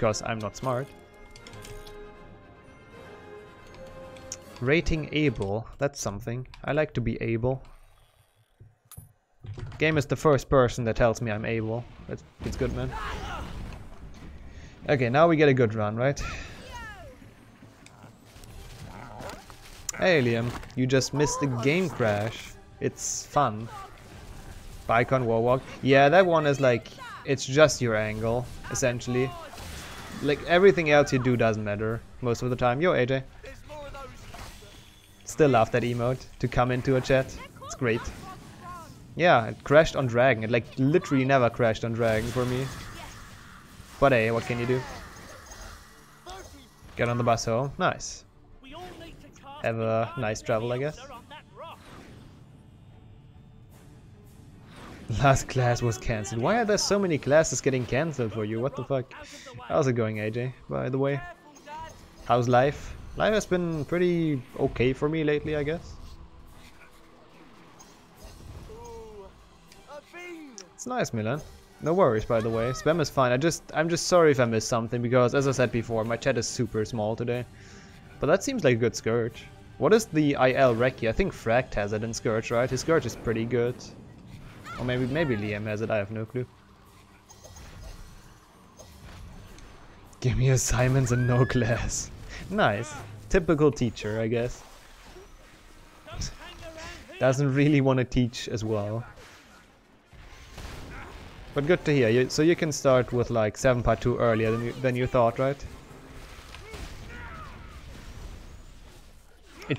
because I'm not smart. Rating able, that's something. I like to be able. Game is the first person that tells me I'm able. That's, it's good, man. Okay, now we get a good run, right? Hey Liam, you just missed the game crash. It's fun. Bicon Warwalk. Yeah, that one is like, it's just your angle, essentially. Like, everything else you do doesn't matter most of the time. Yo, AJ. Still love that emote to come into a chat. It's great. Yeah, it crashed on Dragon. It like literally never crashed on Dragon for me. But hey, what can you do? Get on the bus home. Nice. Have a nice travel, I guess. Last class was cancelled. Why are there so many classes getting cancelled for you? What the fuck? How's it going, AJ, by the way? How's life? Life has been pretty okay for me lately, I guess. It's nice, Milan. No worries, by the way. Spam is fine. I just, I'm just sorry if I missed something because, as I said before, my chat is super small today. But that seems like a good Scourge. What is the IL Reki? I think Fract has it in Scourge, right? His Scourge is pretty good. Or maybe maybe Liam has it, I have no clue. Give me assignments and no class. nice. Typical teacher, I guess. Doesn't really want to teach as well. But good to hear. You, so you can start with like 7 part 2 earlier than you, than you thought, right? It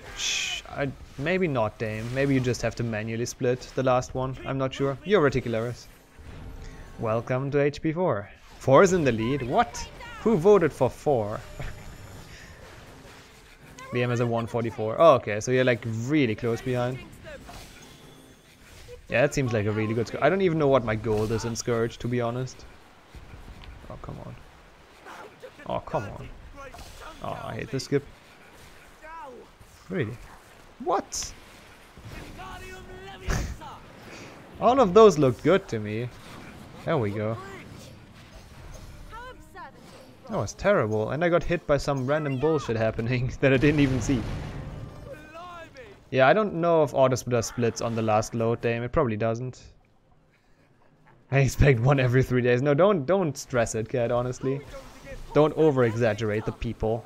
I, maybe not Dame. Maybe you just have to manually split the last one. I'm not sure. You're Reticularis. Welcome to HP4. 4 is in the lead. What? Who voted for 4? Liam has a 144. Oh, okay. So you're like really close behind. Yeah, it seems like a really good score. I don't even know what my gold is in Scourge, to be honest. Oh, come on. Oh, come on. Oh, I hate this skip. Really? What? All of those look good to me. There we go. That was terrible, and I got hit by some random bullshit happening that I didn't even see. Yeah, I don't know if Autosplitter splits on the last load Dame. It probably doesn't. I expect one every three days. No, don't don't stress it, Cat, honestly. Don't over-exaggerate the people.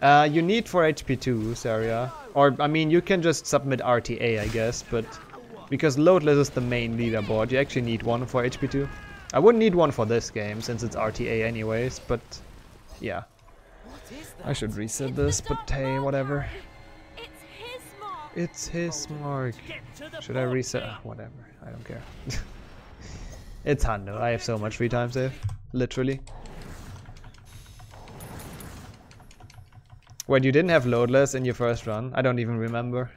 Uh, you need 4 HP2, Saria. Or, I mean, you can just submit RTA, I guess, but... Because loadless is the main leaderboard, you actually need one for HP2. I wouldn't need one for this game, since it's RTA anyways, but... Yeah. I should reset this, but hey, whatever. It's his mark. Should I reset? Uh, whatever, I don't care. it's Hundo, I have so much free time save. Literally. Wait, you didn't have loadless in your first run? I don't even remember.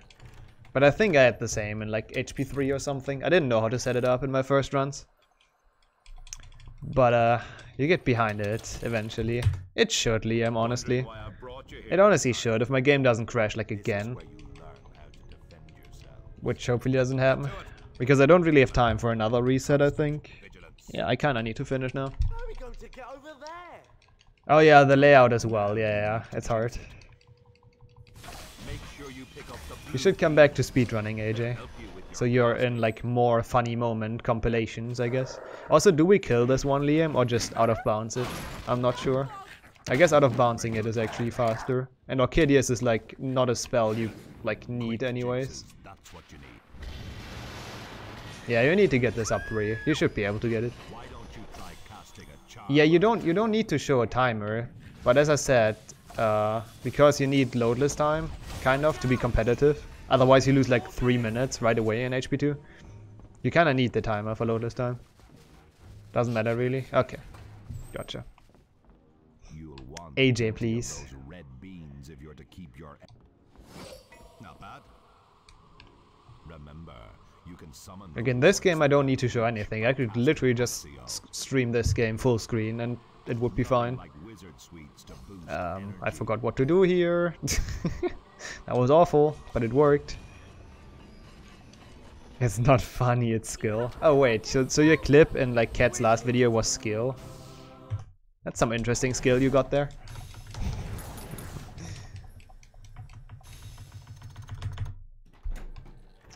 But I think I had the same in like HP 3 or something. I didn't know how to set it up in my first runs. But uh, you get behind it eventually. It should, Liam, honestly. It honestly should, if my game doesn't crash like again. Which hopefully doesn't happen. Because I don't really have time for another reset, I think. Yeah, I kinda need to finish now. Oh yeah, the layout as well, yeah, yeah, it's hard. You should come back to speedrunning, AJ. So you're in like more funny moment compilations, I guess. Also, do we kill this one, Liam, or just out of bounds it? I'm not sure. I guess out of bouncing it is actually faster. And Orchideous is like not a spell you like need anyways. Yeah, you need to get this up, Ray. You should be able to get it. Yeah, you don't you don't need to show a timer, but as I said, uh, because you need loadless time, kind of, to be competitive. Otherwise you lose like 3 minutes right away in HP2. You kinda need the timer for loadless time. Doesn't matter really? Okay. Gotcha. AJ, please. Again, this game I don't need to show anything. I could literally just stream this game full screen and it would be fine. Um, I forgot what to do here. that was awful, but it worked. It's not funny, it's skill. Oh wait, so, so your clip in like Cat's last video was skill? That's some interesting skill you got there.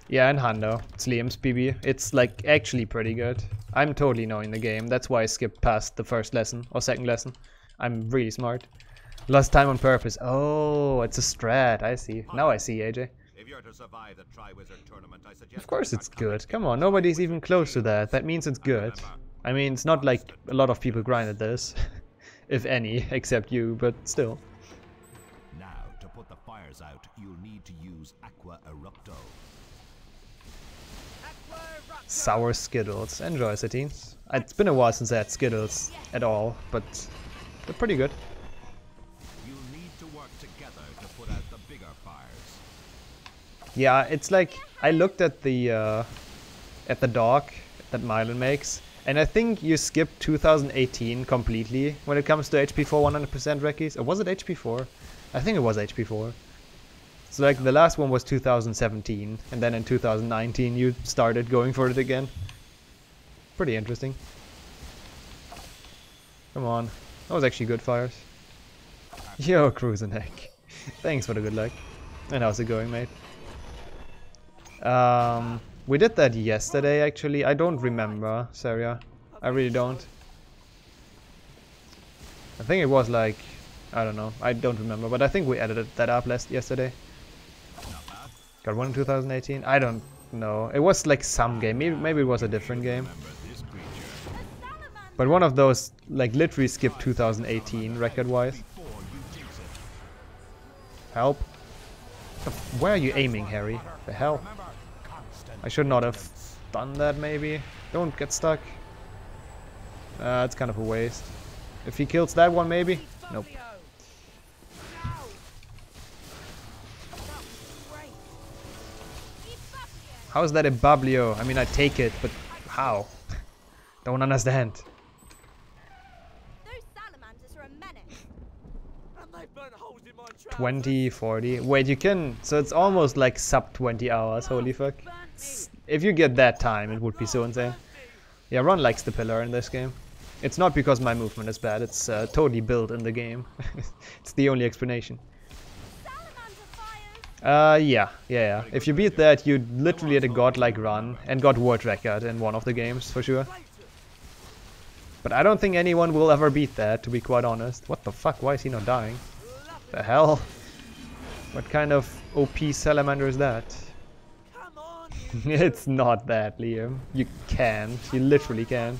Yeah, and Hundo. It's Liam's PB. It's like actually pretty good. I'm totally knowing the game. That's why I skipped past the first lesson or second lesson. I'm really smart. Lost time on purpose. Oh, it's a strat. I see. Now I see, AJ. Of course it's good. Come on, nobody's even close to that. That means it's good. I mean, it's not like a lot of people grinded this. if any, except you, but still. Now, to put the fires out, you'll need to use Aqua Eructo. Sour Skittles. Enjoy, Satines. It's been a while since I had Skittles at all, but they're pretty good. Yeah, it's like I looked at the uh, at the dock that Mylan makes, and I think you skip 2018 completely when it comes to HP4 100% Recce's. Or was it HP4? I think it was HP4. So like the last one was 2017, and then in 2019 you started going for it again. Pretty interesting. Come on. That was actually good fires. Yo, Cruiseneck. Thanks for the good luck. And how's it going, mate? Um, we did that yesterday, actually. I don't remember, Saria. I really don't. I think it was like... I don't know. I don't remember, but I think we edited that up last yesterday. Got one in 2018? I don't know. It was like some game. Maybe, maybe it was a different game. But one of those, like, literally skipped 2018 record-wise. Help. Where are you aiming, Harry? The hell? I should not have done that, maybe. Don't get stuck. Uh, it's kind of a waste. If he kills that one, maybe? Nope. How is that a Bablio? I mean, I take it, but how? Don't understand. Those salamanders are a menace. 20, 40. Wait, you can... So it's almost like sub 20 hours, holy fuck. If you get that time, it would be so insane. Yeah, Ron likes the pillar in this game. It's not because my movement is bad, it's uh, totally built in the game. it's the only explanation. Uh, yeah, yeah, yeah. If you beat that, you literally had a godlike run and got world record in one of the games, for sure. But I don't think anyone will ever beat that, to be quite honest. What the fuck? Why is he not dying? The hell? What kind of OP salamander is that? it's not that, Liam. You can't. You literally can't.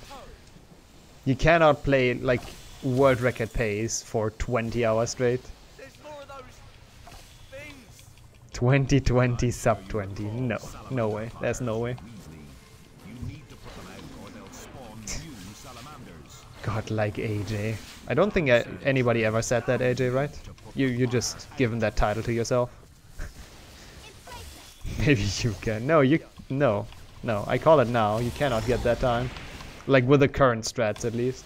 You cannot play, like, world record pace for 20 hours straight. 2020 sub 20. No. No way. There's no way. God, like AJ. I don't think anybody ever said that, AJ, right? You you just given that title to yourself. Maybe you can. No, you no. No, I call it now. You cannot get that time. Like with the current strats at least.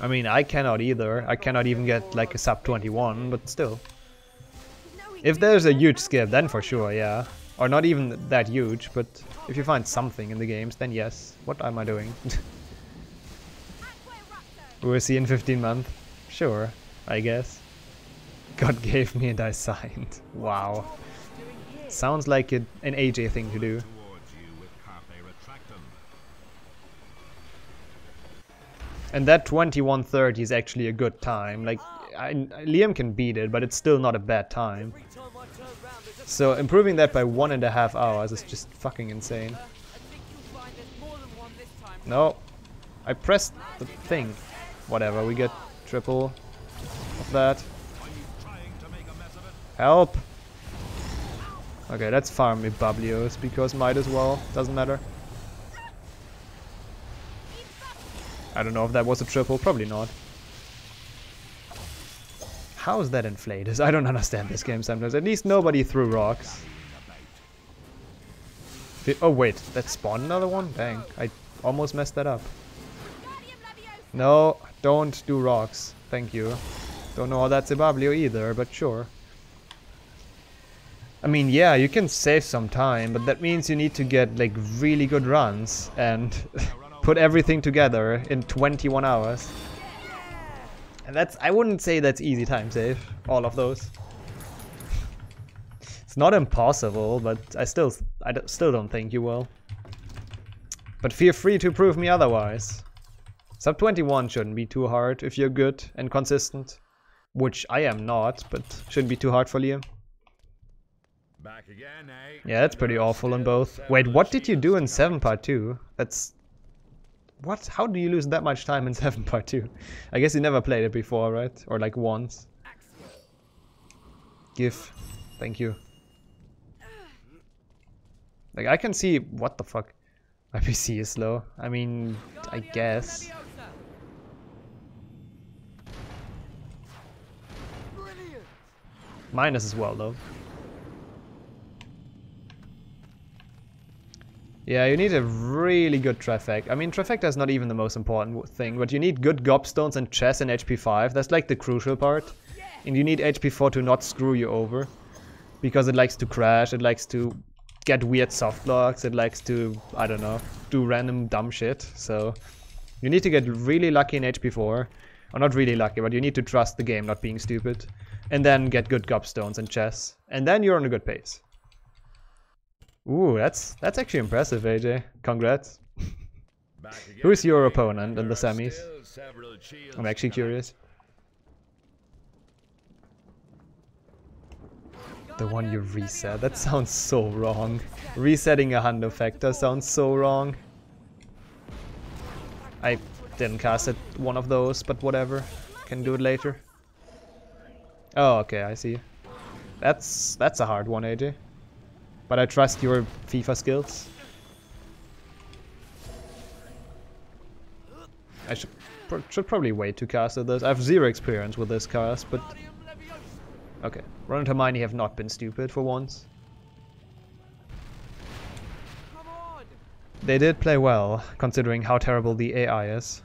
I mean, I cannot either. I cannot even get like a sub 21, but still. If there's a huge skip, then for sure, yeah. Or not even that huge, but if you find something in the games, then yes. What am I doing? we'll see in 15 months. Sure, I guess. God gave me and I signed. Wow. Sounds like an AJ thing to do. And that 21.30 is actually a good time. Like, I, Liam can beat it, but it's still not a bad time. So improving that by one and a half hours is just fucking insane. No. I pressed the thing. Whatever, we get triple of that. Help! Okay, let's farm with Bablios, because might as well, doesn't matter. I don't know if that was a triple, probably not. How is that inflated? I don't understand this game sometimes. At least nobody threw rocks. oh wait, that spawned another one? Dang, I almost messed that up. No, don't do rocks. Thank you. Don't know how that's a Bablio either, but sure. I mean, yeah, you can save some time, but that means you need to get like really good runs and put everything together in 21 hours. And that's, I wouldn't say that's easy time save, all of those. It's not impossible, but I still, I still don't think you will. But feel free to prove me otherwise. Sub 21 shouldn't be too hard if you're good and consistent. Which I am not, but shouldn't be too hard for Liam. Eh? Yeah, that's pretty awful in both. Wait, what did you do in 7 part 2? That's... What? How do you lose that much time in 7 part 2? I guess you never played it before, right? Or like once. Give. Thank you. Like, I can see... What the fuck? My PC is slow. I mean, I guess. Mine is as well, though. Yeah, you need a really good trifecta. I mean, trifecta is not even the most important thing, but you need good gobstones and chess and HP 5. That's like the crucial part. And you need HP 4 to not screw you over. Because it likes to crash, it likes to get weird soft locks, it likes to, I don't know, do random dumb shit. So you need to get really lucky in HP 4. Or not really lucky, but you need to trust the game not being stupid. And then get good gobstones and chess. And then you're on a good pace. Ooh, that's that's actually impressive, AJ. Congrats. Who's your opponent in the semis? I'm actually curious. The one you reset. That sounds so wrong. Resetting a Hundo Factor sounds so wrong. I didn't cast it one of those, but whatever. Can do it later. Oh, okay, I see. That's that's a hard one, AJ. But I trust your FIFA skills. I should should probably wait to cast this. I have zero experience with this cast, but okay. Ron and Hermione have not been stupid for once. They did play well, considering how terrible the AI is.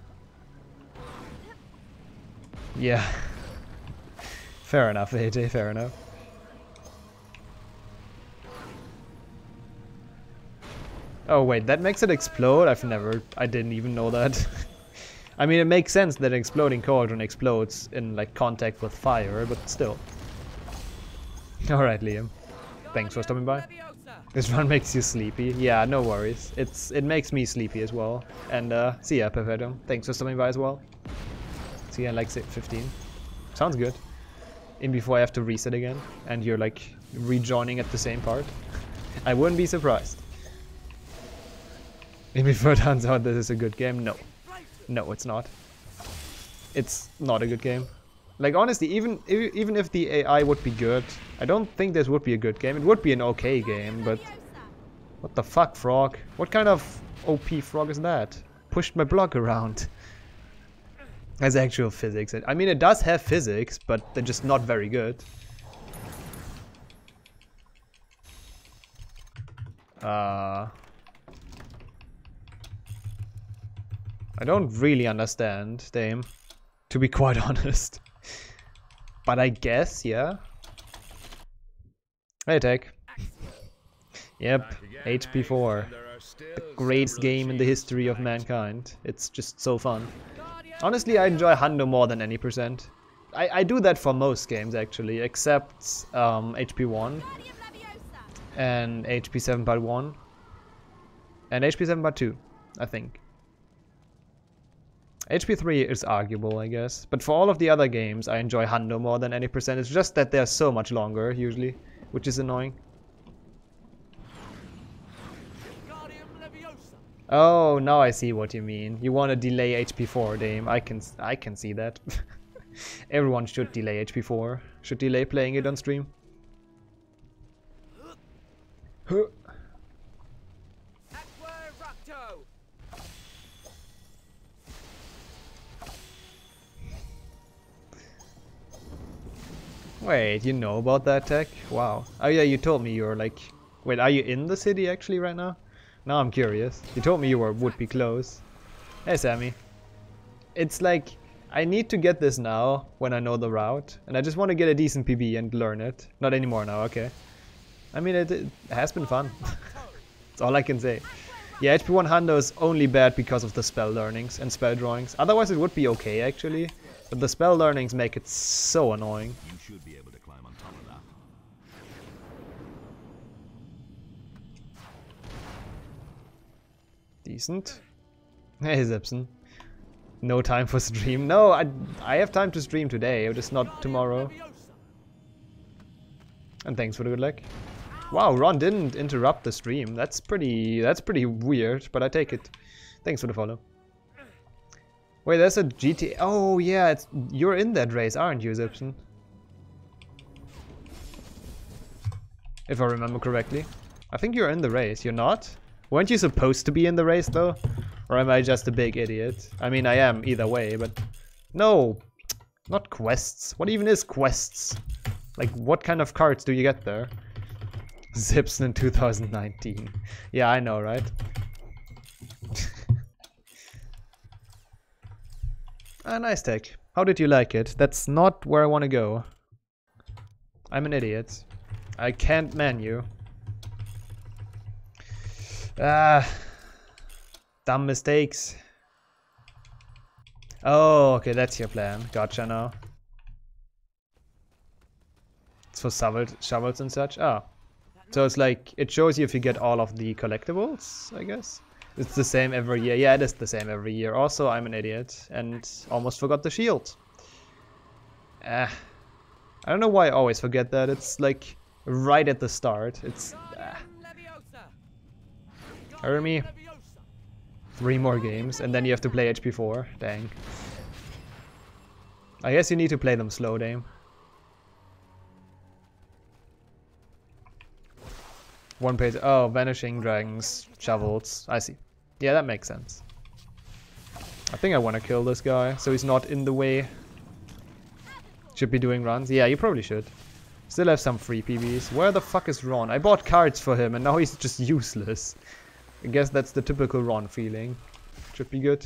Yeah. fair enough, AJ, fair enough. Oh wait, that makes it explode? I've never... I didn't even know that. I mean, it makes sense that an exploding cauldron explodes in, like, contact with fire, but still. Alright, Liam. Thanks for stopping by. This run makes you sleepy. Yeah, no worries. It's It makes me sleepy as well. And, uh, see ya, Perfetto. Thanks for stopping by as well. See ya like, 15. Sounds good. In before I have to reset again, and you're, like, rejoining at the same part. I wouldn't be surprised. If it turns out this is a good game, no. No, it's not. It's not a good game. Like, honestly, even if, even if the AI would be good, I don't think this would be a good game. It would be an okay game, but... What the fuck, frog? What kind of OP frog is that? Pushed my block around. Has actual physics. I mean, it does have physics, but they're just not very good. Uh... I don't really understand, Dame. To be quite honest. But I guess, yeah. Hey, Tech. Yep, HP4. The greatest game in the history of mankind. It's just so fun. Honestly, I enjoy Hundo more than any percent. I, I do that for most games, actually, except um, HP1 and HP7 part 1 and HP7 part 2, I think. HP3 is arguable, I guess. But for all of the other games, I enjoy Hundo more than any percent. It's just that they're so much longer, usually, which is annoying. Oh, now I see what you mean. You want to delay HP4, Dame. I can, I can see that. Everyone should delay HP4. Should delay playing it on stream. Wait, you know about that tech? Wow. Oh yeah, you told me you were like... Wait, are you in the city actually right now? Now I'm curious. You told me you were would be close. Hey Sammy. It's like, I need to get this now, when I know the route. And I just want to get a decent PB and learn it. Not anymore now, okay. I mean, it, it has been fun. That's all I can say. Yeah, HP1 Hundo is only bad because of the spell learnings and spell drawings. Otherwise it would be okay actually. But the spell learnings make it so annoying. You should be able to climb on top of that. Decent. Hey Zipson. No time for stream. No, I, I have time to stream today, just not tomorrow. And thanks for the good luck. Wow, Ron didn't interrupt the stream. That's pretty that's pretty weird, but I take it. Thanks for the follow. Wait, there's a GT. Oh yeah, it's you're in that race, aren't you, Zipson? If I remember correctly. I think you're in the race. You're not? Weren't you supposed to be in the race though? Or am I just a big idiot? I mean, I am either way, but... No! Not quests. What even is quests? Like, what kind of cards do you get there? Zips in 2019. Yeah, I know, right? Ah, nice tech. How did you like it? That's not where I want to go. I'm an idiot. I can't menu. Ah, dumb mistakes. Oh, okay, that's your plan. Gotcha now. It's for shovel shovels and such. Ah. So it's like, it shows you if you get all of the collectibles, I guess. It's the same every year. Yeah, it is the same every year. Also, I'm an idiot and almost forgot the shield. Ah. I don't know why I always forget that. It's like right at the start. It's... Ah. Army. Three more games, and then you have to play HP4. Dang. I guess you need to play them slow, Dame. One page. Oh, Vanishing Dragons, Shovels. I see. Yeah, that makes sense. I think I want to kill this guy, so he's not in the way. Should be doing runs. Yeah, you probably should. Still have some free PBs. Where the fuck is Ron? I bought cards for him and now he's just useless. I guess that's the typical Ron feeling. Should be good.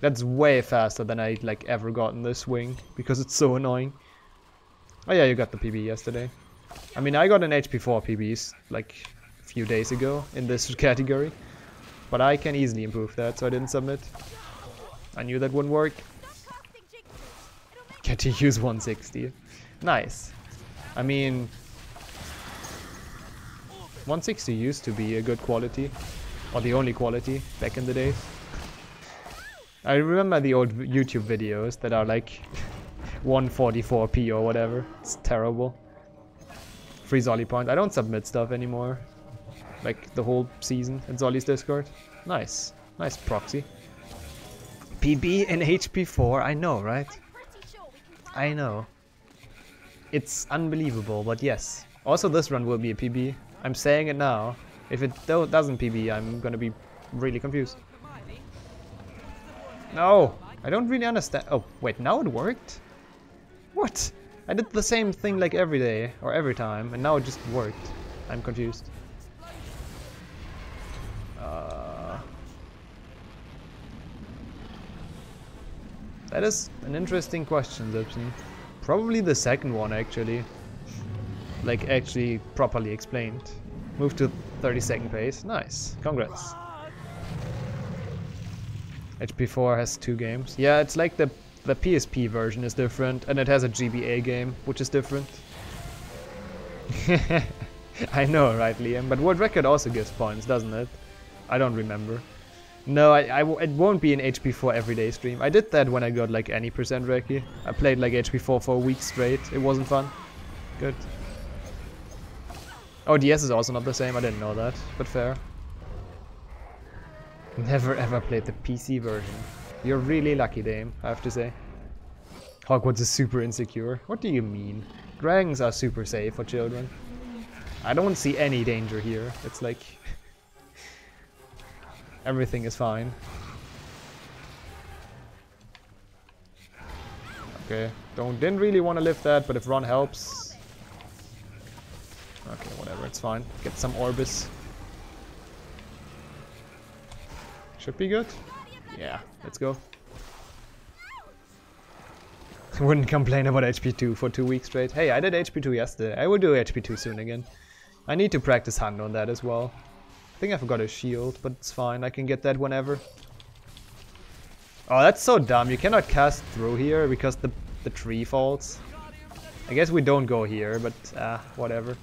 That's way faster than I'd like ever got in this wing because it's so annoying. Oh yeah, you got the PB yesterday. I mean, I got an HP4 PBs like a few days ago in this category. But I can easily improve that, so I didn't submit. I knew that wouldn't work. Get to use 160. Nice. I mean, 160 used to be a good quality. Or the only quality back in the days. I remember the old YouTube videos that are like 144p or whatever. It's terrible. Free Zolly point. I don't submit stuff anymore. Like the whole season in Zolly's Discord. Nice. Nice proxy. PB and HP4, I know, right? I know. It's unbelievable, but yes. Also this run will be a PB. I'm saying it now. If it do doesn't PB, I'm gonna be really confused. No! I don't really understand. Oh, wait, now it worked? What? I did the same thing like every day, or every time, and now it just worked. I'm confused. Uh, that is an interesting question, Zipson. Probably the second one, actually. Like, actually properly explained. Move to 32nd pace. Nice. Congrats. HP4 has two games. Yeah, it's like the the PSP version is different, and it has a GBA game, which is different. I know, right, Liam? But World Record also gives points, doesn't it? I don't remember. No, I, I, it won't be an HP4 everyday stream. I did that when I got like any percent Reiki. I played like HP4 for a week straight. It wasn't fun. Good. Oh, DS is also not the same. I didn't know that, but fair. Never ever played the PC version. You're really lucky, Dame, I have to say. Hogwarts is super insecure. What do you mean? Dragons are super safe for children. I don't see any danger here. It's like... everything is fine. Okay, don't didn't really want to lift that, but if Ron helps... Okay, whatever, it's fine. Get some Orbis. Should be good. Yeah, let's go. Wouldn't complain about HP2 for two weeks straight. Hey, I did HP2 yesterday. I will do HP2 soon again. I need to practice hand on that as well. I think I forgot a shield, but it's fine. I can get that whenever. Oh, that's so dumb. You cannot cast through here because the, the tree falls. I guess we don't go here, but uh, whatever.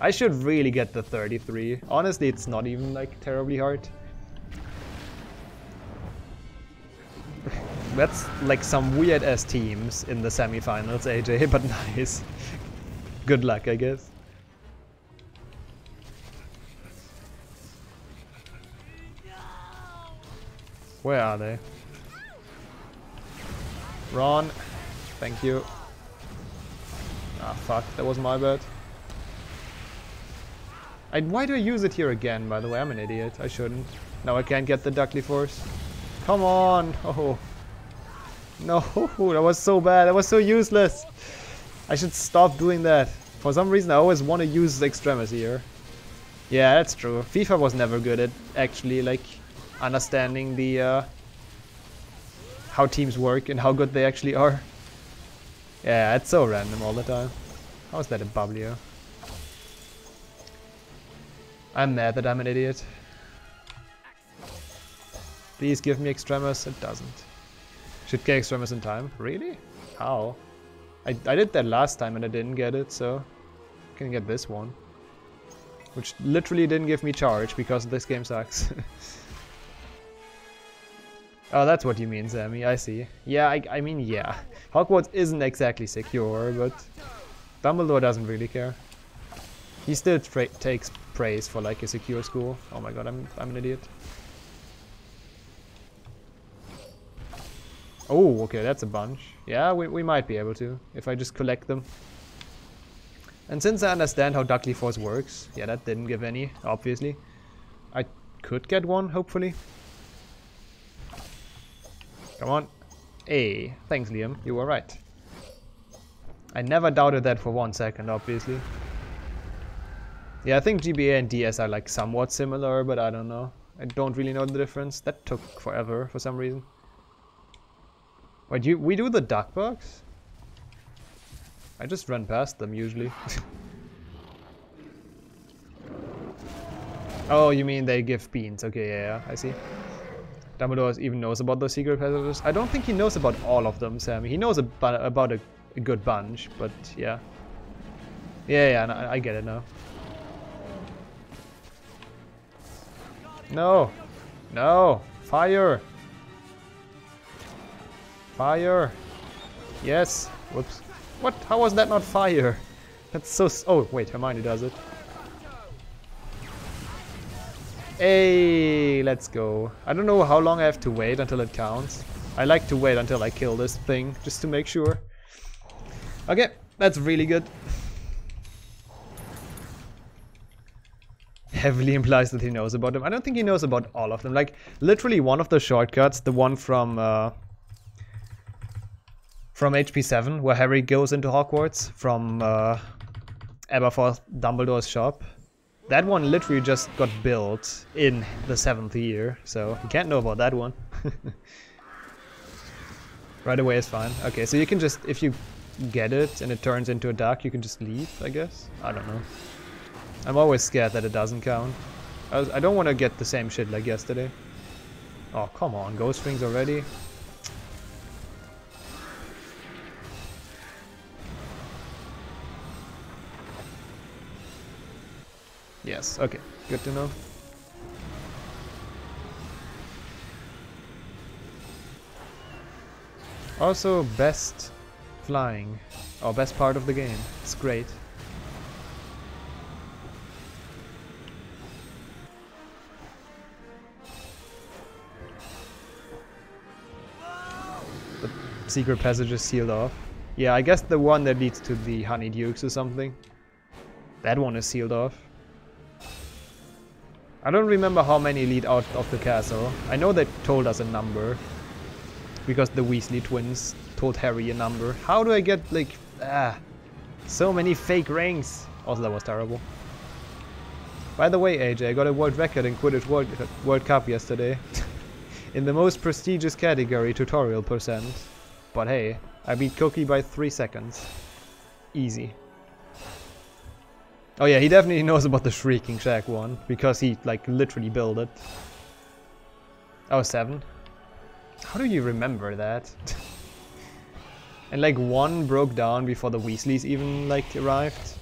I should really get the 33. Honestly, it's not even like terribly hard. That's like some weird ass teams in the semifinals, AJ, but nice. Good luck, I guess. Where are they? Ron, thank you. Ah, fuck, that was my bad. Why do I use it here again, by the way? I'm an idiot. I shouldn't. Now I can't get the Ducklifors. Come on! Oh. No, that was so bad. That was so useless. I should stop doing that. For some reason, I always want to use Extremis here. Yeah, that's true. FIFA was never good at actually, like, understanding the, uh, how teams work and how good they actually are. Yeah, it's so random all the time. How is that a Bubblia? I'm mad that I'm an idiot. Please give me Extremis. It doesn't. Should get Extremis in time. Really? How? I, I did that last time and I didn't get it, so I can get this one. Which literally didn't give me charge because this game sucks. oh, that's what you mean, Sammy. I see. Yeah, I, I mean, yeah. Hogwarts isn't exactly secure, but Dumbledore doesn't really care. He still takes praise for like a secure school. Oh my god, I'm, I'm an idiot. Oh, okay, that's a bunch. Yeah, we, we might be able to, if I just collect them. And since I understand how Ducklifors works, yeah, that didn't give any, obviously. I could get one, hopefully. Come on. Hey, thanks Liam, you were right. I never doubted that for one second, obviously. Yeah, I think GBA and DS are like somewhat similar, but I don't know. I don't really know the difference. That took forever for some reason. Wait, you we do the duck box? I just run past them usually. oh, you mean they give beans? Okay, yeah, yeah, I see. Dumbledore even knows about those secret passages. I don't think he knows about all of them, Sam. He knows about about a, a good bunch, but yeah. Yeah, yeah, no, I get it now. No! No! Fire! Fire! Yes! Whoops. What? How was that not fire? That's so... oh, wait, Hermione does it. Hey, let's go. I don't know how long I have to wait until it counts. I like to wait until I kill this thing, just to make sure. Okay, that's really good. heavily implies that he knows about them. I don't think he knows about all of them. Like, literally one of the shortcuts, the one from... Uh, from HP7, where Harry goes into Hogwarts from uh, Aberforth Dumbledore's shop. That one literally just got built in the seventh year, so you can't know about that one. right away is fine. Okay, so you can just, if you get it and it turns into a duck, you can just leave, I guess? I don't know. I'm always scared that it doesn't count. I, was, I don't want to get the same shit like yesterday. Oh, come on, ghost rings already? Yes, okay, good to know. Also, best flying, or best part of the game. It's great. The secret passage is sealed off. Yeah, I guess the one that leads to the Honeydukes or something. That one is sealed off. I don't remember how many lead out of the castle. I know they told us a number. Because the Weasley twins told Harry a number. How do I get, like, ah, so many fake rings? Also, that was terrible. By the way, AJ, I got a world record in Quidditch World, World Cup yesterday. in the most prestigious category, tutorial percent. But hey, I beat Cookie by 3 seconds. Easy. Oh yeah, he definitely knows about the Shrieking Shack one, because he, like, literally built it. Oh, seven? How do you remember that? and like one broke down before the Weasleys even, like, arrived.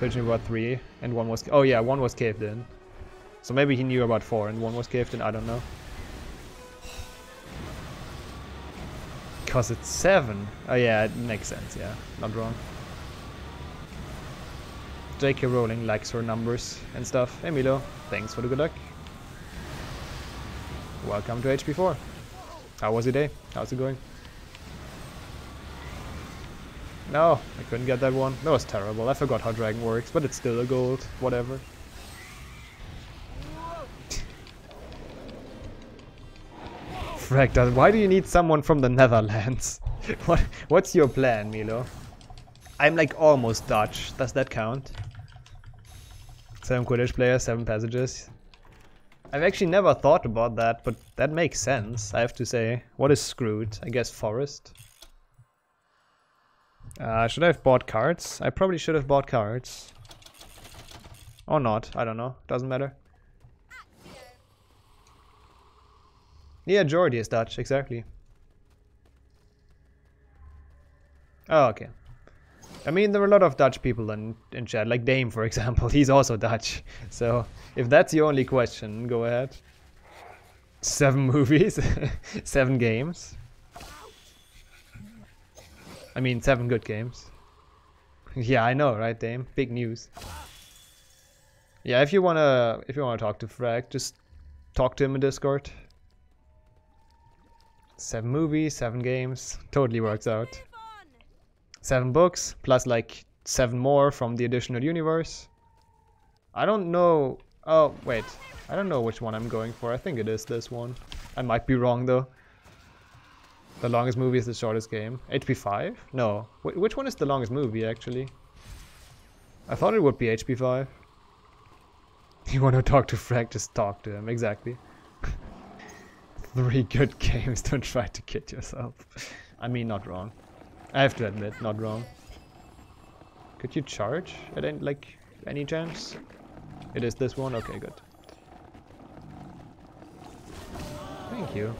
Originally about three, and one was... Oh yeah, one was caved in. So maybe he knew about four and one was caved in, I don't know. Because it's seven. Oh yeah, it makes sense, yeah. Not wrong. J.K. Rowling likes her numbers and stuff. Hey Milo, thanks for the good luck. Welcome to HP4. How was your day? How's it going? No, I couldn't get that one. That was terrible. I forgot how Dragon works, but it's still a gold. Whatever. Frag, why do you need someone from the Netherlands? what, what's your plan, Milo? I'm like almost Dutch. Does that count? Seven Quidditch players, seven passages. I've actually never thought about that, but that makes sense, I have to say. What is screwed? I guess forest. Uh, should I have bought cards? I probably should have bought cards. Or not, I don't know. Doesn't matter. Yeah, Jordy is Dutch, exactly. Oh, okay. I mean, there are a lot of Dutch people in, in chat, like Dame, for example. He's also Dutch. So, if that's your only question, go ahead. Seven movies, seven games. I mean, seven good games. yeah, I know, right, Dame? Big news. Yeah, if you wanna, if you wanna talk to Frag, just talk to him in Discord. Seven movies, seven games, totally works out seven books plus like seven more from the additional universe. I don't know. Oh, wait. I don't know which one I'm going for. I think it is this one. I might be wrong though. The longest movie is the shortest game. HP 5? No. Wh which one is the longest movie actually? I thought it would be HP 5. You want to talk to Frank? Just talk to him. Exactly. Three good games. Don't try to kid yourself. I mean, not wrong. I have to admit, not wrong. Could you charge at any, like, any chance? It is this one? Okay, good. Thank you.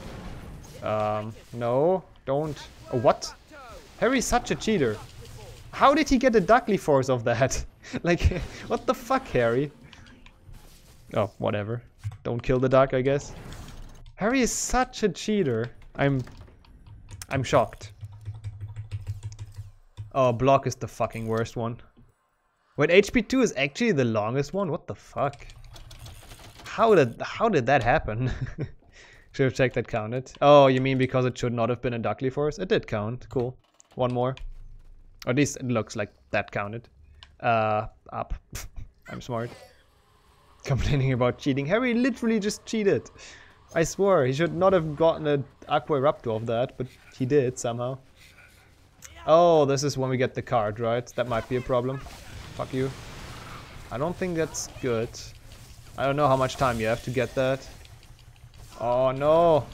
Um, no, don't. Oh, what? Harry's such a cheater. How did he get the Ducklifors of that? like, what the fuck, Harry? Oh, whatever. Don't kill the duck, I guess. Harry is such a cheater. I'm... I'm shocked. Oh, block is the fucking worst one. Wait, HP2 is actually the longest one? What the fuck? How did how did that happen? should have checked that counted. Oh, you mean because it should not have been a Ducklifors? It did count. Cool. One more. Or at least it looks like that counted. Uh, up. I'm smart. Complaining about cheating. Harry literally just cheated. I swear, he should not have gotten an Aqua Eructo of that, but he did somehow. Oh, this is when we get the card, right? That might be a problem. Fuck you. I don't think that's good. I don't know how much time you have to get that. Oh no!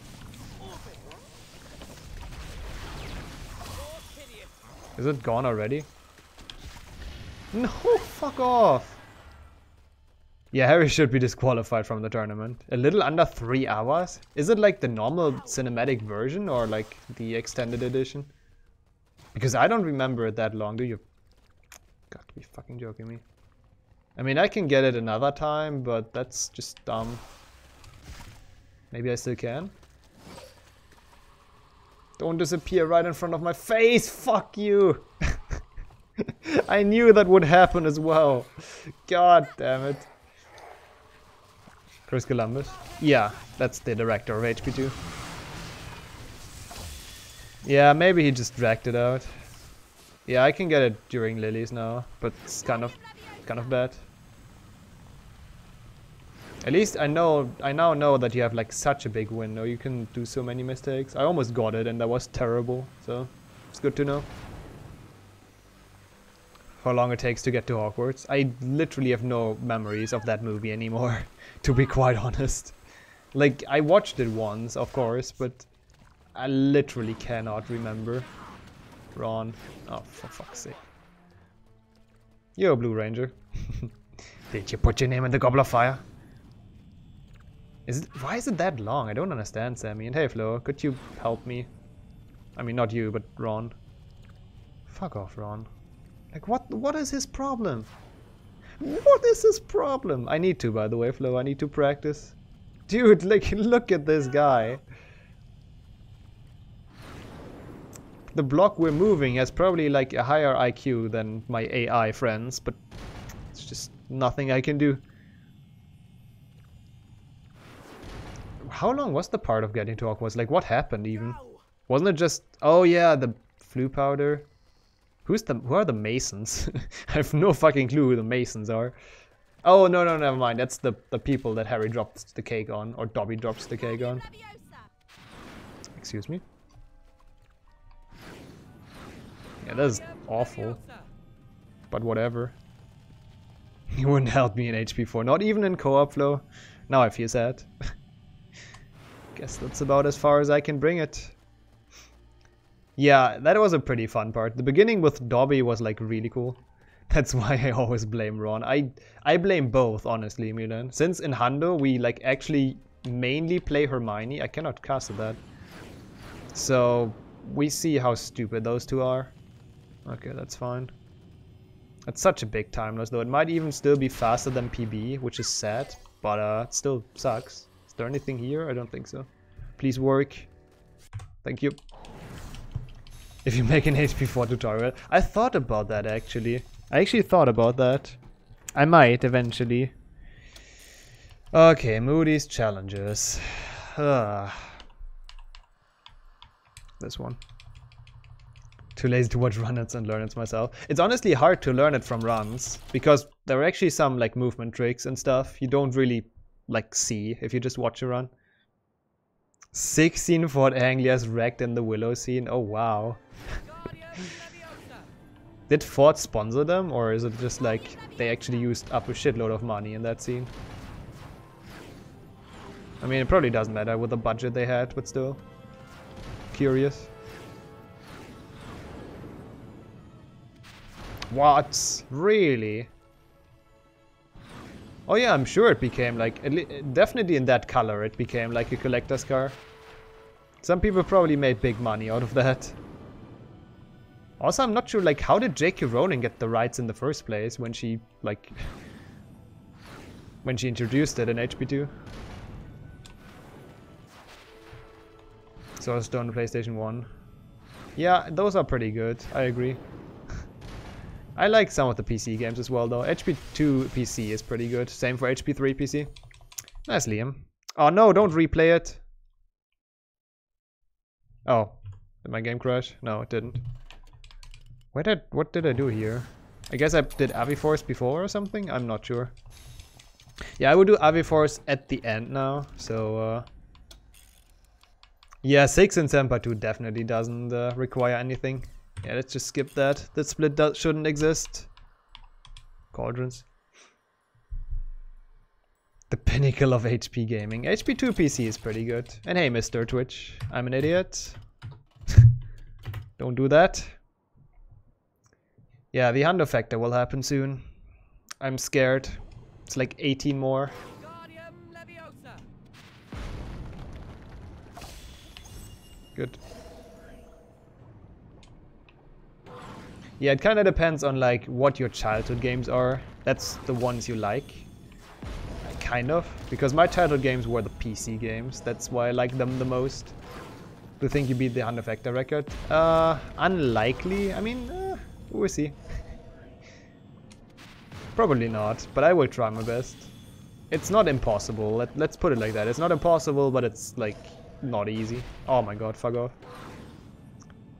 Is it gone already? No, fuck off! Yeah, Harry should be disqualified from the tournament. A little under three hours? Is it like the normal cinematic version or like the extended edition? Because I don't remember it that long, do you? Got to be fucking joking me. I mean, I can get it another time, but that's just dumb. Maybe I still can? Don't disappear right in front of my face! Fuck you! I knew that would happen as well. God damn it. Chris Columbus? Yeah, that's the director of HP2. Yeah, maybe he just dragged it out. Yeah, I can get it during lilies now, but it's kind of kind of bad. At least I know I now know that you have like such a big window. You can do so many mistakes. I almost got it and that was terrible. So it's good to know. How long it takes to get to Hogwarts. I literally have no memories of that movie anymore, to be quite honest. Like, I watched it once, of course, but I literally cannot remember. Ron. Oh, for fuck's sake. A Blue Ranger. Did you put your name in the Goblet of Fire? Is it, why is it that long? I don't understand, Sammy. And hey, Flo, could you help me? I mean, not you, but Ron. Fuck off, Ron. Like, what? What is his problem? What is his problem? I need to, by the way, Flo. I need to practice. Dude, like, look at this guy. The block we're moving has probably like a higher IQ than my AI friends, but it's just nothing I can do. How long was the part of getting to Hogwarts? Like, what happened even? Wasn't it just... Oh yeah, the Floo powder. Who's the... Who are the Masons? I have no fucking clue who the Masons are. Oh, no, no, never mind. That's the, the people that Harry drops the cake on. Or Dobby drops the cake on. Excuse me? Yeah, that's awful. But whatever. He wouldn't help me in HP4, not even in co-op flow. Now I feel sad. Guess that's about as far as I can bring it. Yeah, that was a pretty fun part. The beginning with Dobby was like really cool. That's why I always blame Ron. I I blame both, honestly, Milan. Since in Hundo we like actually mainly play Hermione, I cannot cast that. So we see how stupid those two are. Okay, that's fine. That's such a big timeless though. It might even still be faster than PB, which is sad, but uh, it still sucks. Is there anything here? I don't think so. Please work. Thank you. If you make an HP4 tutorial. I thought about that actually. I actually thought about that. I might eventually. Okay, Moody's challenges. Ugh. This one. Too lazy to watch run-its and learn it myself. It's honestly hard to learn it from runs because there are actually some like movement tricks and stuff you don't really like see if you just watch a run. 16 Ford Anglia's wrecked in the Willow scene. Oh wow. Did Ford sponsor them or is it just like they actually used up a shitload of money in that scene? I mean, it probably doesn't matter with the budget they had, but still. Curious. What? Really? Oh yeah, I'm sure it became like, definitely in that color it became like a collector's car. Some people probably made big money out of that. Also, I'm not sure, like, how did J.K. Rowling get the rights in the first place when she, like, when she introduced it in HP2? Source Stone PlayStation 1. Yeah, those are pretty good, I agree. I like some of the PC games as well though. HP2 PC is pretty good. Same for HP3 PC. Nice, Liam. Oh no, don't replay it. Oh, did my game crash? No, it didn't. What did what did I do here? I guess I did Avifors before or something? I'm not sure. Yeah, I will do Avifors at the end now, so... Uh, yeah, 6 and Semper 2 definitely doesn't uh, require anything. Yeah, let's just skip that. That split shouldn't exist. Cauldrons. The pinnacle of HP gaming. HP2 PC is pretty good. And hey, Mr. Twitch, I'm an idiot. Don't do that. Yeah, the Hundo factor will happen soon. I'm scared. It's like 18 more. Good. Yeah, it kind of depends on like what your childhood games are. That's the ones you like. Kind of. Because my childhood games were the PC games. That's why I like them the most. Do you think you beat the Hundo Factor record? Uh, unlikely. I mean, uh, we'll see. Probably not, but I will try my best. It's not impossible. Let, let's put it like that. It's not impossible, but it's like not easy. Oh my god, fuck off.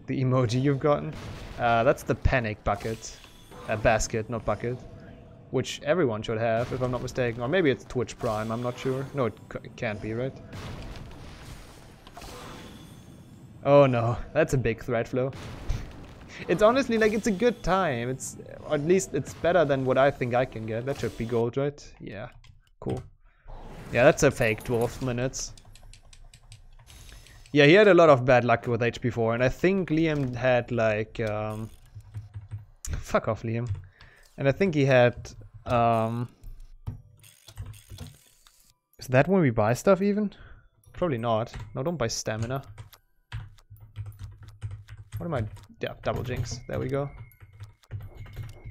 The emoji you've gotten. Uh, that's the panic bucket. A basket, not bucket. Which everyone should have, if I'm not mistaken. Or maybe it's Twitch Prime, I'm not sure. No, it, it can't be, right? Oh no, that's a big threat flow. it's honestly like, it's a good time. It's at least it's better than what I think I can get. That should be gold, right? Yeah, cool. Yeah, that's a fake 12 minutes. Yeah, he had a lot of bad luck with HP4, and I think Liam had like... Um, fuck off, Liam. And I think he had um Is that when we buy stuff even? Probably not. No, don't buy stamina. What am I? Yeah, double jinx. There we go.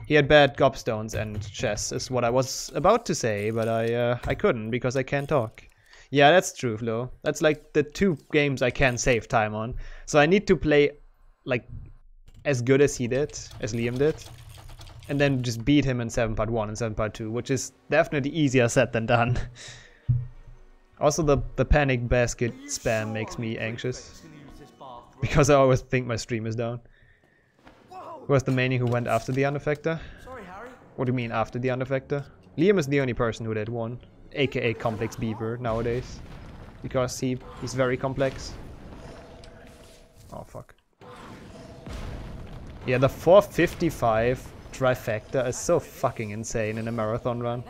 He had bad gobstones and chests, is what I was about to say, but I uh, I couldn't because I can't talk. Yeah, that's true, Flo. That's like the two games I can save time on. So I need to play like as good as he did, as Liam did, and then just beat him in 7 part 1 and 7 part 2, which is definitely easier said than done. also the, the panic basket spam makes me anxious, because I always think my stream is down. Who was the mania who went after the Hundo Factor? Sorry, Harry. What do you mean after the Hundo Factor? Liam is the only person who did one, aka Complex Beaver nowadays. Because he he's very complex. Oh fuck. Yeah, the 455 trifecta is so fucking insane in a marathon run.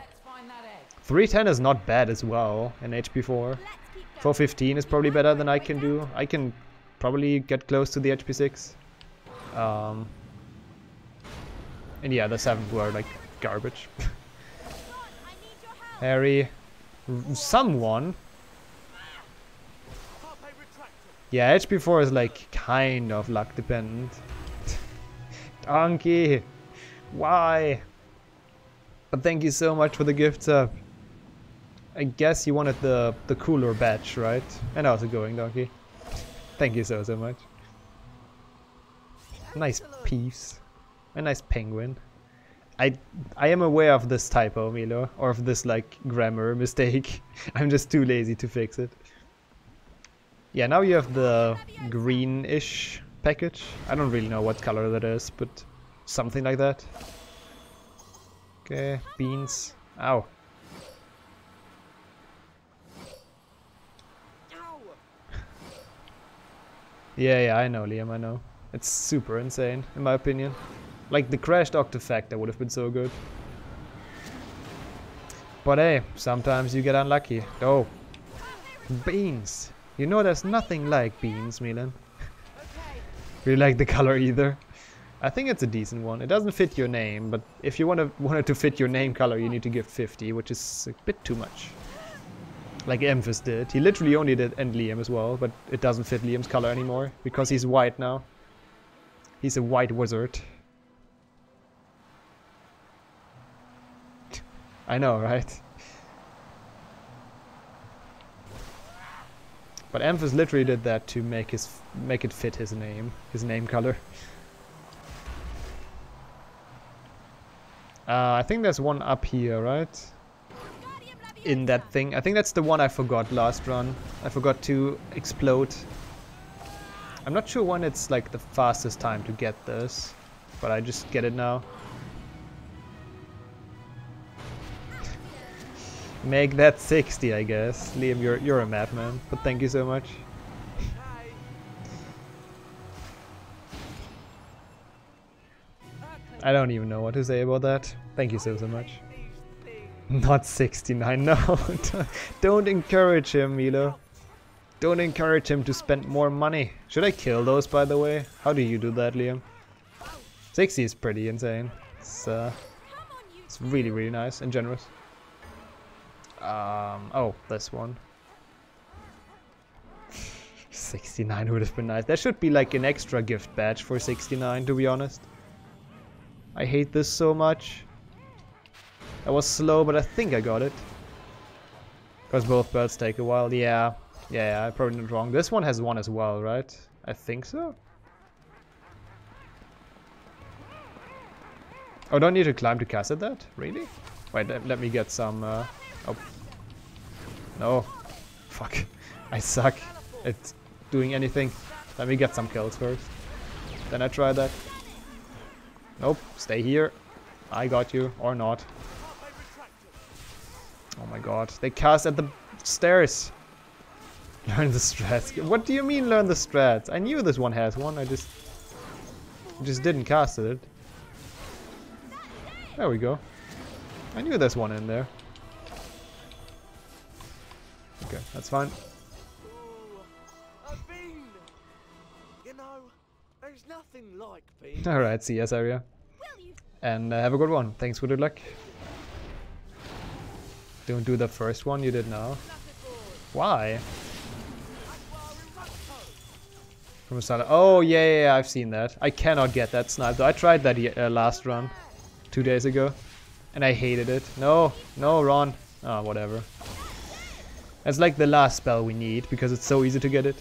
310 is not bad as well in HP4. Let's keep going. 415 is probably better than I can do. I can probably get close to the HP6. Um, and yeah, the 7th were like garbage. Come on, I need your help. Harry, someone. Yeah, HP4 is like kind of luck dependent. Donkey, why? But thank you so much for the gift up. I guess you wanted the the cooler batch, right? And how's it going, Donkey? Thank you so so much. Nice piece. A nice penguin. I I am aware of this typo, Milo, or of this like grammar mistake. I'm just too lazy to fix it. Yeah, now you have the greenish package. I don't really know what color that is, but something like that. Okay, beans. Ow. Ow! Yeah, yeah, I know, Liam, I know. It's super insane, in my opinion. Like, the crashed that would have been so good. But hey, sometimes you get unlucky. Oh, beans. You know there's nothing like beans, Milan. Really like the color either. I think it's a decent one. It doesn't fit your name, but if you want to want it to fit your name color, you need to give 50, which is a bit too much. Like Emphas did. He literally only did and Liam as well, but it doesn't fit Liam's color anymore because he's white now. He's a white wizard. I know, right? But Emphas literally did that to make his make it fit his name, his name color. Uh, I think there's one up here, right? In that thing. I think that's the one I forgot last run. I forgot to explode. I'm not sure when it's like the fastest time to get this, but I just get it now. Make that 60, I guess. Liam, you're you're a madman, but thank you so much. I don't even know what to say about that. Thank you so so much. Not 69, no. Don't- encourage him, Milo. Don't encourage him to spend more money. Should I kill those, by the way? How do you do that, Liam? 60 is pretty insane. It's, uh, it's really, really nice and generous. Um, oh, this one. 69 would have been nice. There should be like an extra gift badge for 69, to be honest. I hate this so much. That was slow, but I think I got it. Because both birds take a while. Yeah. Yeah, yeah, I probably not wrong. This one has one as well, right? I think so. Oh, don't need to climb to cast at that? Really? Wait, let, let me get some... Uh. No. Fuck. I suck at doing anything. Let me get some kills first. Then I try that. Nope, stay here. I got you, or not. Oh my god, they cast at the stairs. Learn the strats. What do you mean learn the strats? I knew this one has one, I just... Just didn't cast it. There we go. I knew there's one in there. Okay, that's fine. Like. Alright, CS area. And uh, have a good one. Thanks for the luck. Don't do the first one you did now. Why? From a start. Oh, yeah, yeah, yeah, I've seen that. I cannot get that snipe though. I tried that uh, last run. Two days ago. And I hated it. No, no, Ron. Oh, whatever. That's like the last spell we need because it's so easy to get it.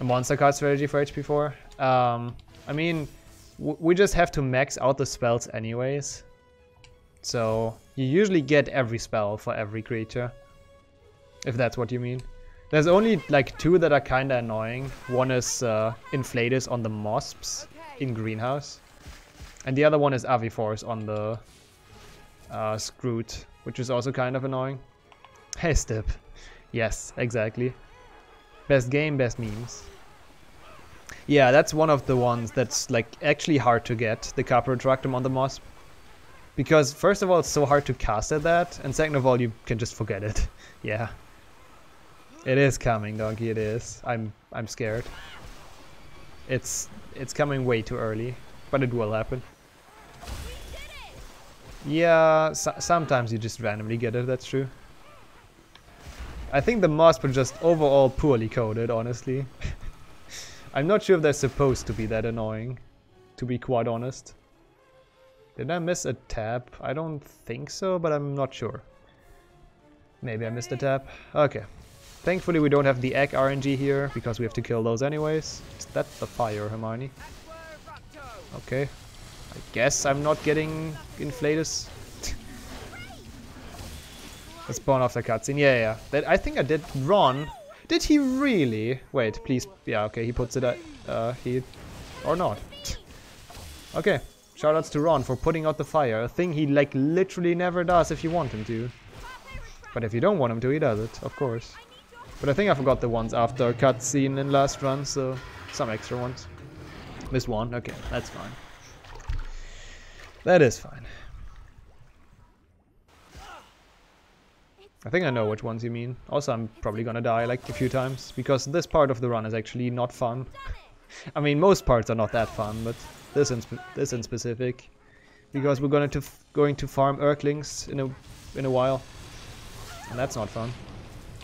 A monster card strategy for HP4. Um, I mean, w- we just have to max out the spells anyways. So you usually get every spell for every creature. If that's what you mean. There's only like two that are kinda annoying. One is uh, Inflatus on the Mosps in Greenhouse. And the other one is Avifors on the uh, Skrewt, which is also kind of annoying. Hey Stip. Yes, exactly. Best game, best memes. Yeah, that's one of the ones that's like actually hard to get, the Carpe Retractum on the Mosp. Because first of all, it's so hard to cast at that, and second of all, you can just forget it. yeah. It is coming, Donkey, it is. I'm I'm scared. It's it's coming way too early, but it will happen. Yeah, so sometimes you just randomly get it, that's true. I think the Mosp were just overall poorly coded, honestly. I'm not sure if they're supposed to be that annoying, to be quite honest. Did I miss a tab? I don't think so, but I'm not sure. Maybe I missed a tab. Okay. Thankfully we don't have the egg RNG here, because we have to kill those anyways. Is that the fire, Hermione? Okay. I guess I'm not getting Inflatus. Let's spawn off the cutscene. Yeah, yeah. That I think I did. Ron, did he really? Wait, please. Yeah, okay. He puts it. At, uh, he or not. okay. Shoutouts to Ron for putting out the fire. A thing he like literally never does if you want him to. But if you don't want him to, he does it, of course. But I think I forgot the ones after cutscene in last run, so some extra ones. Missed one. Okay, that's fine. That is fine. I think I know which ones you mean. Also, I'm probably gonna die like a few times because this part of the run is actually not fun. I mean, most parts are not that fun, but this in this in specific, because we're going to going to farm Urklings in a in a while, and that's not fun.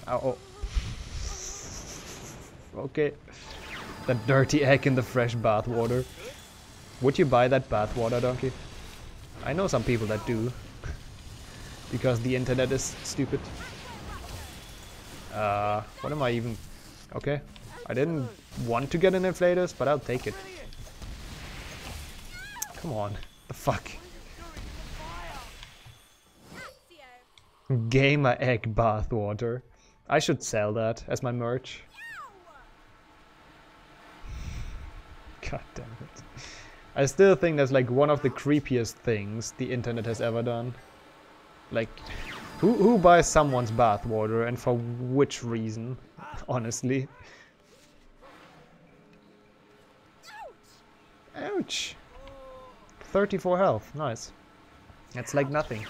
Oh. Okay, that dirty egg in the fresh bath water. Would you buy that bath water, donkey? I know some people that do. Because the internet is stupid. Uh, what am I even... Okay. I didn't want to get an Inflatus, but I'll take it. Come on. The fuck? Gamer egg bath water. I should sell that as my merch. God damn it. I still think that's like one of the creepiest things the internet has ever done. Like, who, who buys someone's bathwater and for which reason? Honestly. Ouch! 34 health, nice. That's like nothing.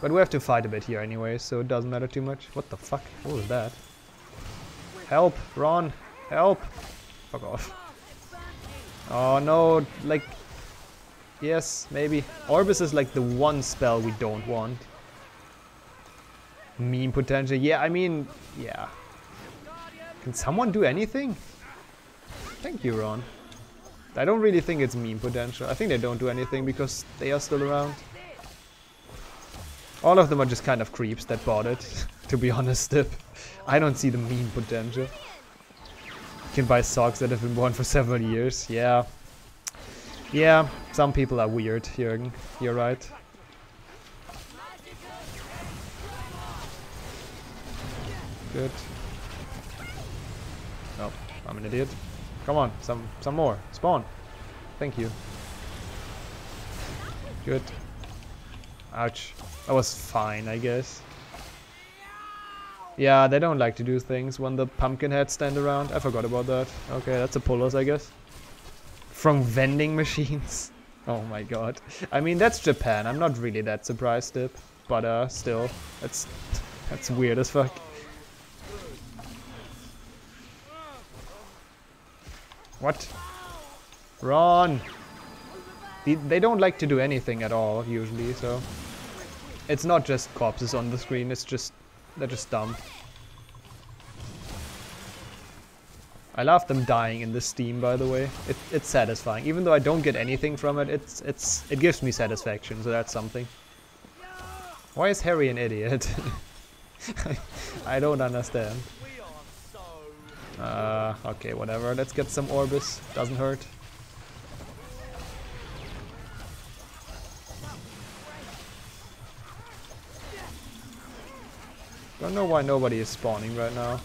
But we have to fight a bit here anyway, so it doesn't matter too much. What the fuck? What was that? Help! Ron! Help! Fuck off. Oh no, like... Yes, maybe. Orbis is like the one spell we don't want. Meme potential. Yeah, I mean, yeah. Can someone do anything? Thank you, Ron. I don't really think it's meme potential. I think they don't do anything because they are still around. All of them are just kind of creeps that bought it, to be honest. Dip. I don't see the meme potential. You can buy socks that have been worn for several years. Yeah. Yeah, some people are weird, Jürgen. You're right. Good. Nope, I'm an idiot. Come on, some some more. Spawn. Thank you. Good. Ouch. That was fine, I guess. Yeah, they don't like to do things when the pumpkin heads stand around. I forgot about that. Okay, that's a pullers, I guess. From vending machines. Oh my god. I mean, that's Japan. I'm not really that surprised, Dip. But uh, still, that's that's weird as fuck. What? Run! They, they don't like to do anything at all, usually, so... It's not just corpses on the screen, it's just... They're just dumb. I love them dying in the steam, by the way. It, it's satisfying. Even though I don't get anything from it, it's it's it gives me satisfaction, so that's something. Why is Harry an idiot? I don't understand. Uh, okay, whatever. Let's get some Orbis. Doesn't hurt. Don't know why nobody is spawning right now.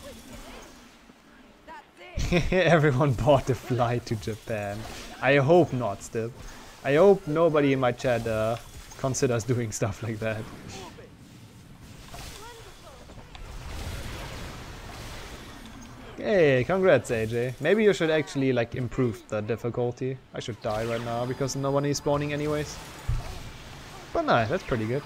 Everyone bought a flight to Japan. I hope not, still. I hope nobody in my chat uh, considers doing stuff like that. Hey, congrats AJ. Maybe you should actually like improve the difficulty. I should die right now because no one is spawning anyways. But nice, that's pretty good.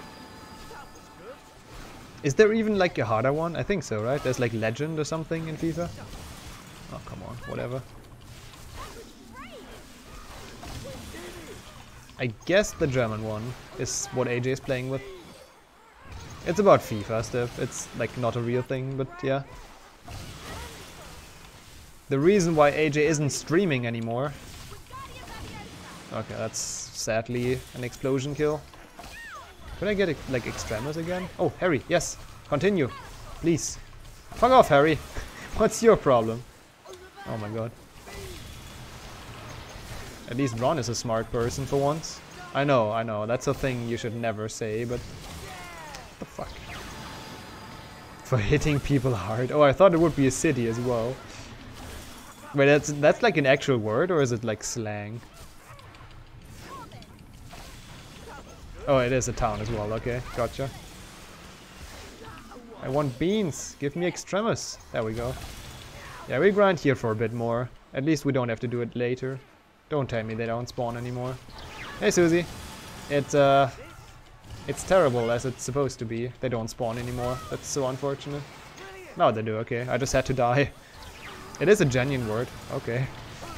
Is there even like a harder one? I think so, right? There's like legend or something in FIFA? Oh, come on, whatever. I guess the German one is what AJ is playing with. It's about FIFA stuff. It's like not a real thing, but yeah. The reason why AJ isn't streaming anymore. Okay, that's sadly an explosion kill. Could I get like Extremis again? Oh, Harry, yes. Continue. Please. Fuck off, Harry. What's your problem? Oh my god. At least Ron is a smart person for once. I know, I know. That's a thing you should never say, but... The fuck? For hitting people hard. Oh, I thought it would be a city as well. Wait, that's that's like an actual word, or is it like slang? Oh, it is a town as well. Okay, gotcha. I want beans. Give me extremis. There we go. Yeah, we grind here for a bit more. At least we don't have to do it later. Don't tell me they don't spawn anymore. Hey, Susie. It's, uh... It's terrible as it's supposed to be. They don't spawn anymore. That's so unfortunate. No, they do. Okay, I just had to die. It is a genuine word. Okay.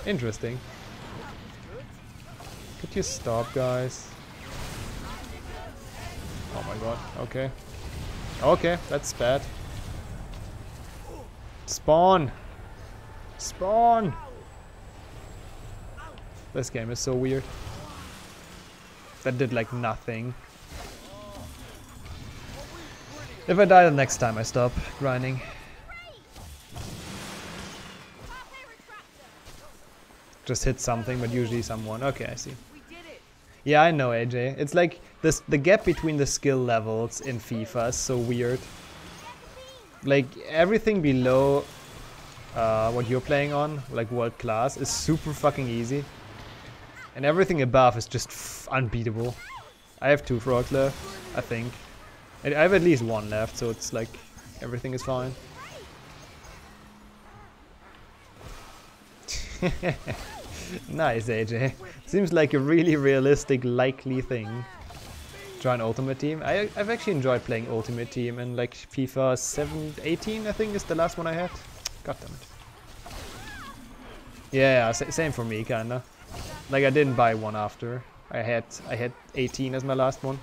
Interesting. Could you stop, guys? Oh my god. Okay. Okay, that's bad. Spawn! Spawn! This game is so weird. That did like nothing. If I die the next time I stop grinding. Just hit something, but usually someone. Okay, I see. Yeah, I know, AJ. It's like this the gap between the skill levels in FIFA is so weird. Like everything below uh, what you're playing on, like world class, is super fucking easy, and everything above is just unbeatable. I have two frogs left, I think. And I have at least one left, so it's like everything is fine. nice, AJ. Seems like a really realistic, likely thing. Try an Ultimate Team. I, I've actually enjoyed playing Ultimate Team and like FIFA 7, 18 I think is the last one I had. God damn it. Yeah, same for me kinda. Like I didn't buy one after. I had I had 18 as my last one.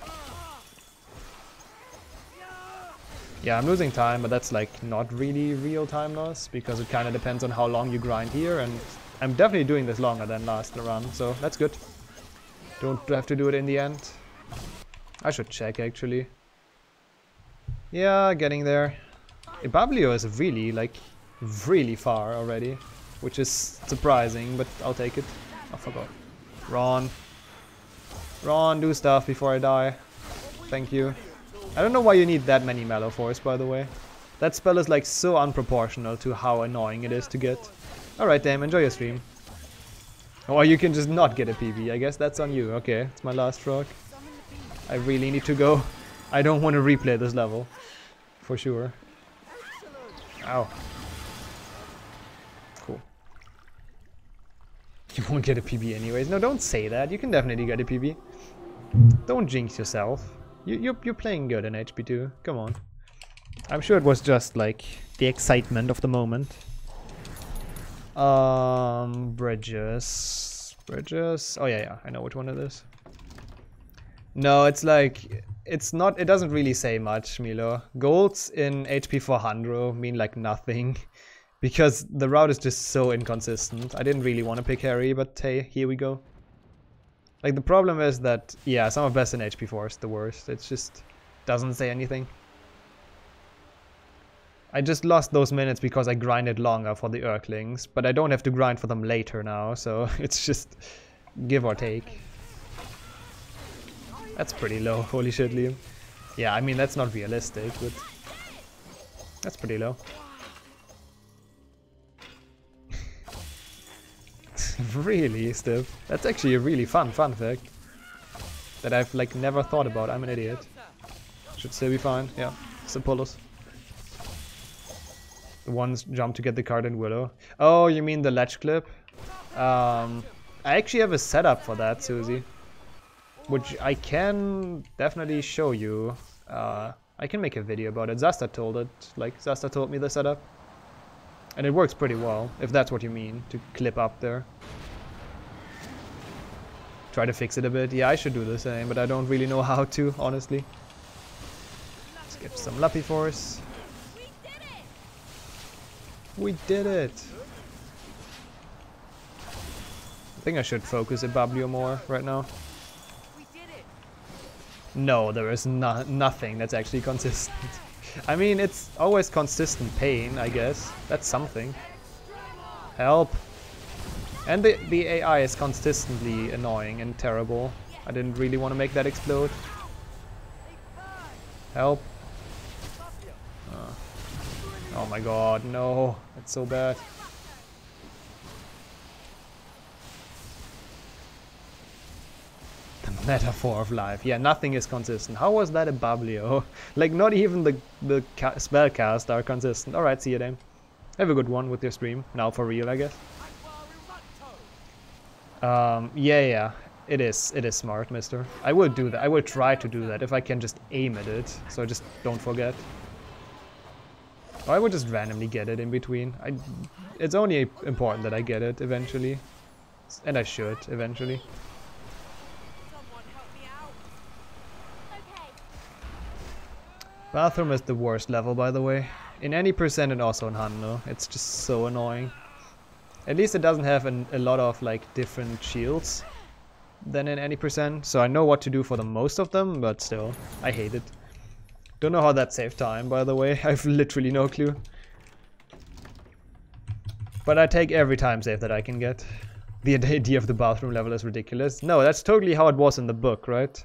Yeah, I'm losing time, but that's like not really real time loss because it kind of depends on how long you grind here and I'm definitely doing this longer than last run, so that's good. Don't have to do it in the end. I should check actually. Yeah, getting there. Ebublio is really like really far already, which is surprising, but I'll take it. I forgot. Ron. Ron, do stuff before I die. Thank you. I don't know why you need that many Melofors, by the way. That spell is like so unproportional to how annoying it is to get. Alright, Dame, enjoy your stream. Or you can just not get a PV, I guess that's on you. Okay, it's my last frog. I really need to go. I don't want to replay this level. For sure. Ow. Cool. You won't get a PB anyways. No, don't say that. You can definitely get a PB. Don't jinx yourself. You, you're, you're playing good in HP2. Come on. I'm sure it was just like the excitement of the moment. Um, bridges. Bridges. Oh yeah, yeah, I know which one it is. No, it's like it's not. It doesn't really say much, Milo. Golds in HP 400 mean like nothing, because the route is just so inconsistent. I didn't really want to pick Harry, but hey, here we go. Like the problem is that yeah, some of best in HP 4 is the worst. It just doesn't say anything. I just lost those minutes because I grinded longer for the Urklings, but I don't have to grind for them later now, so it's just give or take. That's pretty low, holy shit, Liam. Yeah, I mean, that's not realistic, but that's pretty low. really, Steve? That's actually a really fun fun fact that I've like never thought about. I'm an idiot. Should still be fine. Yeah, Apollos. The ones jump to get the card in Willow. Oh, you mean the ledge clip? Um, I actually have a setup for that, Susie. Which I can definitely show you. Uh, I can make a video about it. Zasta told it. Like, Zasta told me the setup. And it works pretty well, if that's what you mean, to clip up there. Try to fix it a bit. Yeah, I should do the same, but I don't really know how to, honestly. Let's get some Lapifors. We did it! I think I should focus at Babio more right now. No, there is no nothing that's actually consistent. I mean, it's always consistent pain, I guess. That's something. Help! And the, the AI is consistently annoying and terrible. I didn't really want to make that explode. Help. Uh. Oh my god, no. That's so bad. Metaphor of life. Yeah, nothing is consistent. How was that a Bablio? like, not even the, the spell cast are consistent. Alright, see you then. Have a good one with your stream. Now for real, I guess. Um, yeah, yeah. It is. It is smart, mister. I will do that. I will try to do that if I can just aim at it. So just don't forget. Or I would just randomly get it in between. I, it's only important that I get it eventually. And I should, eventually. Bathroom is the worst level, by the way. In any percent and also in Hundo. It's just so annoying. At least it doesn't have an, a lot of like different shields than in any percent. So I know what to do for the most of them, but still, I hate it. Don't know how that saved time, by the way. I've literally no clue. But I take every time save that I can get. The idea of the bathroom level is ridiculous. No, that's totally how it was in the book, right?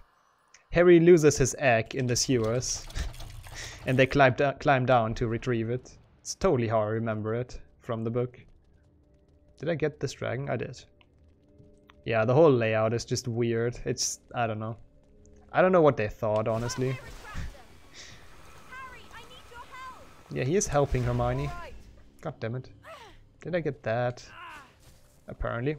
Harry loses his egg in the sewers. and they climb, uh, climb down to retrieve it. It's totally how I remember it from the book. Did I get this dragon? I did. Yeah, the whole layout is just weird. It's, I don't know. I don't know what they thought, honestly. yeah, he is helping Hermione. God damn it. Did I get that? Apparently.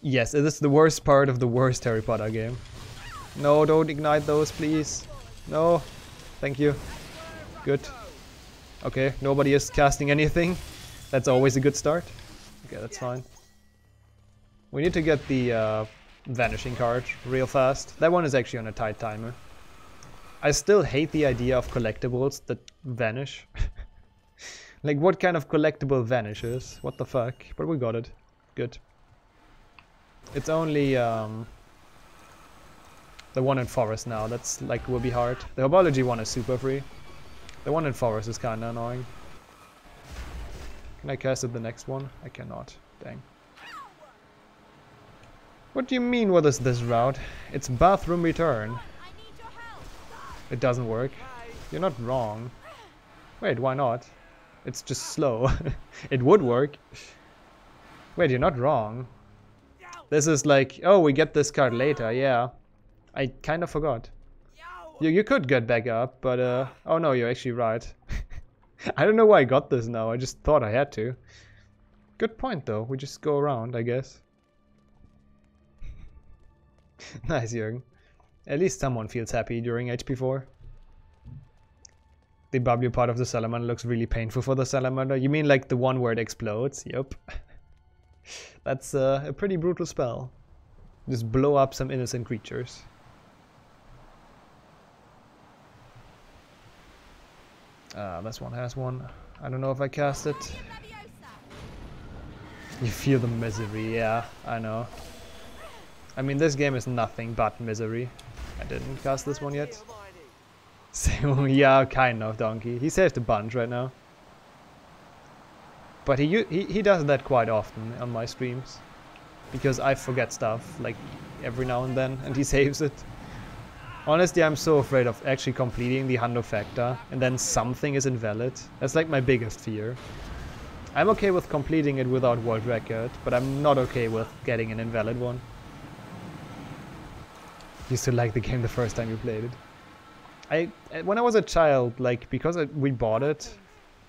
Yes, it is the worst part of the worst Harry Potter game. No, don't ignite those, please. No. Thank you. Good. Okay, nobody is casting anything. That's always a good start. Okay, that's fine. We need to get the uh, vanishing card real fast. That one is actually on a tight timer. I still hate the idea of collectibles that vanish. like what kind of collectible vanishes? What the fuck? But we got it. Good. It's only um, the one in Forest now. That's like will be hard. The Herbology one is super free. The one in Forest is kinda annoying. Can I cast it the next one? I cannot. Dang. What do you mean what is this route? It's bathroom return. It doesn't work. You're not wrong. Wait, why not? It's just slow. it would work. Wait, you're not wrong. This is like, oh, we get this card later, yeah. I kind of forgot. You, you could get back up, but uh, oh no, you're actually right. I don't know why I got this now, I just thought I had to. Good point though, we just go around, I guess. nice, Jürgen. At least someone feels happy during HP4. The bubbly part of the salamander looks really painful for the salamander. You mean like the one where it explodes? Yep. That's uh, a pretty brutal spell. Just blow up some innocent creatures. Uh, this one has one. I don't know if I cast it. You feel the misery, yeah, I know. I mean, this game is nothing but misery. I didn't cast this one yet. Yeah, kind of, Donkey. He saved a bunch right now. But he, he he does that quite often on my streams. Because I forget stuff, like, every now and then, and he saves it. Honestly, I'm so afraid of actually completing the Hundo Factor, and then something is invalid. That's like my biggest fear. I'm okay with completing it without world record, but I'm not okay with getting an invalid one. You still like the game the first time you played it. I uh, when I was a child, like because I, we bought it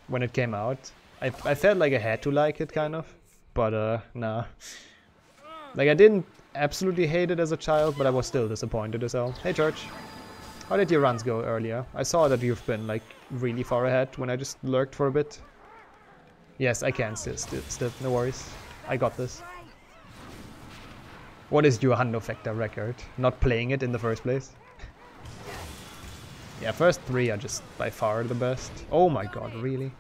when it came out, I I felt like I had to like it kind of, but uh nah. Like I didn't absolutely hated as a child, but I was still disappointed as hell. Hey Church, how did your runs go earlier? I saw that you've been like really far ahead when I just lurked for a bit. Yes, I can still, still, still no worries. I got this. What is your Hundo Factor record? Not playing it in the first place? yeah, first three are just by far the best. Oh my god, really?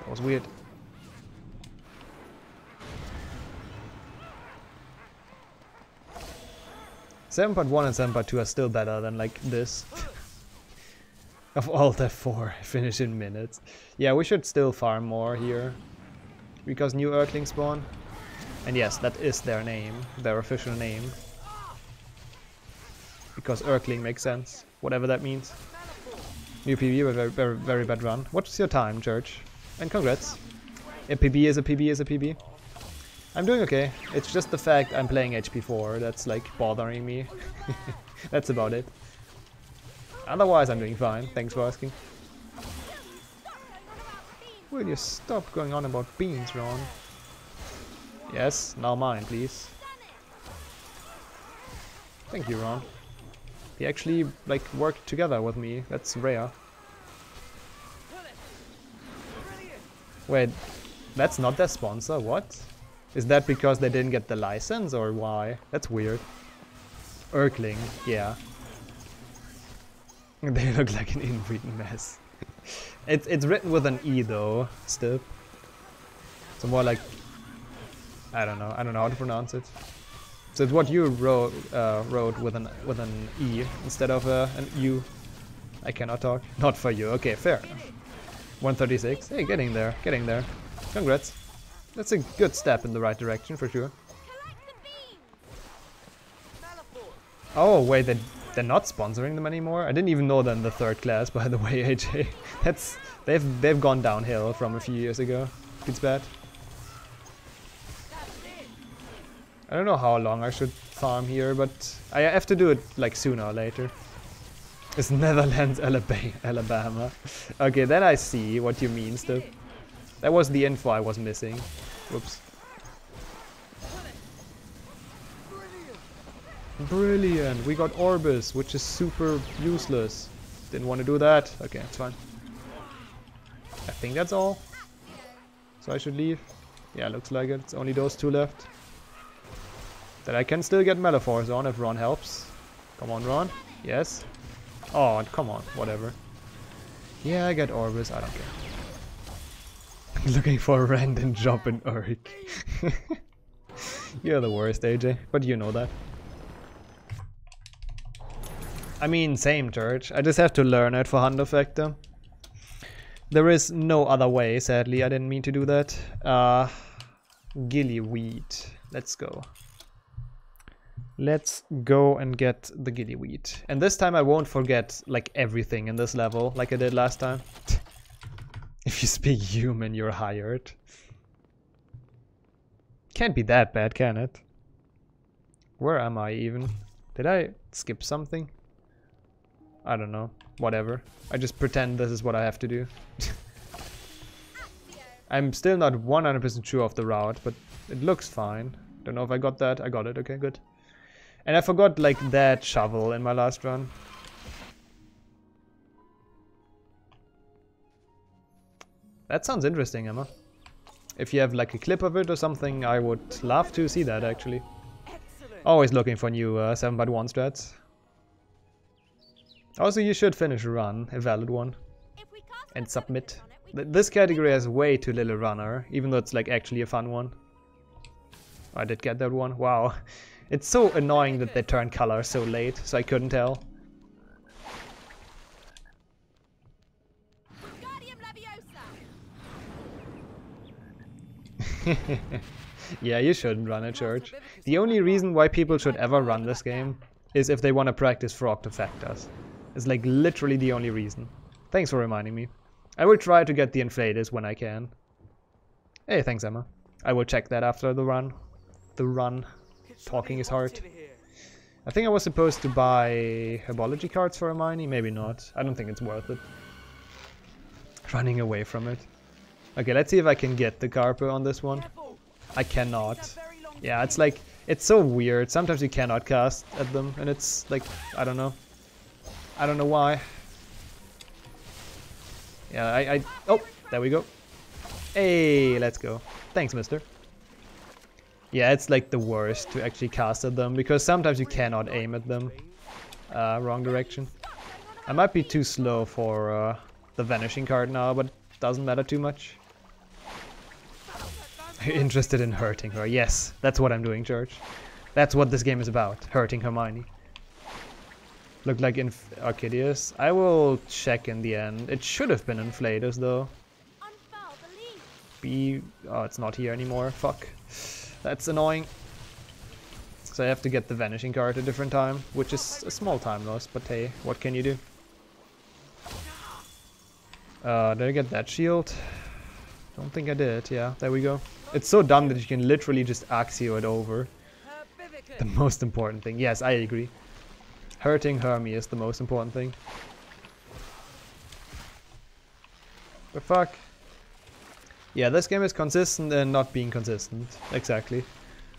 That was weird. Seven point one and seven point two are still better than like this. of all the four, finish in minutes. Yeah, we should still farm more here. Because new Urkling spawn. And yes, that is their name, their official name. Because Urkling makes sense, whatever that means. New PB, but very, very, very bad run. What's your time, Church? And congrats. A PB is a PB is a PB. I'm doing okay. It's just the fact I'm playing HP4 that's like bothering me. that's about it. Otherwise, I'm doing fine. Thanks for asking. Will you stop going on about beans, Ron? Yes, now mine, please. Thank you, Ron. He actually, like, worked together with me. That's rare. Wait, that's not their sponsor? What? Is that because they didn't get the license, or why? That's weird. Urkling, yeah. They look like an inbreed mess. it's it's written with an E though, still. So more like I don't know. I don't know how to pronounce it. So it's what you wrote uh, wrote with an with an E instead of uh, an U. I cannot talk. Not for you. Okay, fair enough. 136. Hey, getting there, getting there. Congrats. That's a good step in the right direction for sure. Oh wait, they they're not sponsoring them anymore. I didn't even know they're in the third class, by the way, AJ. That's they've they've gone downhill from a few years ago. It's bad. I don't know how long I should farm here, but I have to do it like sooner or later. It's Netherlands, Alabama. Okay, then I see what you mean, Stip. That was the info I was missing. Whoops. Brilliant! We got Orbis, which is super useless. Didn't want to do that. Okay, it's fine. I think that's all. So I should leave. Yeah, looks like it. It's only those two left. That I can still get Metaphors on if Ron helps. Come on, Ron. Yes. Oh, come on. Whatever. Yeah, I get Orbis. I don't care. Looking for a random job in Urk. You're the worst, AJ. But you know that. I mean, same church. I just have to learn it for Hundo Factor. There is no other way, sadly. I didn't mean to do that. Uh, Gillyweed. Let's go. Let's go and get the Gillyweed. And this time I won't forget, like, everything in this level, like I did last time. if you speak human, you're hired. Can't be that bad, can it? Where am I even? Did I skip something? I don't know. Whatever. I just pretend this is what I have to do. I'm still not 100% sure of the route, but it looks fine. Don't know if I got that. I got it. Okay, good. And I forgot, like, that shovel in my last run. That sounds interesting, Emma. If you have like a clip of it or something, I would love to see that actually. Excellent. Always looking for new uh, 7x1 strats. Also, you should finish a run, a valid one, If we cast and submit. it, this category has way too little runner, even though it's like actually a fun one. I did get that one. Wow. It's so annoying that they turn color so late, so I couldn't tell. yeah, you shouldn't run a church. The only reason why people should ever run this game is if they want to practice Frog to Factors. It's like literally the only reason. Thanks for reminding me. I will try to get the Inflatus when I can. Hey, thanks Emma. I will check that after the run. The run. Talking is hard. I think I was supposed to buy herbology cards for Hermione. Maybe not. I don't think it's worth it. Running away from it. Okay, let's see if I can get the Carper on this one. I cannot. Yeah, it's like, it's so weird. Sometimes you cannot cast at them, and it's like, I don't know. I don't know why. Yeah, I, I, oh, there we go. Hey, let's go. Thanks, mister. Yeah, it's like the worst to actually cast at them, because sometimes you cannot aim at them. Uh, wrong direction. I might be too slow for uh, the vanishing card now, but doesn't matter too much. Interested in hurting her. Yes, that's what I'm doing, George. That's what this game is about. Hurting Hermione. Look like Inf Arcadius. I will check in the end. It should have been Inflatus though. Be oh it's not here anymore. Fuck. That's annoying. So I have to get the vanishing card at a different time, which is a small time loss, but hey, what can you do? Uh, did I get that shield? Don't think I did, yeah, there we go. It's so dumb that you can literally just Accio it over. The most important thing. Yes, I agree. Hurting Hermie is the most important thing. The fuck? Yeah, this game is consistent and not being consistent. Exactly.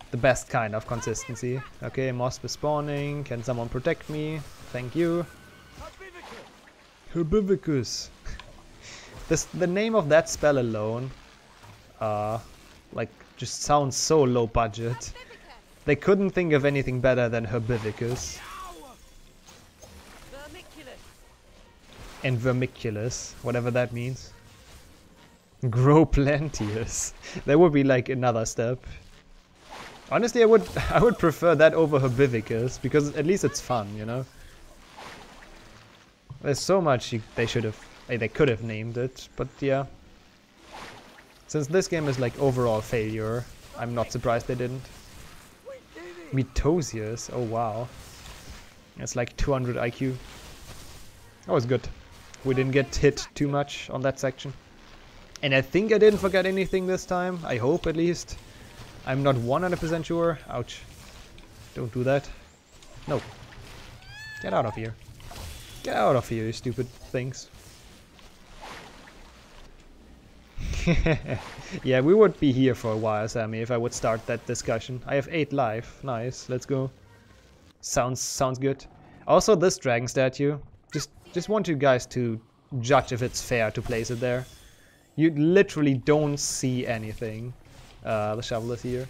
The best kind of consistency. Okay, Moss is spawning. Can someone protect me? Thank you. Herbivicus. Herbivicus. this the name of that spell alone, uh, like just sounds so low budget. They couldn't think of anything better than Herbivicus and Vermiculus, whatever that means. Grow plenteous. That would be like another step. Honestly, I would I would prefer that over Herbivicus because at least it's fun, you know. There's so much you, they should have, eh, they could have named it, but yeah. Since this game is like overall failure, I'm not surprised they didn't. Mitosius, oh wow. It's like 200 IQ. That was good. We didn't get hit too much on that section. And I think I didn't forget anything this time. I hope at least. I'm not 100% sure. Ouch. Don't do that. No. Get out of here. Get out of here, you stupid things. yeah, we would be here for a while, Sammy, if I would start that discussion. I have 8 life. Nice, let's go. Sounds sounds good. Also, this dragon statue. Just just want you guys to judge if it's fair to place it there. You literally don't see anything. Uh, the shovel is here.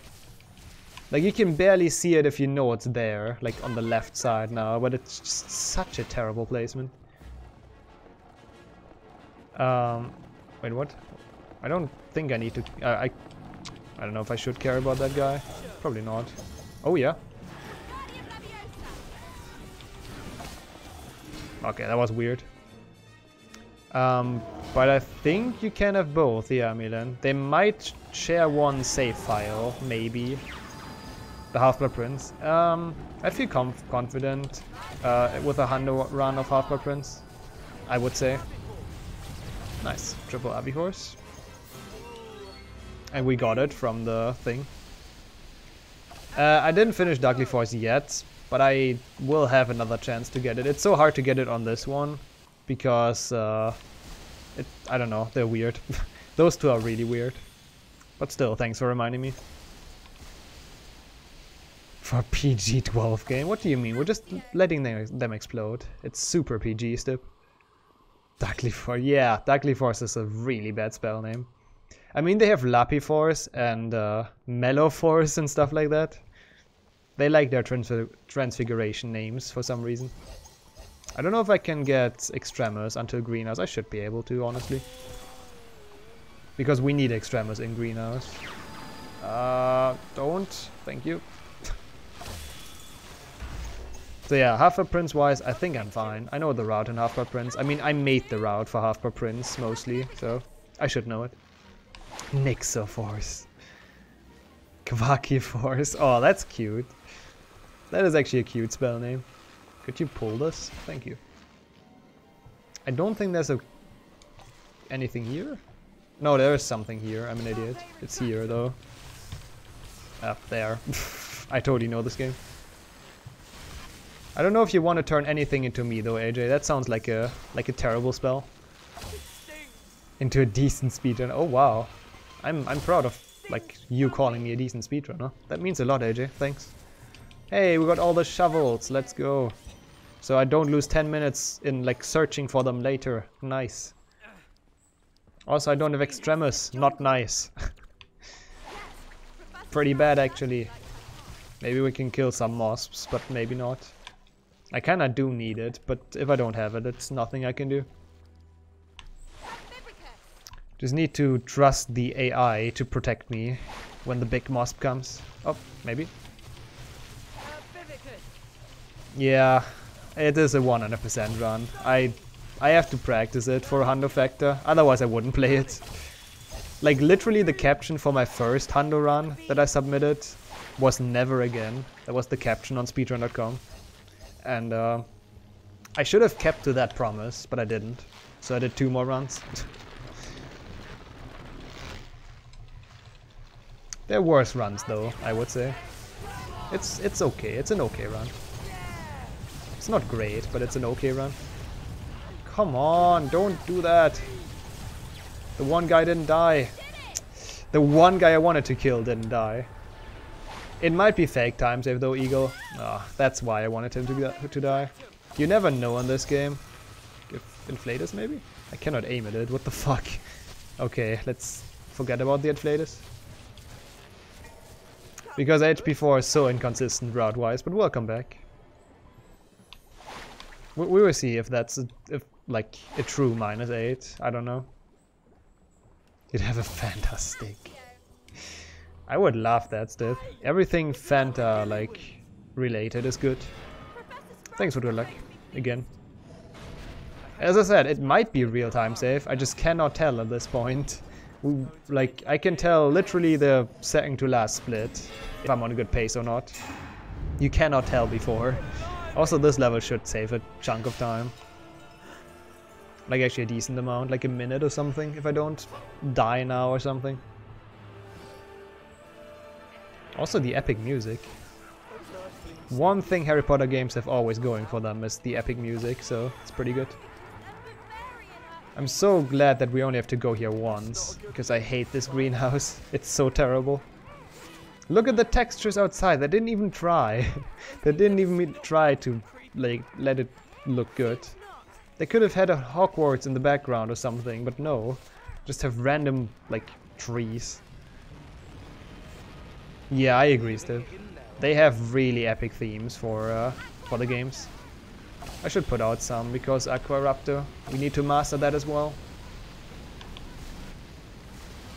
Like you can barely see it if you know it's there, like on the left side now, but it's just such a terrible placement. Um, wait, what? I don't think I need to. I, I don't know if I should care about that guy. Probably not. Oh yeah. Okay, that was weird. Um, but I think you can have both, yeah, Milan. They might share one save file, maybe. The Half-Blood Prince. Um, I feel conf confident uh, with a Hundo run of Half-Blood Prince, I would say. Nice, triple Avifors. And we got it from the thing. Uh, I didn't finish Ducklifors yet, but I will have another chance to get it. It's so hard to get it on this one because uh, it, I don't know, they're weird. Those two are really weird. But still, thanks for reminding me. For a PG-12 game? What do you mean? We're just letting them, them explode. It's super PG, Stip. Ducklifors, yeah, Ducklifors is a really bad spell name. I mean, they have Lapifors and uh, Melofors and stuff like that. They like their transfiguration names for some reason. I don't know if I can get Extremis until Greenhouse. I should be able to, honestly. Because we need Extremis in Greenhouse. Uh, don't. Thank you. so yeah, Half-Blood Prince wise, I think I'm fine. I know the route in Half-Blood Prince. I mean, I made the route for Half-Blood Prince, mostly, so I should know it. Nixo Force. Kvaki Force. Oh, that's cute. That is actually a cute spell name. Could you pull this? Thank you. I don't think there's a anything here. No, there is something here. I'm an idiot. It's here though. Up there. I totally know this game. I don't know if you want to turn anything into me though, AJ. That sounds like a like a terrible spell. Into a decent speedrun. Oh wow. I'm I'm proud of like you calling me a decent speedrunner. That means a lot, AJ. Thanks. Hey, we got all the shovels. Let's go. So I don't lose 10 minutes in like searching for them later. Nice. Also, I don't have extremis. Not nice. Pretty bad, actually. Maybe we can kill some mosps, but maybe not. I kinda do need it, but if I don't have it, it's nothing I can do. Just need to trust the AI to protect me when the big mosp comes. Oh, maybe. Yeah, it is a 100% run. I I have to practice it for Hundo Factor, otherwise I wouldn't play it. Like literally the caption for my first Hundo run that I submitted was never again. That was the caption on speedrun.com. And uh, I should have kept to that promise, but I didn't. So I did two more runs. They're worse runs though, I would say. It's it's okay, it's an okay run. It's not great, but it's an okay run. Come on, don't do that. The one guy didn't die. The one guy I wanted to kill didn't die. It might be fake time save though, Eagle. Ah, that's why I wanted him to, be to die. You never know in this game. If Inflatus maybe? I cannot aim at it, what the fuck? Okay, let's forget about the Inflatus. Because HP4 is so inconsistent route-wise, but welcome back. We, we will see if that's a, if like a true minus 8, I don't know. You'd have a fantastic. I would love that stuff. Everything Fanta like related is good. Thanks for good luck again. As I said, it might be real time save. I just cannot tell at this point. Like I can tell literally the second to last split if I'm on a good pace or not. You cannot tell before. Also, this level should save a chunk of time. Like actually a decent amount, like a minute or something, if I don't die now or something. Also the epic music. One thing Harry Potter games have always going for them is the epic music, so it's pretty good. I'm so glad that we only have to go here once, because I hate this greenhouse. It's so terrible. Look at the textures outside, they didn't even try. they didn't even try to like let it look good. They could have had a Hogwarts in the background or something, but no. Just have random, like, trees. Yeah, I agree, Steve. They have really epic themes for uh, for the games. I should put out some, because Aqua Eructo, we need to master that as well.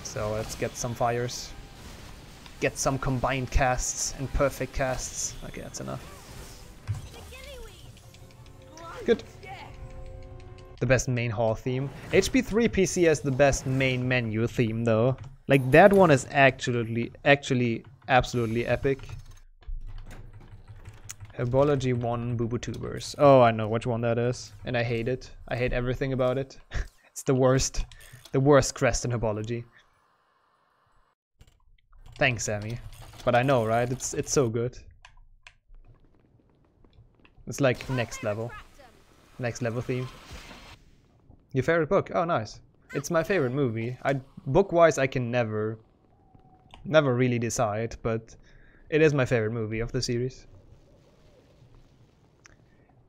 So let's get some fires. Get some combined casts and perfect casts. Okay, that's enough. Good. The best main hall theme. HP3 PC has the best main menu theme though. Like that one is actually, actually, absolutely epic. Herbology 1 Bubotubers. Oh, I know which one that is. And I hate it. I hate everything about it. it's the worst. The worst crest in Herbology. Thanks, Sammy. But I know, right? It's it's so good. It's like next level. Next level theme. Your favorite book? Oh, nice. It's my favorite movie. I book-wise, I can never, never really decide, but it is my favorite movie of the series.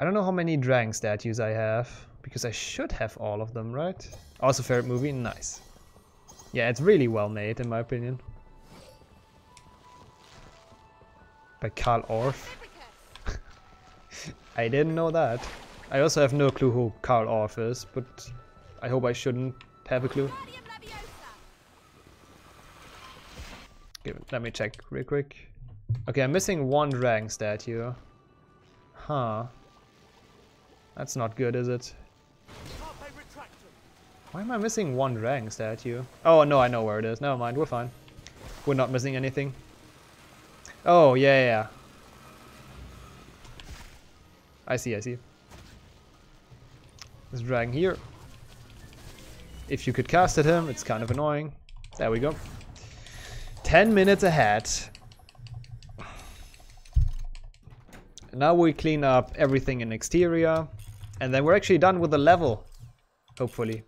I don't know how many Dragon statues I have, because I should have all of them, right? Also favorite movie? Nice. Yeah, it's really well made in my opinion. By Carl Orff. I didn't know that. I also have no clue who Carl Orff is, but I hope I shouldn't have a clue. It- let me check real quick. Okay, I'm missing one dragon statue. Huh. That's not good, is it? Why am I missing one dragon statue? Oh, no, I know where it is. Never mind, we're fine. We're not missing anything. Oh, yeah, yeah. I see, I see. This dragon here. If you could cast at him, it's kind of annoying. There we go. 10 minutes ahead. Now we clean up everything in exterior. And then we're actually done with the level. Hopefully.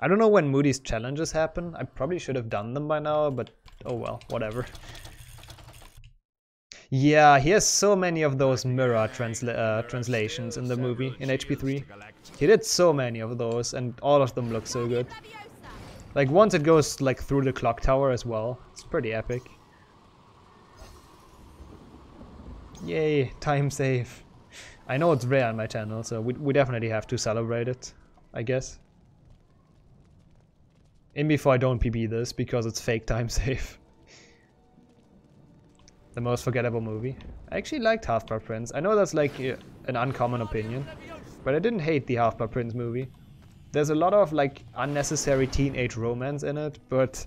I don't know when Moody's challenges happen. I probably should have done them by now, but oh well, whatever. Yeah, he has so many of those mirror transla uh, translations in the movie, in HP3. He did so many of those, and all of them look so good. Like once it goes like through the clock tower as well. It's pretty epic. Yay, time save. I know it's rare on my channel, so we, we definitely have to celebrate it, I guess. In before I don't PB this, because it's fake time save. the most forgettable movie. I actually liked Half-Blood Prince. I know that's like uh, an uncommon opinion, but I didn't hate the Half-Blood Prince movie. There's a lot of like unnecessary teenage romance in it, but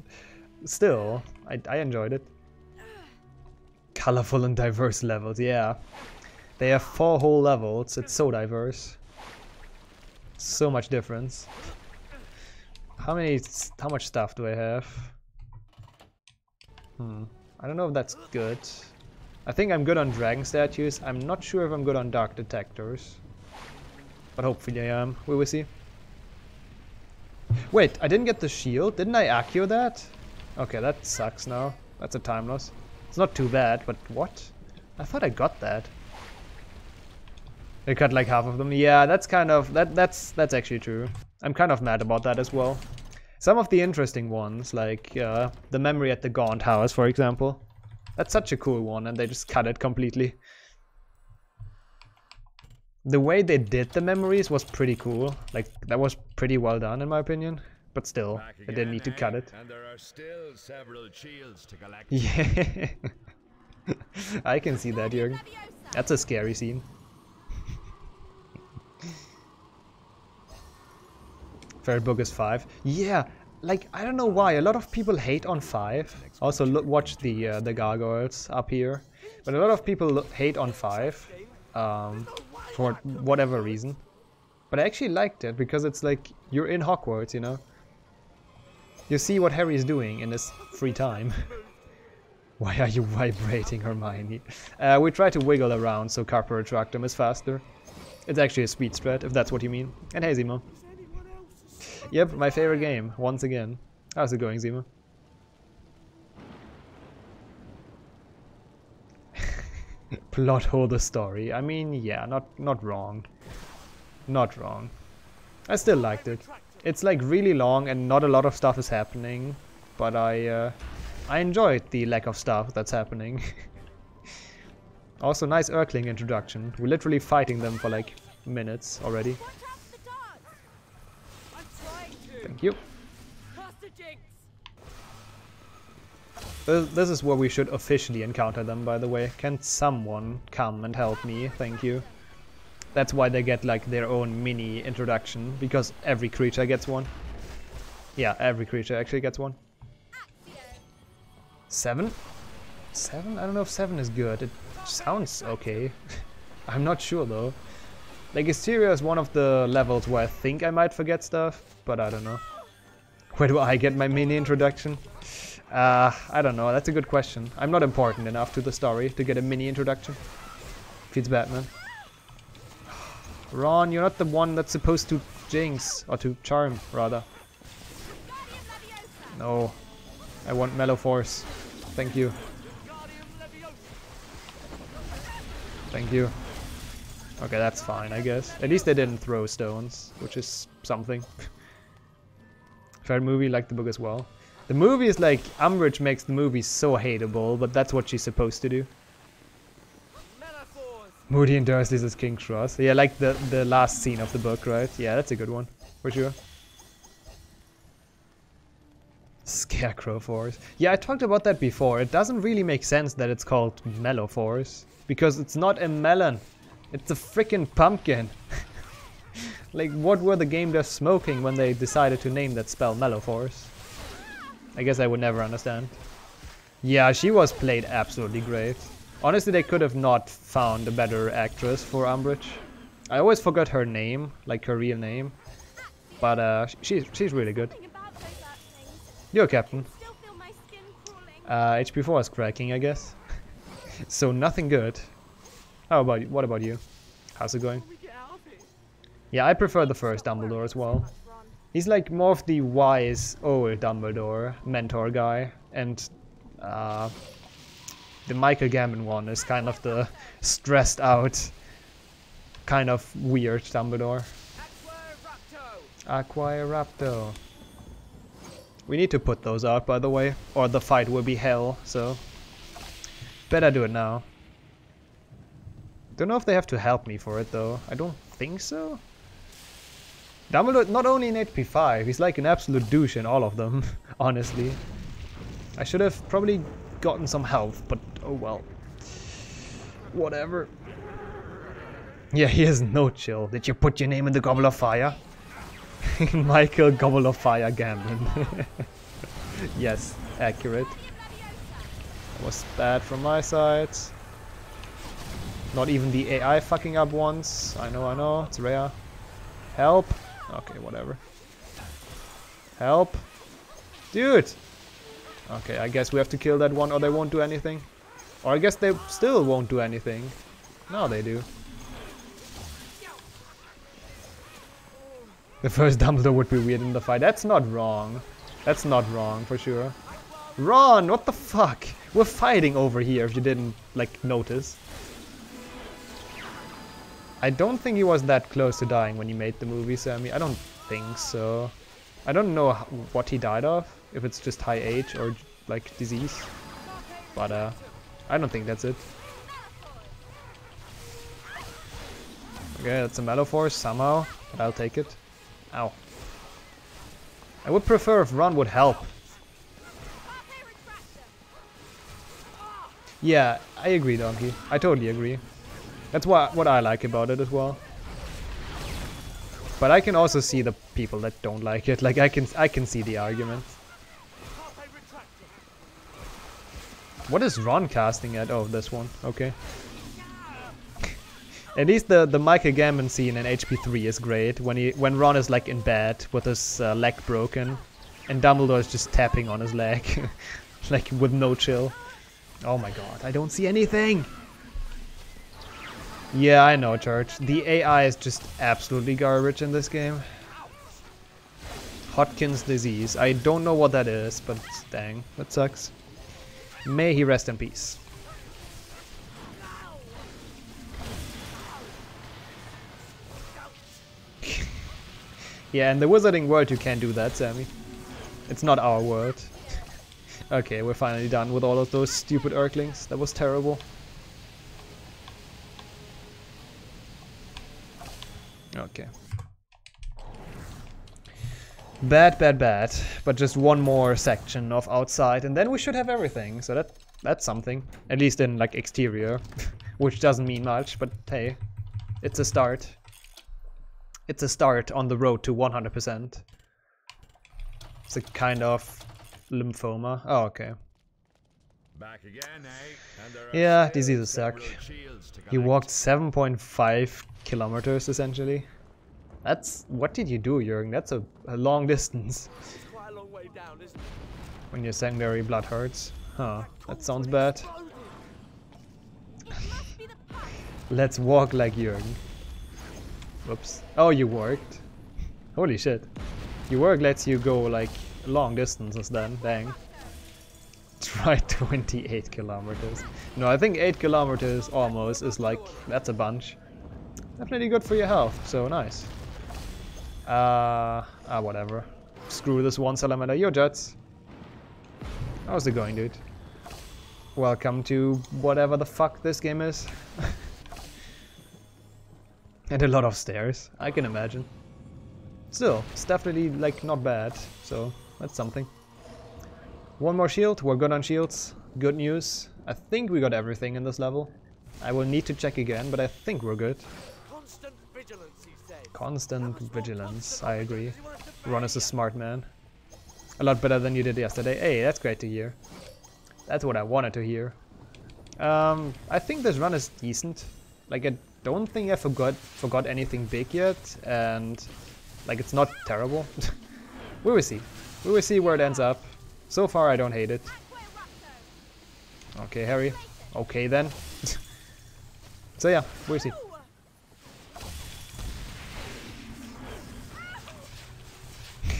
still, I, I enjoyed it. Colorful and diverse levels, yeah. They have four whole levels, it's so diverse. So much difference. How many, how much stuff do I have? Hmm, I don't know if that's good. I think I'm good on dragon statues, I'm not sure if I'm good on dark detectors. But hopefully I am, we will see. Wait, I didn't get the shield. Didn't I accio that? Okay, that sucks now. That's a time loss. It's not too bad, but what? I thought I got that. They cut like half of them. Yeah, that's kind of that that's that's actually true. I'm kind of mad about that as well. Some of the interesting ones, like uh, the memory at the Gaunt House, for example. That's such a cool one, and they just cut it completely. The way they did the memories was pretty cool. Like, that was pretty well done, in my opinion. But still, Back they didn't need to cut it. And there are still several shields to collect. Yeah. I can see that, Jürgen. That's a scary scene. Book is 5. Yeah, like, I don't know why. A lot of people hate on 5. Also, look, watch the uh, the gargoyles up here. But a lot of people hate on 5. Um, for whatever reason. But I actually liked it because it's like, you're in Hogwarts, you know? You see what Harry is doing in his free time. Why are you vibrating, Hermione? Uh, we try to wiggle around so Carpe Retractum is faster. It's actually a speed strat, if that's what you mean. And hey, Zima. Yep, my favorite game, once again. How's it going, Zima? Plot hole the story. I mean, yeah, not not wrong. Not wrong. I still liked it. It's like really long and not a lot of stuff is happening, but I uh, I enjoyed the lack of stuff that's happening. also, nice Urkling introduction. We're literally fighting them for like minutes already. Watch out for the darts. I'm trying to. Thank you. Cast a jinx. This, this is where we should officially encounter them, by the way. Can someone come and help me? Thank you. That's why they get like their own mini introduction, because every creature gets one. Yeah, every creature actually gets one. Seven? Seven? I don't know if seven is good. It sounds okay. I'm not sure though. Like Exterior is one of the levels where I think I might forget stuff, but I don't know. Where do I get my mini introduction? Uh, I don't know. That's a good question. I'm not important enough to the story to get a mini introduction. Feeds Batman. Ron, you're not the one that's supposed to jinx, or to charm, rather. No. I want Melofors. Thank you. Thank you. Okay, that's fine, I guess. At least they didn't throw stones, which is something. Fair movie, like the book as well. The movie is like Umbridge makes the movie so hateable, but that's what she's supposed to do. Moody and Dursley's as King's Cross. Yeah, like the the last scene of the book, right? Yeah, that's a good one for sure. Scarecrow Force. Yeah, I talked about that before. It doesn't really make sense that it's called Melofors because it's not a melon. It's a freaking pumpkin. like, what were the game devs smoking when they decided to name that spell Melofors? I guess I would never understand. Yeah, she was played absolutely great. Honestly, they could have not found a better actress for Umbridge. I always forgot her name, like her real name. But uh, she's she's really good. Something about those earth things. You're captain. Still feel my skin crawling. Uh, HP4 is cracking, I guess. so nothing good. How about you? What about you? How's it going? Yeah, I prefer the first Dumbledore as well. He's like more of the wise old Dumbledore mentor guy, and uh, the Michael Gambon one is kind of the stressed out, kind of weird Dumbledore. Aqua Eructo. We need to put those out, by the way, or the fight will be hell, so... Better do it now. Don't know if they have to help me for it, though. I don't think so. Dumbledore, not only in HP 5, he's like an absolute douche in all of them, honestly. I should have probably gotten some health, but oh well. Whatever. Yeah, he has no chill. Did you put your name in the Gobble of Fire? Michael Gobble of Fire Gambling. yes, accurate. That was bad from my side. Not even the AI fucking up once. I know, I know, it's rare. Help. Okay, whatever. Help. Dude! Okay, I guess we have to kill that one or they won't do anything. Or I guess they still won't do anything. No, they do. The first Dumbledore would be weird in the fight. That's not wrong. That's not wrong, for sure. Ron, what the fuck? We're fighting over here, if you didn't, like, notice. I don't think he was that close to dying when he made the movie, Sammy. I don't think so. I don't know what he died of, if it's just high age or, like, disease. But, uh, I don't think that's it. Okay, that's a Melofors somehow, but I'll take it. Ow. I would prefer if Ron would help. Yeah, I agree, Donkey. I totally agree. That's what what I like about it as well. But I can also see the people that don't like it. Like I can I can see the argument. What is Ron casting at? Oh, this one. Okay. At least the the Michael Gambon scene in HP3 is great when he when Ron is like in bed with his uh, leg broken, and Dumbledore is just tapping on his leg, like with no chill. Oh my god, I don't see anything. Yeah, I know, Church. The AI is just absolutely garbage in this game. Hodgkin's disease. I don't know what that is, but dang, that sucks. May he rest in peace. yeah, in the wizarding world you can't do that, Sammy. It's not our world. okay, we're finally done with all of those stupid Urklings. That was terrible. Okay. Bad, bad, bad. But just one more section of outside, and then we should have everything. So that that's something. At least in like exterior, which doesn't mean much, but hey, it's a start. It's a start on the road to 100%. It's a kind of lymphoma. Oh, okay. Back again, eh? And Yeah, still diseases suck. several shields to You walked 7.5 kilometers essentially. That's what did you do, Jürgen? That's a, a long distance quite a long way down, isn't it? when your secondary blood hurts. Huh, that sounds bad. Loaded. Must be the pipe. Let's walk like Jürgen. Whoops. Oh, you worked. Holy shit. Your work lets you go like long distances then. Dang. Try 28 kilometers. No, I think 8 kilometers almost is like, that's a bunch. Definitely good for your health, so nice. Uh, ah, whatever. Screw this one salamander, your jets. How's it going, dude? Welcome to whatever the fuck this game is. and a lot of stairs, I can imagine. Still, it's definitely like not bad, so that's something. One more shield, we're good on shields. Good news. I think we got everything in this level. I will need to check again, but I think we're good. Constant vigilance. Constant vigilance, I agree. Ron is a smart man. A lot better than you did yesterday. Hey, that's great to hear. That's what I wanted to hear. Um, I think this run is decent. Like, I don't think I forgot forgot anything big yet, and like it's not terrible. we will see. We will see where it ends up. So far, I don't hate it. Okay, Harry. Okay then. so yeah, we'll see.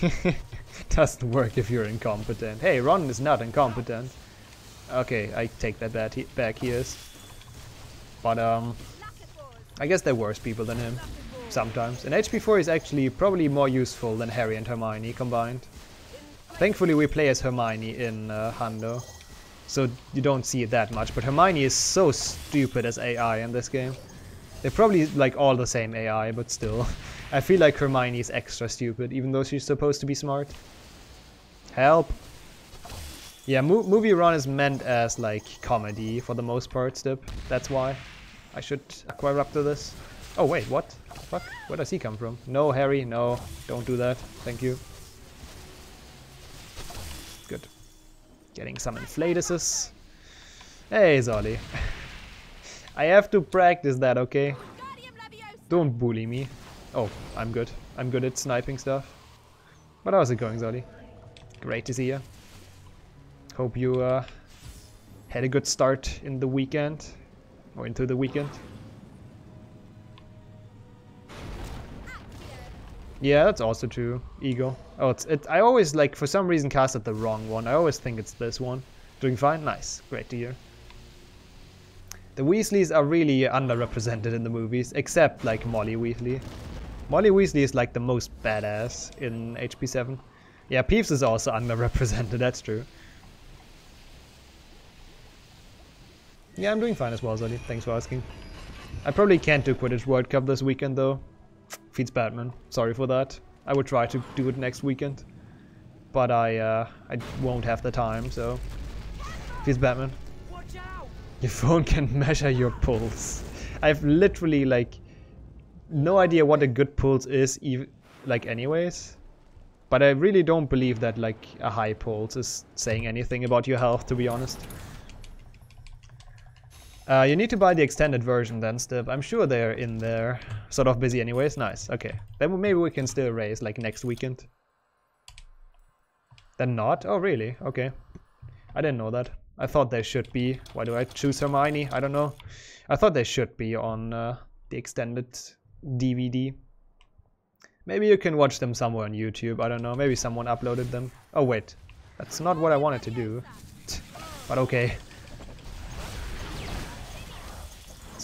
Doesn't work if you're incompetent. Hey, Ron is not incompetent. Okay, I take that back. He, back he is. But um, I guess there are worse people than him. Sometimes. And HP4 is actually probably more useful than Harry and Hermione combined. Thankfully we play as Hermione in uh, Hundo. So you don't see it that much. But Hermione is so stupid as AI in this game. They're probably like all the same AI, but still. I feel like Hermione is extra stupid, even though she's supposed to be smart. Help! Yeah, mo movie run is meant as like comedy for the most part, Stip. That's why I should acquire up to this. Oh wait, what? Fuck? Where does he come from? No, Harry, no. Don't do that. Thank you. Getting some inflatuses. Hey, Zolly. I have to practice that, okay? Don't bully me. Oh, I'm good. I'm good at sniping stuff. But how's it going, Zolly? Great to see you. Hope you uh, had a good start in the weekend. Or into the weekend. Yeah, that's also true. Eagle. Oh, it's it. I always like for some reason casted the wrong one. I always think it's this one. Doing fine. Nice. Great to hear. The Weasleys are really underrepresented in the movies, except like Molly Weasley. Molly Weasley is like the most badass in HP7. Yeah, Peeves is also underrepresented. That's true. Yeah, I'm doing fine as well, Zolly. Thanks for asking. I probably can't do Quidditch World Cup this weekend though. Feeds Batman. Sorry for that. I would try to do it next weekend. But I uh, I won't have the time, so... Feeds Batman. Your phone can measure your pulse. I've literally like no idea what a good pulse is even like anyways. But I really don't believe that like a high pulse is saying anything about your health to be honest. Uh, you need to buy the extended version then, Stip. I'm sure they're in there. Sort of busy anyways. Nice. Okay. Then maybe we can still raise like next weekend. Then not? Oh, really? Okay. I didn't know that. I thought they should be. Why do I choose Hermione? I don't know. I thought they should be on uh, the extended DVD. Maybe you can watch them somewhere on YouTube. I don't know. Maybe someone uploaded them. Oh, wait. That's not what I wanted to do. but okay.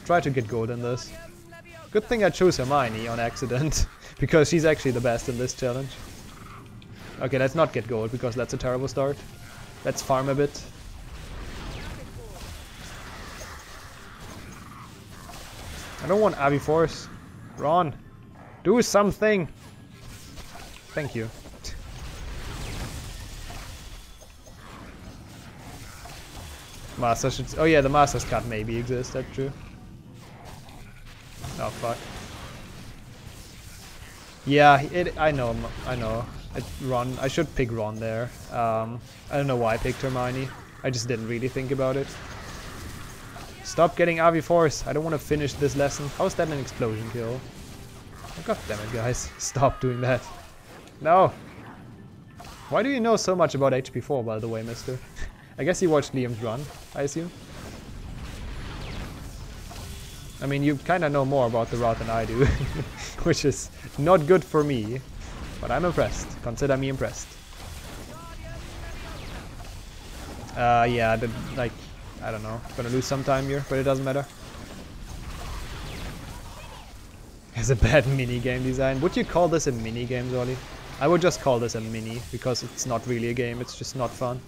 Try to get gold in this. Good thing I chose Hermione on accident, because she's actually the best in this challenge. Okay, let's not get gold, because that's a terrible start. Let's farm a bit. I don't want Avifors. Ron, do something! Thank you. Master should... Oh yeah, the Master's Cut maybe exists, that's true. Oh fuck. Yeah, it. I know. I know. It, Ron. I should pick Ron there. Um, I don't know why I picked Hermione. I just didn't really think about it. Stop getting Avifors. I don't want to finish this lesson. How is that an explosion kill? Oh, God damn it, guys. Stop doing that. No. Why do you know so much about HP4, by the way, mister? I guess you watched Liam's run, I assume. I mean, you kind of know more about the route than I do, which is not good for me, but I'm impressed. Consider me impressed. Uh, yeah, the, like, I don't know, gonna lose some time here, but it doesn't matter. It's a bad mini game design. Would you call this a mini game, Zolly? I would just call this a mini, because it's not really a game, it's just not fun.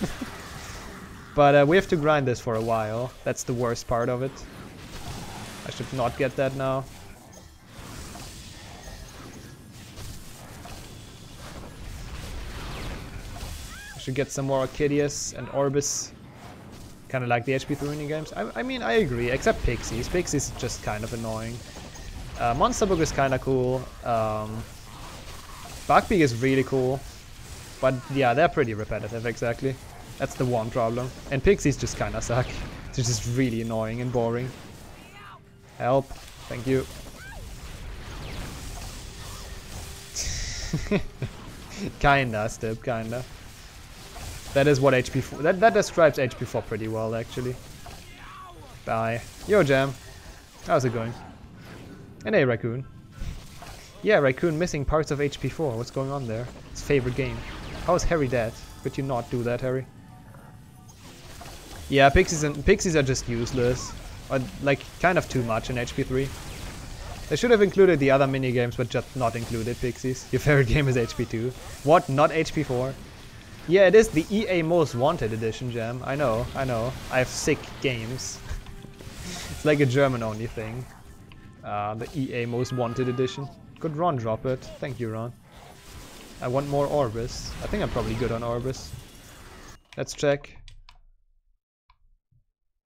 but uh, we have to grind this for a while. That's the worst part of it. I should not get that now. I should get some more Arcadius and Orbis. Kind of like the HP 3 mini games. I, I mean, I agree, except Pixies. Pixies is just kind of annoying. Uh, Monster Book is kind of cool. Um, Buckbeak is really cool. But yeah, they're pretty repetitive, exactly. That's the one problem. And Pixies just kind of suck. They're just really annoying and boring. Help. Thank you. kinda, Stip, kinda. That is what HP4... That, that describes HP4 pretty well, actually. Bye. Yo, Jam. How's it going? And hey, Raccoon. Yeah, Raccoon missing parts of HP4. What's going on there? It's favorite game. How is Harry dead? Could you not do that, Harry? Yeah, Pixies and Pixies are just useless. Or, like, kind of too much in HP3. They should have included the other minigames, but just not included Pixies. Your favorite game is HP2. What? Not HP4? Yeah, it is the EA Most Wanted edition, Jam. I know, I know. I have sick games. it's like a German-only thing. Uh, the EA Most Wanted edition. Could Ron drop it? Thank you, Ron. I want more Orbis. I think I'm probably good on Orbis. Let's check.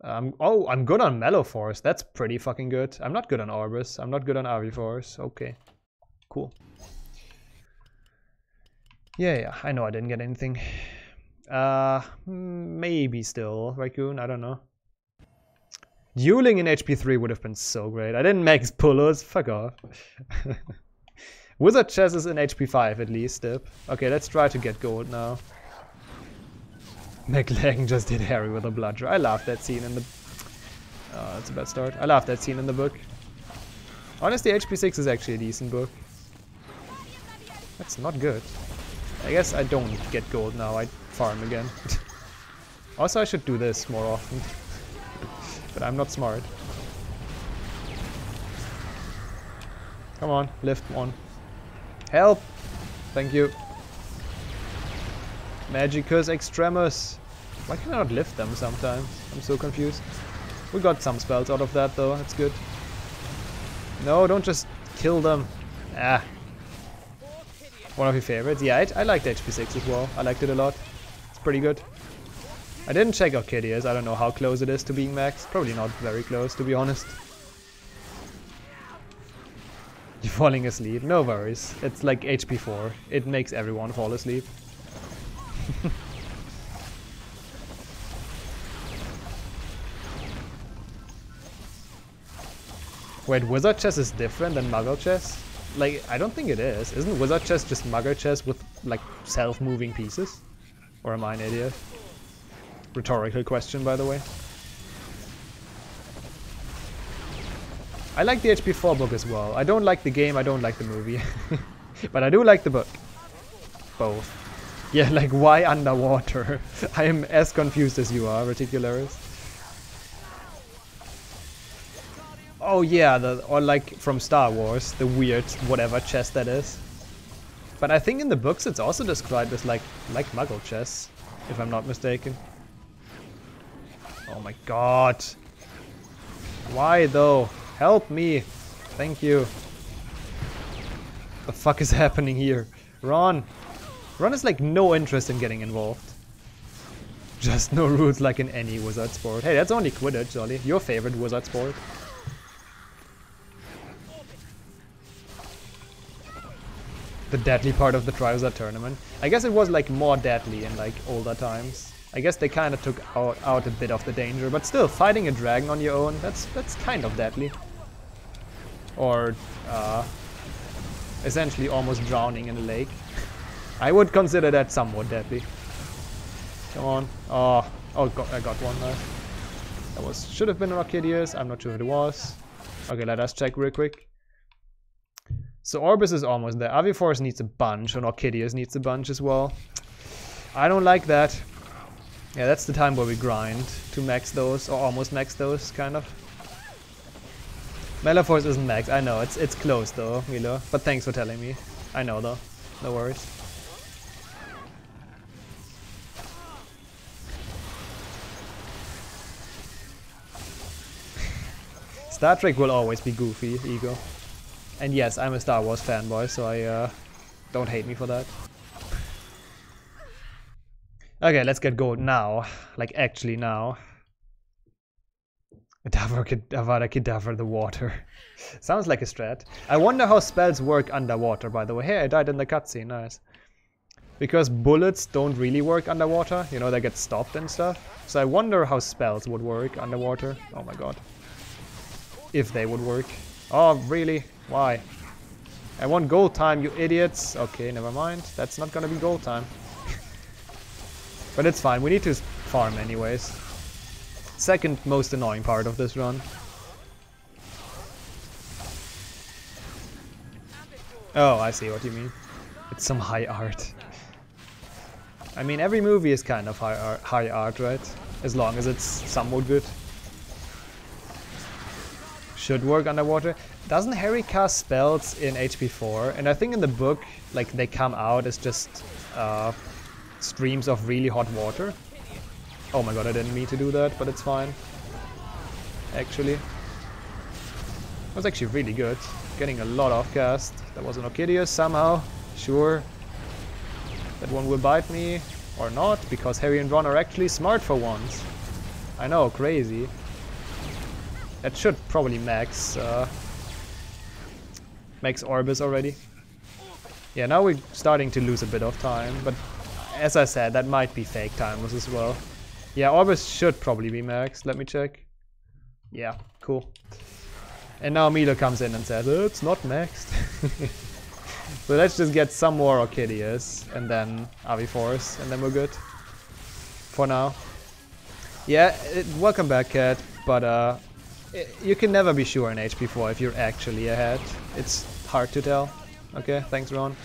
Um, oh, I'm good on Melofors. That's pretty fucking good. I'm not good on Orbis. I'm not good on Avifors. Okay. Cool. Yeah, yeah. I know I didn't get anything. Uh, maybe still. Raccoon? I don't know. Dueling in HP3 would have been so great. I didn't max Pullers. Fuck off. Wizard Chess is in HP5 at least, Dip. Okay, let's try to get gold now. McLaggen just hit Harry with a bludger. I love that scene in the... Oh, that's a bad start. I love that scene in the book. Honestly, HP6 is actually a decent book. That's not good. I guess I don't get gold now. I farm again. also, I should do this more often. but I'm not smart. Come on, lift one. Help! Thank you. Magicus Extremus. Why can I not lift them sometimes? I'm so confused. We got some spells out of that though, that's good. No, don't just kill them. Ah. One of your favorites? Yeah, I, I liked HP6 as well. I liked it a lot. It's pretty good. I didn't check out Kidius. I don't know how close it is to being max. Probably not very close, to be honest. You're falling asleep. No worries. It's like HP4. It makes everyone fall asleep. Wait, Wizard Chess is different than Muggle Chess? Like, I don't think it is. Isn't Wizard Chess just Muggle Chess with, like, self-moving pieces? Or am I an idiot? Rhetorical question, by the way. I like the HP4 book as well. I don't like the game, I don't like the movie. but I do like the book. Both. Yeah, like why underwater? I am as confused as you are, Reticularis. Oh yeah, the, or like from Star Wars, the weird whatever chess that is. But I think in the books it's also described as like like Muggle chess, if I'm not mistaken. Oh my god. Why though? Help me. Thank you. The fuck is happening here? Ron. Ron has like no interest in getting involved. Just no rules like in any wizard sport. Hey, that's only Quidditch, Ollie. Your favorite wizard sport. The deadly part of the Triwizard tournament. I guess it was like more deadly in like older times. I guess they kind of took out, out a bit of the danger, but still, fighting a dragon on your own, that's that's kind of deadly. Or, uh, essentially almost drowning in a lake. I would consider that somewhat deadly. Come on. Ah, oh, oh, got, I got one there. That was should have been Arcadius. I'm not sure if it was. Okay, let us check real quick. So Orbis is almost there. Avifors needs a bunch, and Orchideous needs a bunch as well. I don't like that. Yeah, that's the time where we grind to max those, or almost max those, kind of. Melofors isn't max, I know, it's it's close though, Milo. But thanks for telling me. I know though, no worries. Star Trek will always be goofy, ego. And yes, I'm a Star Wars fanboy, so I uh, don't hate me for that. Okay, let's get gold now. Like, actually now. Avada Kedavra the water. Sounds like a strat. I wonder how spells work underwater, by the way. Hey, I died in the cutscene, nice. Because bullets don't really work underwater, you know, they get stopped and stuff. So I wonder how spells would work underwater. Oh my god. If they would work. Oh, really? Why? I want gold time, you idiots. Okay, never mind. That's not gonna be gold time. but it's fine, we need to farm anyways. Second most annoying part of this run. Oh, I see what you mean. It's some high art. I mean, every movie is kind of high art, high art, right? As long as it's somewhat good. Should work underwater. Doesn't Harry cast spells in HP4? And I think in the book, like, they come out as just uh, streams of really hot water. Oh my god, I didn't mean to do that, but it's fine. Actually. That was actually really good. Getting a lot of cast. That was an Orchideous somehow. Sure. That one will bite me. Or not, because Harry and Ron are actually smart for once. I know, crazy. That should probably max, uh, max Orbis already. Yeah, now we're starting to lose a bit of time, but as I said, that might be fake timers as well. Yeah, Orbis should probably be max. Let me check. Yeah, cool. And now Milo comes in and says, oh, it's not maxed. so let's just get some more Orchideous and then Avi Avifors and then we're good. For now. Yeah, it, welcome back, Cat. But uh, Eh, you can never be sure in HP4 if you're actually ahead. It's hard to tell. Okay, thanks Ron.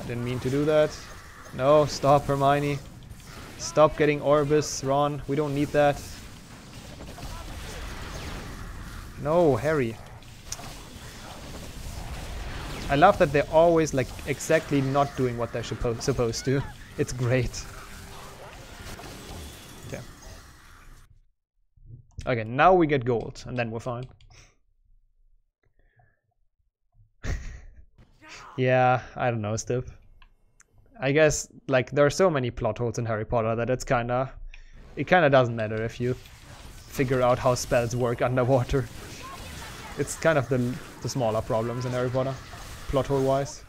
I didn't mean to do that. No, stop Hermione. Stop getting Orbis, Ron. We don't need that. No, Harry. I love that they're always like exactly not doing what they're suppo supposed to. It's great. Okay, now we get gold, and then we're fine. yeah, I don't know, Steve. I guess like there are so many plot holes in Harry Potter that it's kinda it kinda doesn't matter if you figure out how spells work underwater. It's kind of the, the smaller problems in Harry Potter, plot hole wise.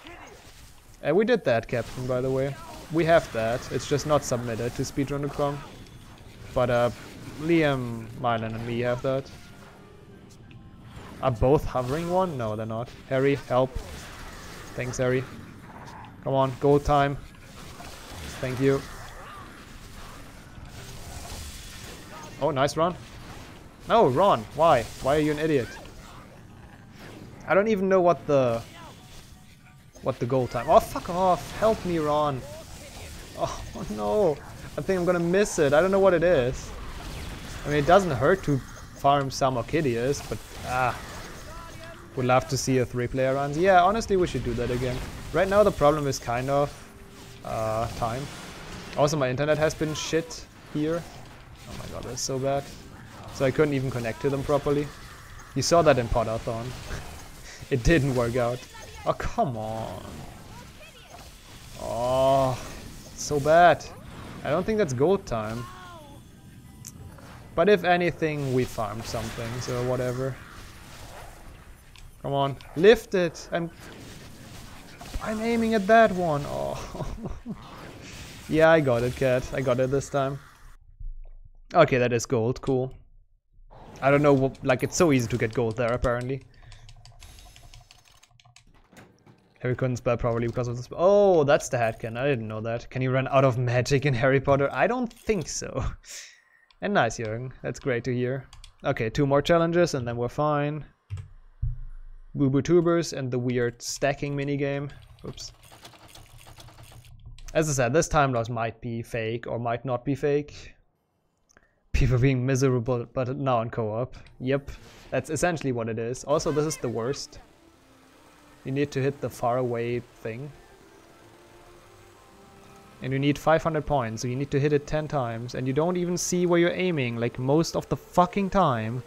And we did that, Captain, by the way. We have that, it's just not submitted to speedrun.com. But uh, Liam, Mylan and me have that. Are both hovering one? No, they're not. Harry, help. Thanks, Harry. Come on, gold time. Thank you. Oh, nice run. No, Ron, why? Why are you an idiot? I don't even know what the... What the goal time... Oh, fuck off! Help me, Ron! Oh, no! I think I'm gonna miss it. I don't know what it is. I mean, it doesn't hurt to farm some Orchideous, but... Ah. Would love to see a three-player run. Yeah, honestly, we should do that again. Right now the problem is kind of uh, time. Also my internet has been shit here. Oh my god, that's so bad. So I couldn't even connect to them properly. You saw that in Podathon. it didn't work out. Oh, come on. Oh, so bad. I don't think that's gold time. But if anything, we farmed something, so whatever. Come on, lift it! I'm I'm aiming at that one. Oh. yeah, I got it, cat. I got it this time. Okay, that is gold. Cool. I don't know, what, like, it's so easy to get gold there, apparently. Harry couldn't spell properly because of this. Oh, that's the Hatkin. I didn't know that. Can you run out of magic in Harry Potter? I don't think so. and nice, Jürgen. That's great to hear. Okay, two more challenges and then we're fine. Boo Bubotubers and the weird stacking minigame. Oops. As I said, this time loss might be fake or might not be fake. People being miserable, but now in co-op. Yep, that's essentially what it is. Also, this is the worst. You need to hit the far away thing. And you need 500 points, so you need to hit it 10 times. And you don't even see where you're aiming, like most of the fucking time.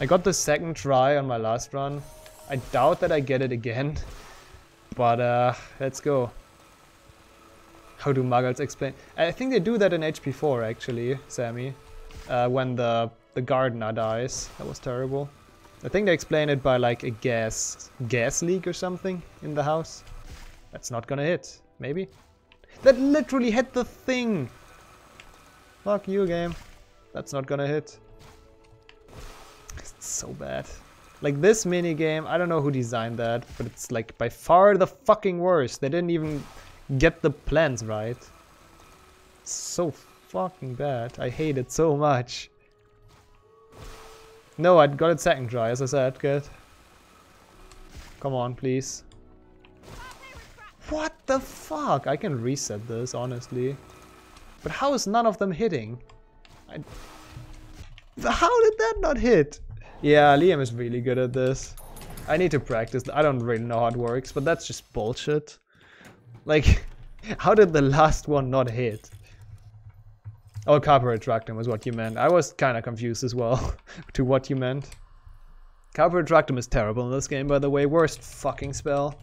I got the second try on my last run. I doubt that I get it again. But uh, let's go. How do muggles explain? I think they do that in HP4 actually, Sammy. Uh, when the, the gardener dies. That was terrible. I think they explain it by like a gas gas leak or something in the house. That's not gonna hit. Maybe? That literally hit the thing! Fuck you, game. That's not gonna hit. It's so bad. Like this mini game, I don't know who designed that, but it's like by far the fucking worst. They didn't even get the plans right. so fucking bad. I hate it so much. No, I got it second try, as I said. Good. Come on, please. What the fuck? I can reset this, honestly. But how is none of them hitting? I... How did that not hit? Yeah, Liam is really good at this. I need to practice. I don't really know how it works, but that's just bullshit. Like, how did the last one not hit? Oh, Carpe Retractum was what you meant. I was kind of confused as well to what you meant. Carpe Retractum is terrible in this game, by the way. Worst fucking spell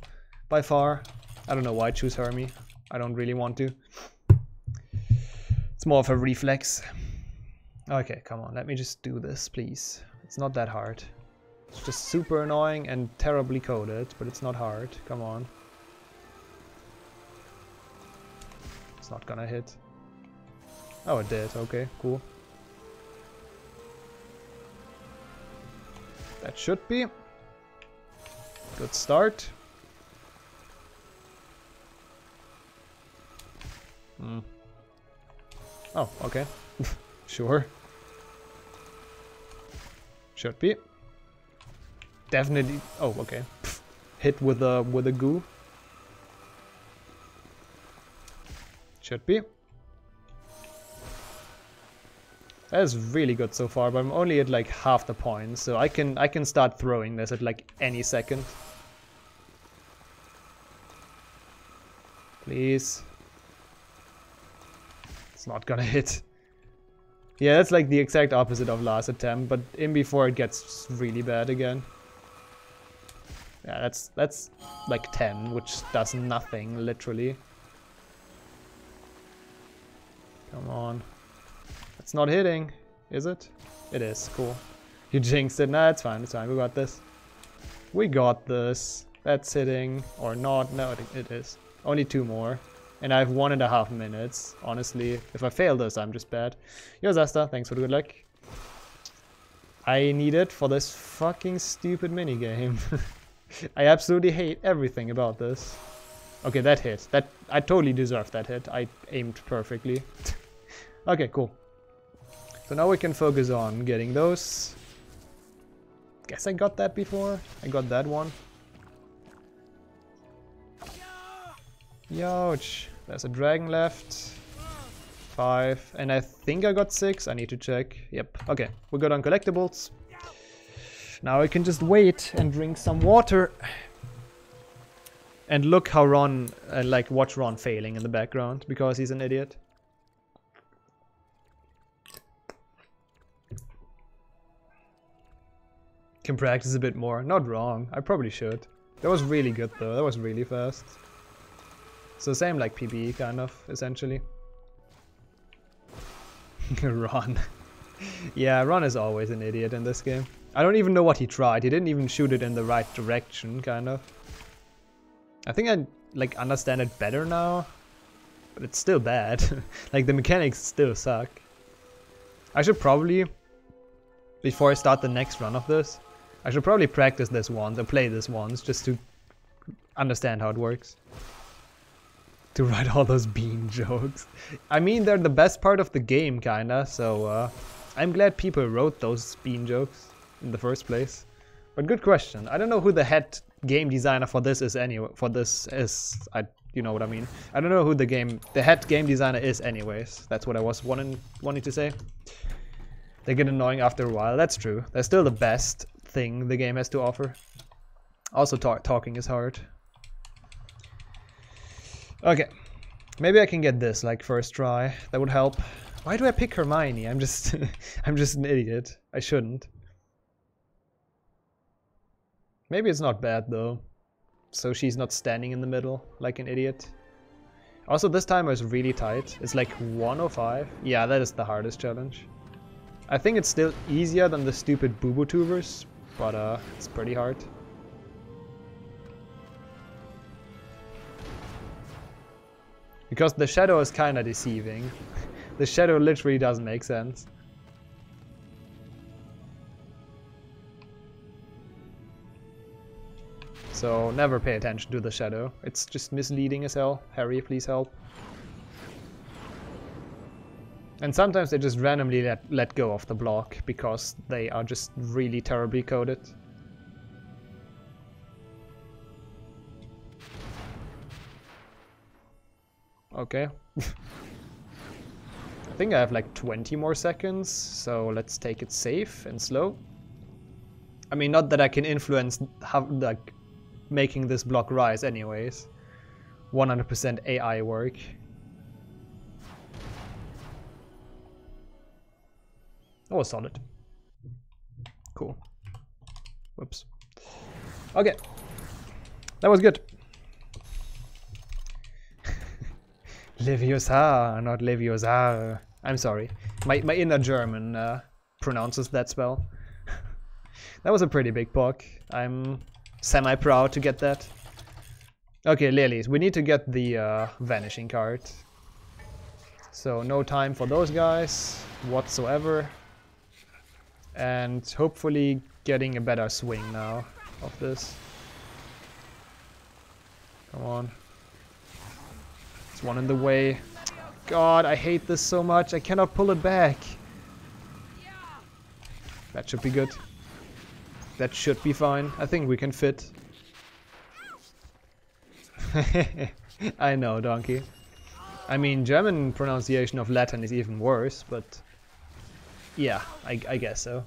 by far. I don't know why I choose Hermie. I don't really want to. It's more of a reflex. Okay, come on. Let me just do this, please. It's not that hard. It's just super annoying and terribly coded, but it's not hard. Come on. It's not gonna hit. Oh, it did. Okay, cool. That should be. Good start. Hmm. Oh, okay. sure. Should be. Definitely. Oh, okay. Hit with a with a goo. Should be. That is really good so far, but I'm only at like half the points, so I can I can start throwing this at like any second. Please. It's not gonna hit. Yeah, that's like the exact opposite of last attempt, but in before it gets really bad again. Yeah, that's that's like 10, which does nothing, literally. Come on. It's not hitting, is it? It is, cool. You jinxed it. Nah, it's fine, it's fine. We got this. We got this. That's hitting, or not. No, it, it is. Only two more. And I have one and a half minutes. Honestly, if I fail this, I'm just bad. Yo, Zasta, thanks for the good luck. I need it for this fucking stupid minigame. I absolutely hate everything about this. Okay, that hit. That I totally deserved that hit. I aimed perfectly. okay, cool. So now we can focus on getting those. Guess I got that before. I got that one. Youch. There's a dragon left. Five. And I think I got six. I need to check. Yep. Okay. We're good on collectibles. Now I can just wait and drink some water. And look how Ron, uh, like watch Ron failing in the background because he's an idiot. Can practice a bit more. Not wrong. I probably should. That was really good though. That was really fast. So same like PBE kind of, essentially. Ron. yeah, Ron is always an idiot in this game. I don't even know what he tried. He didn't even shoot it in the right direction, kind of. I think I like understand it better now, but it's still bad. like the mechanics still suck. I should probably, before I start the next run of this, I should probably practice this once or play this once just to understand how it works. To write all those bean jokes. I mean, they're the best part of the game, kinda, so uh, I'm glad people wrote those bean jokes in the first place. But good question. I don't know who the head game designer for this is anyway. For this is, I, you know what I mean. I don't know who the game, the head game designer is anyways. That's what I was wanting, wanting to say. They get annoying after a while. That's true. They're still the best thing the game has to offer. Also, talk talking is hard. Okay. Maybe I can get this like first try. That would help. Why do I pick Hermione? I'm just I'm just an idiot. I shouldn't. Maybe it's not bad though. So she's not standing in the middle like an idiot. Also this time I was really tight. It's like 105. Yeah, that is the hardest challenge. I think it's still easier than the stupid Bubotubers, but uh, it's pretty hard. Because the shadow is kinda deceiving. the shadow literally doesn't make sense. So never pay attention to the shadow. It's just misleading as hell. Harry, please help. And sometimes they just randomly let, let go of the block because they are just really terribly coded. Okay. I think I have like 20 more seconds, so let's take it safe and slow. I mean, not that I can influence how, like, making this block rise anyways. 100% AI work. Oh, solid. Cool. Whoops. Okay. That was good. Leviosa, not Leviosa. I'm sorry. My, my inner German uh, pronounces that spell. that was a pretty big POC. I'm semi-proud to get that. Okay, lilies. We need to get the uh, vanishing card. So no time for those guys whatsoever. And hopefully getting a better swing now of this. Come on. One in the way. God, I hate this so much. I cannot pull it back. That should be good. That should be fine. I think we can fit. I know, donkey. I mean, German pronunciation of Latin is even worse, but... Yeah, I, I guess so.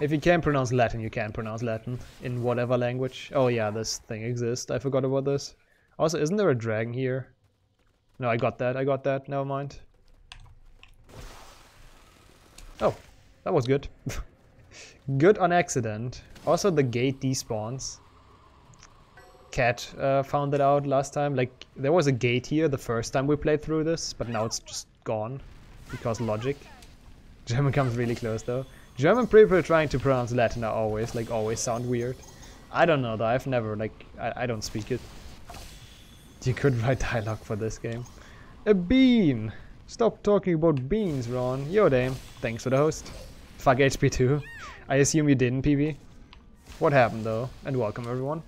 If you can pronounce Latin, you can pronounce Latin. In whatever language. Oh yeah, this thing exists. I forgot about this. Also, isn't there a dragon here? No, I got that. I got that. Never mind. Oh, that was good. good on accident. Also, the gate despawns. Cat uh, found it out last time. Like, there was a gate here the first time we played through this, but now it's just gone. Because logic. German comes really close though. German people trying to pronounce Latin are always, like, always sound weird. I don't know though, I've never, like, I, I don't speak it. You could write dialogue for this game. A bean! Stop talking about beans, Ron. Yo, Dame. Thanks for the host. Fuck HP2. I assume you didn't, PB. What happened though? And welcome everyone.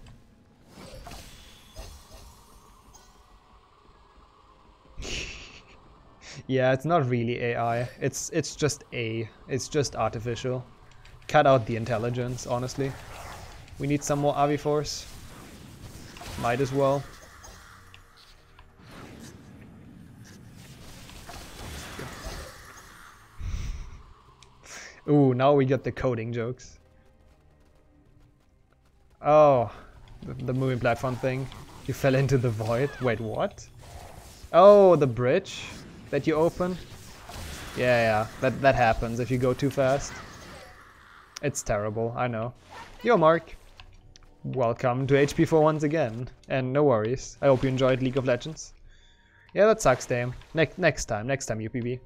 yeah, it's not really AI. It's it's just A. It's just artificial. Cut out the intelligence, honestly. We need some more Avifors. Might as well. Ooh, now we get the coding jokes. Oh, the, the moving platform thing. You fell into the void. Wait, what? Oh, the bridge that you open? Yeah, yeah, that, that happens if you go too fast. It's terrible, I know. Yo, Mark. Welcome to HP4 once again. And no worries, I hope you enjoyed League of Legends. Yeah, that sucks, Dame. Ne next time, next time, UPB.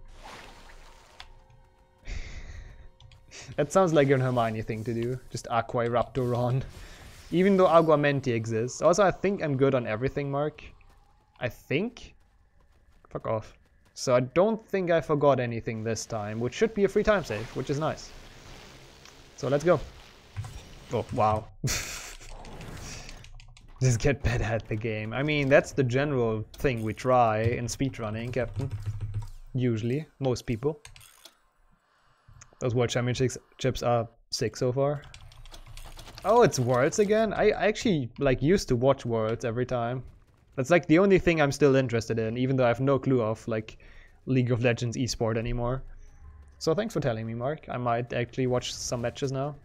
that sounds like an Hermione thing to do. Just Aqua Raptor on. Even though Aguamenti exists. Also, I think I'm good on everything, Mark. I think? Fuck off. So I don't think I forgot anything this time, which should be a free time save, which is nice. So let's go. Oh, wow. Just get better at the game. I mean, that's the general thing we try in speedrunning, Captain. Usually, most people. Those World Championships are sick so far. Oh, it's Worlds again? I, I actually like used to watch Worlds every time. That's like the only thing I'm still interested in, even though I have no clue of like League of Legends esport anymore. So thanks for telling me, Mark. I might actually watch some matches now.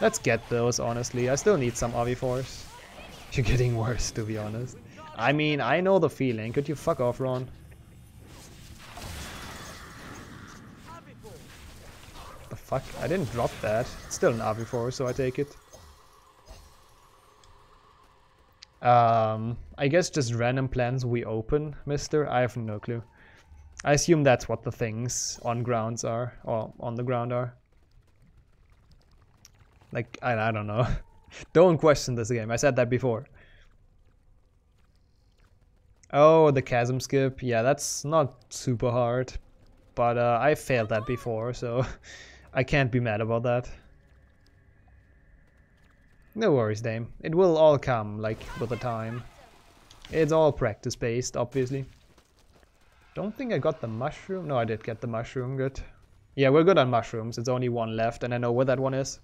Let's get those, honestly. I still need some Avifors. You're getting worse, to be honest. I mean, I know the feeling. Could you fuck off, Ron? Fuck? I didn't drop that. It's still an RV4, so I take it. Um, I guess just random plans we open, mister? I have no clue. I assume that's what the things on grounds are, or on the ground are. Like, I, I don't know. don't question this game, I said that before. Oh, the chasm skip. Yeah, that's not super hard. But uh, I failed that before, so I can't be mad about that. No worries, Dame. It will all come, like, with the time. It's all practice-based, obviously. Don't think I got the mushroom. No, I did get the mushroom. Good. Yeah, we're good on mushrooms. It's only one left, and I know where that one is.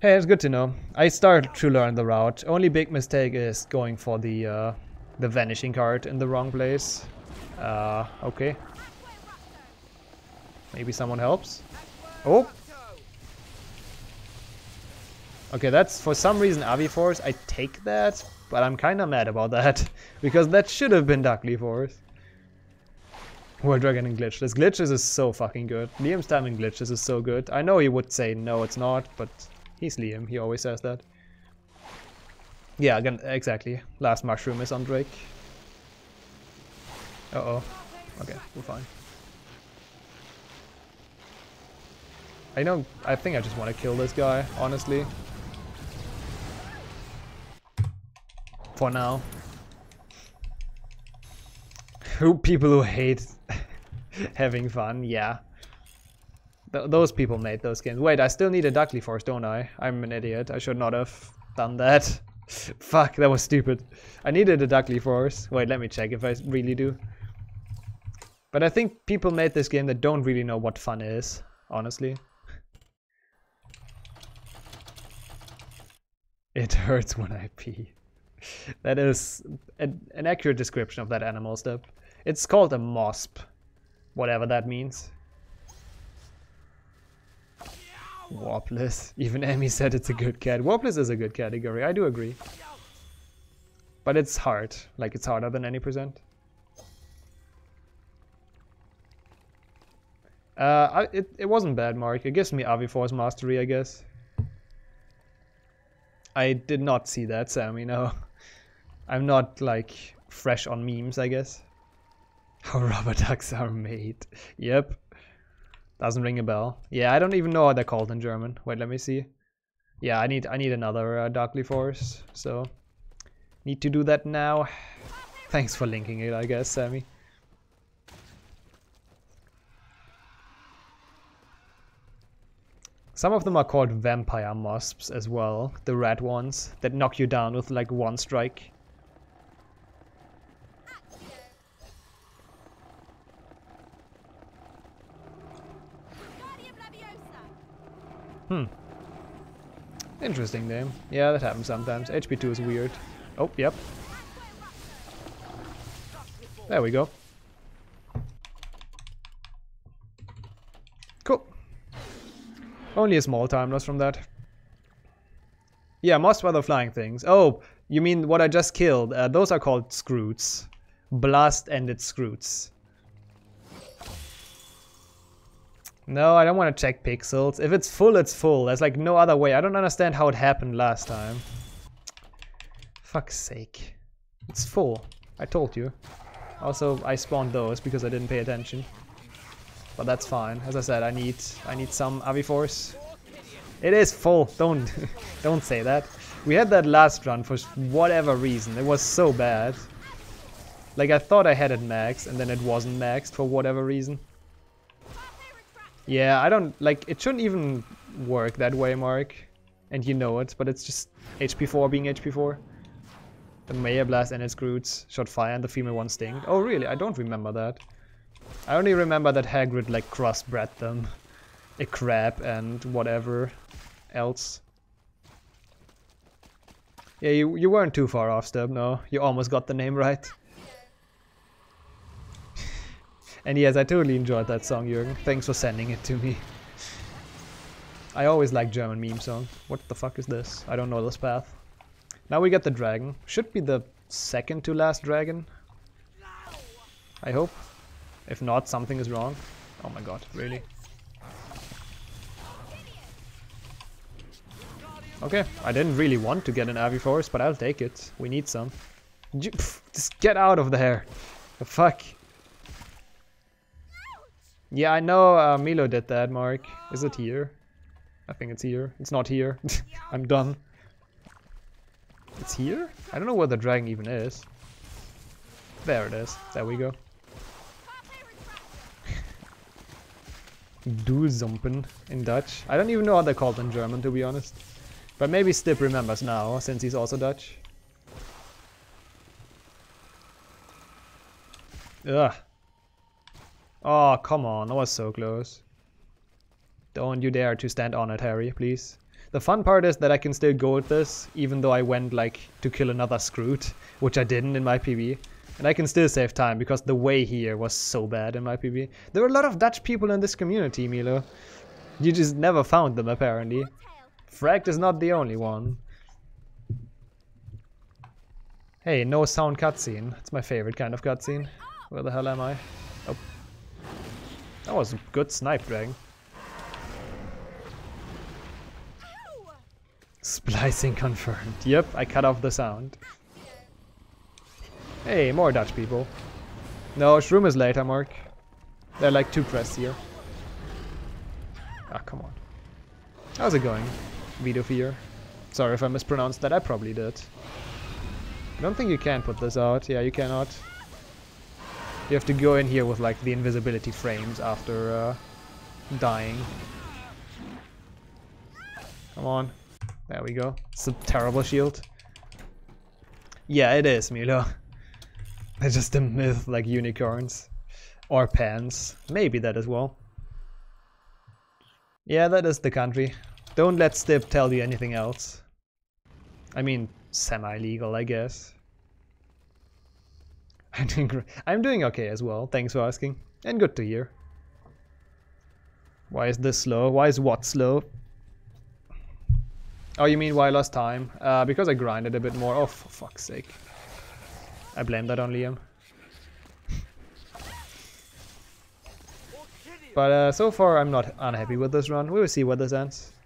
Hey, it's good to know. I started to learn the route. Only big mistake is going for the uh, the vanishing card in the wrong place. Uh, okay. Maybe someone helps. Oh! Okay, that's for some reason Avifors. I take that, but I'm kind of mad about that because that should have been Ducklifors. World Dragon and Glitchless. Glitches is so fucking good. Liam's time in Glitches is so good. I know he would say no, it's not, but He's Liam, he always says that. Yeah, again, exactly. Last mushroom is on Drake. Uh-oh. Okay, we're fine. I know, I think I just want to kill this guy, honestly. For now. Who people who hate having fun, yeah. Th those people made those games. Wait, I still need a Ducklifors, don't I? I'm an idiot. I should not have done that. Fuck, that was stupid. I needed a Ducklifors. Wait, let me check if I really do. But I think people made this game that don't really know what fun is, honestly. It hurts when I pee. That is an, an accurate description of that animal step. It's called a MOSP, whatever that means. Warpless. Even Emmy said it's a good cat. Warpless is a good category, I do agree. But it's hard. Like, it's harder than any percent. Uh, I, it, it wasn't bad, Mark. It gives me Avifors Mastery, I guess. I did not see that, Sammy, no. I'm not, like, fresh on memes, I guess. How rubber ducks are made. Yep. Doesn't ring a bell. Yeah, I don't even know what they're called in German. Wait, let me see. Yeah, I need I need another uh, Ducklifors, so need to do that now. Thanks for linking it, I guess, Sammy. Some of them are called vampire mosps as well, the red ones that knock you down with like one strike. Hmm. Interesting name. Yeah, that happens sometimes. HP2 is weird. Oh, yep. There we go. Only a small time loss from that. Yeah, most other flying things. Oh, you mean what I just killed? Uh, those are called Skrewts. Blast-ended Skrewts. No, I don't want to check pixels. If it's full, it's full. There's like no other way. I don't understand how it happened last time. Fuck's sake. It's full. I told you. Also, I spawned those because I didn't pay attention. But that's fine. As I said, I need I need some Avifors. It is full. Don't don't say that. We had that last run for whatever reason. It was so bad. Like I thought I had it maxed and then it wasn't maxed for whatever reason. Yeah, I don't, like, it shouldn't even work that way, Mark. And you know it, but it's just HP4 being HP4. The Maya Blast and its Groots shot fire and the female one sting. Oh really? I don't remember that. I only remember that Hagrid like crossbred them. A crab and whatever else. Yeah, you, you weren't too far off, Stub, no. You almost got the name right. And yes, I totally enjoyed that song, Jürgen. Thanks for sending it to me. I always like German meme song. What the fuck is this? I don't know this path. Now we get the dragon. Should be the second to last dragon. I hope. If not, something is wrong. Oh my god, really? Okay, I didn't really want to get an Avifors, but I'll take it. We need some. Just get out of there. The fuck? Yeah, I know uh, Milo did that, Mark. Is it here? I think it's here. It's not here. I'm done. It's here? I don't know where the dragon even is. There it is. There we go. Doelzumpen in Dutch. I don't even know how they're called in German, to be honest. But maybe Stip remembers now, since he's also Dutch. Ugh. Oh, come on. That was so close. Don't you dare to stand on it, Harry, please. The fun part is that I can still go with this, even though I went, like, to kill another Skrewt, which I didn't in my PB. And I can still save time, because the way here was so bad in my PB. There were a lot of Dutch people in this community, Milo. You just never found them, apparently. Fragged is not the only one. Hey, no sound cutscene. It's my favorite kind of cutscene. Where the hell am I? Oh. That was a good snipe, Dragon. Splicing confirmed. Yep, I cut off the sound. Hey, more Dutch people. No, Shroom is later, Mark. They're like two pressed here. Ah, come on. How's it going, Vidofear? Sorry if I mispronounced that, I probably did. I don't think you can put this out. Yeah, you cannot. You have to go in here with like the invisibility frames after uh, dying. Come on. There we go. It's a terrible shield. Yeah, it is, Milo. They're just a myth like unicorns. Or pans. Maybe that as well. Yeah, that is the country. Don't let Stip tell you anything else. I mean, semi-legal, I guess. I'm doing, I'm doing okay as well, thanks for asking. And good to hear. Why is this slow? Why is what slow? Oh, you mean why I lost time? Uh, because I grinded a bit more. Oh, for fuck's sake. I blame that on Liam. But uh, so far I'm not unhappy with this run. We will see where this ends.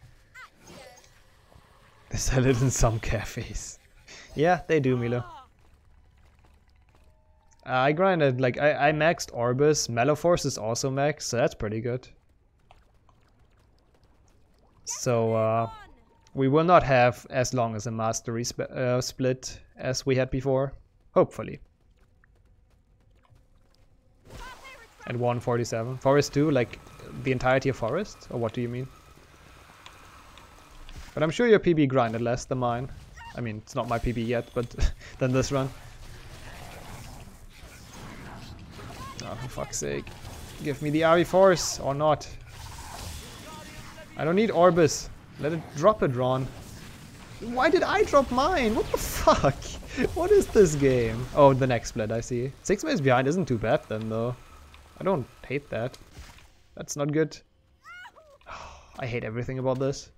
They sell it in some cafes. Yeah, they do, Milo. Uh, I grinded, like, I, I maxed Orbis. Melofors is also maxed, so that's pretty good. So, uh, we will not have as long as a mastery sp uh, split as we had before. Hopefully. At 147. Forest 2, like the entirety of Forest? Or what do you mean? But I'm sure your PB grinded less than mine. I mean, it's not my PB yet, but than this run. Oh, for fuck's sake. Give me the Avifors, or not. I don't need Orbis. Let it drop it, Ron. Why did I drop mine? What the fuck? What is this game? Oh, the next split, I see. Six minutes behind isn't too bad then, though. I don't hate that. That's not good. I hate everything about this.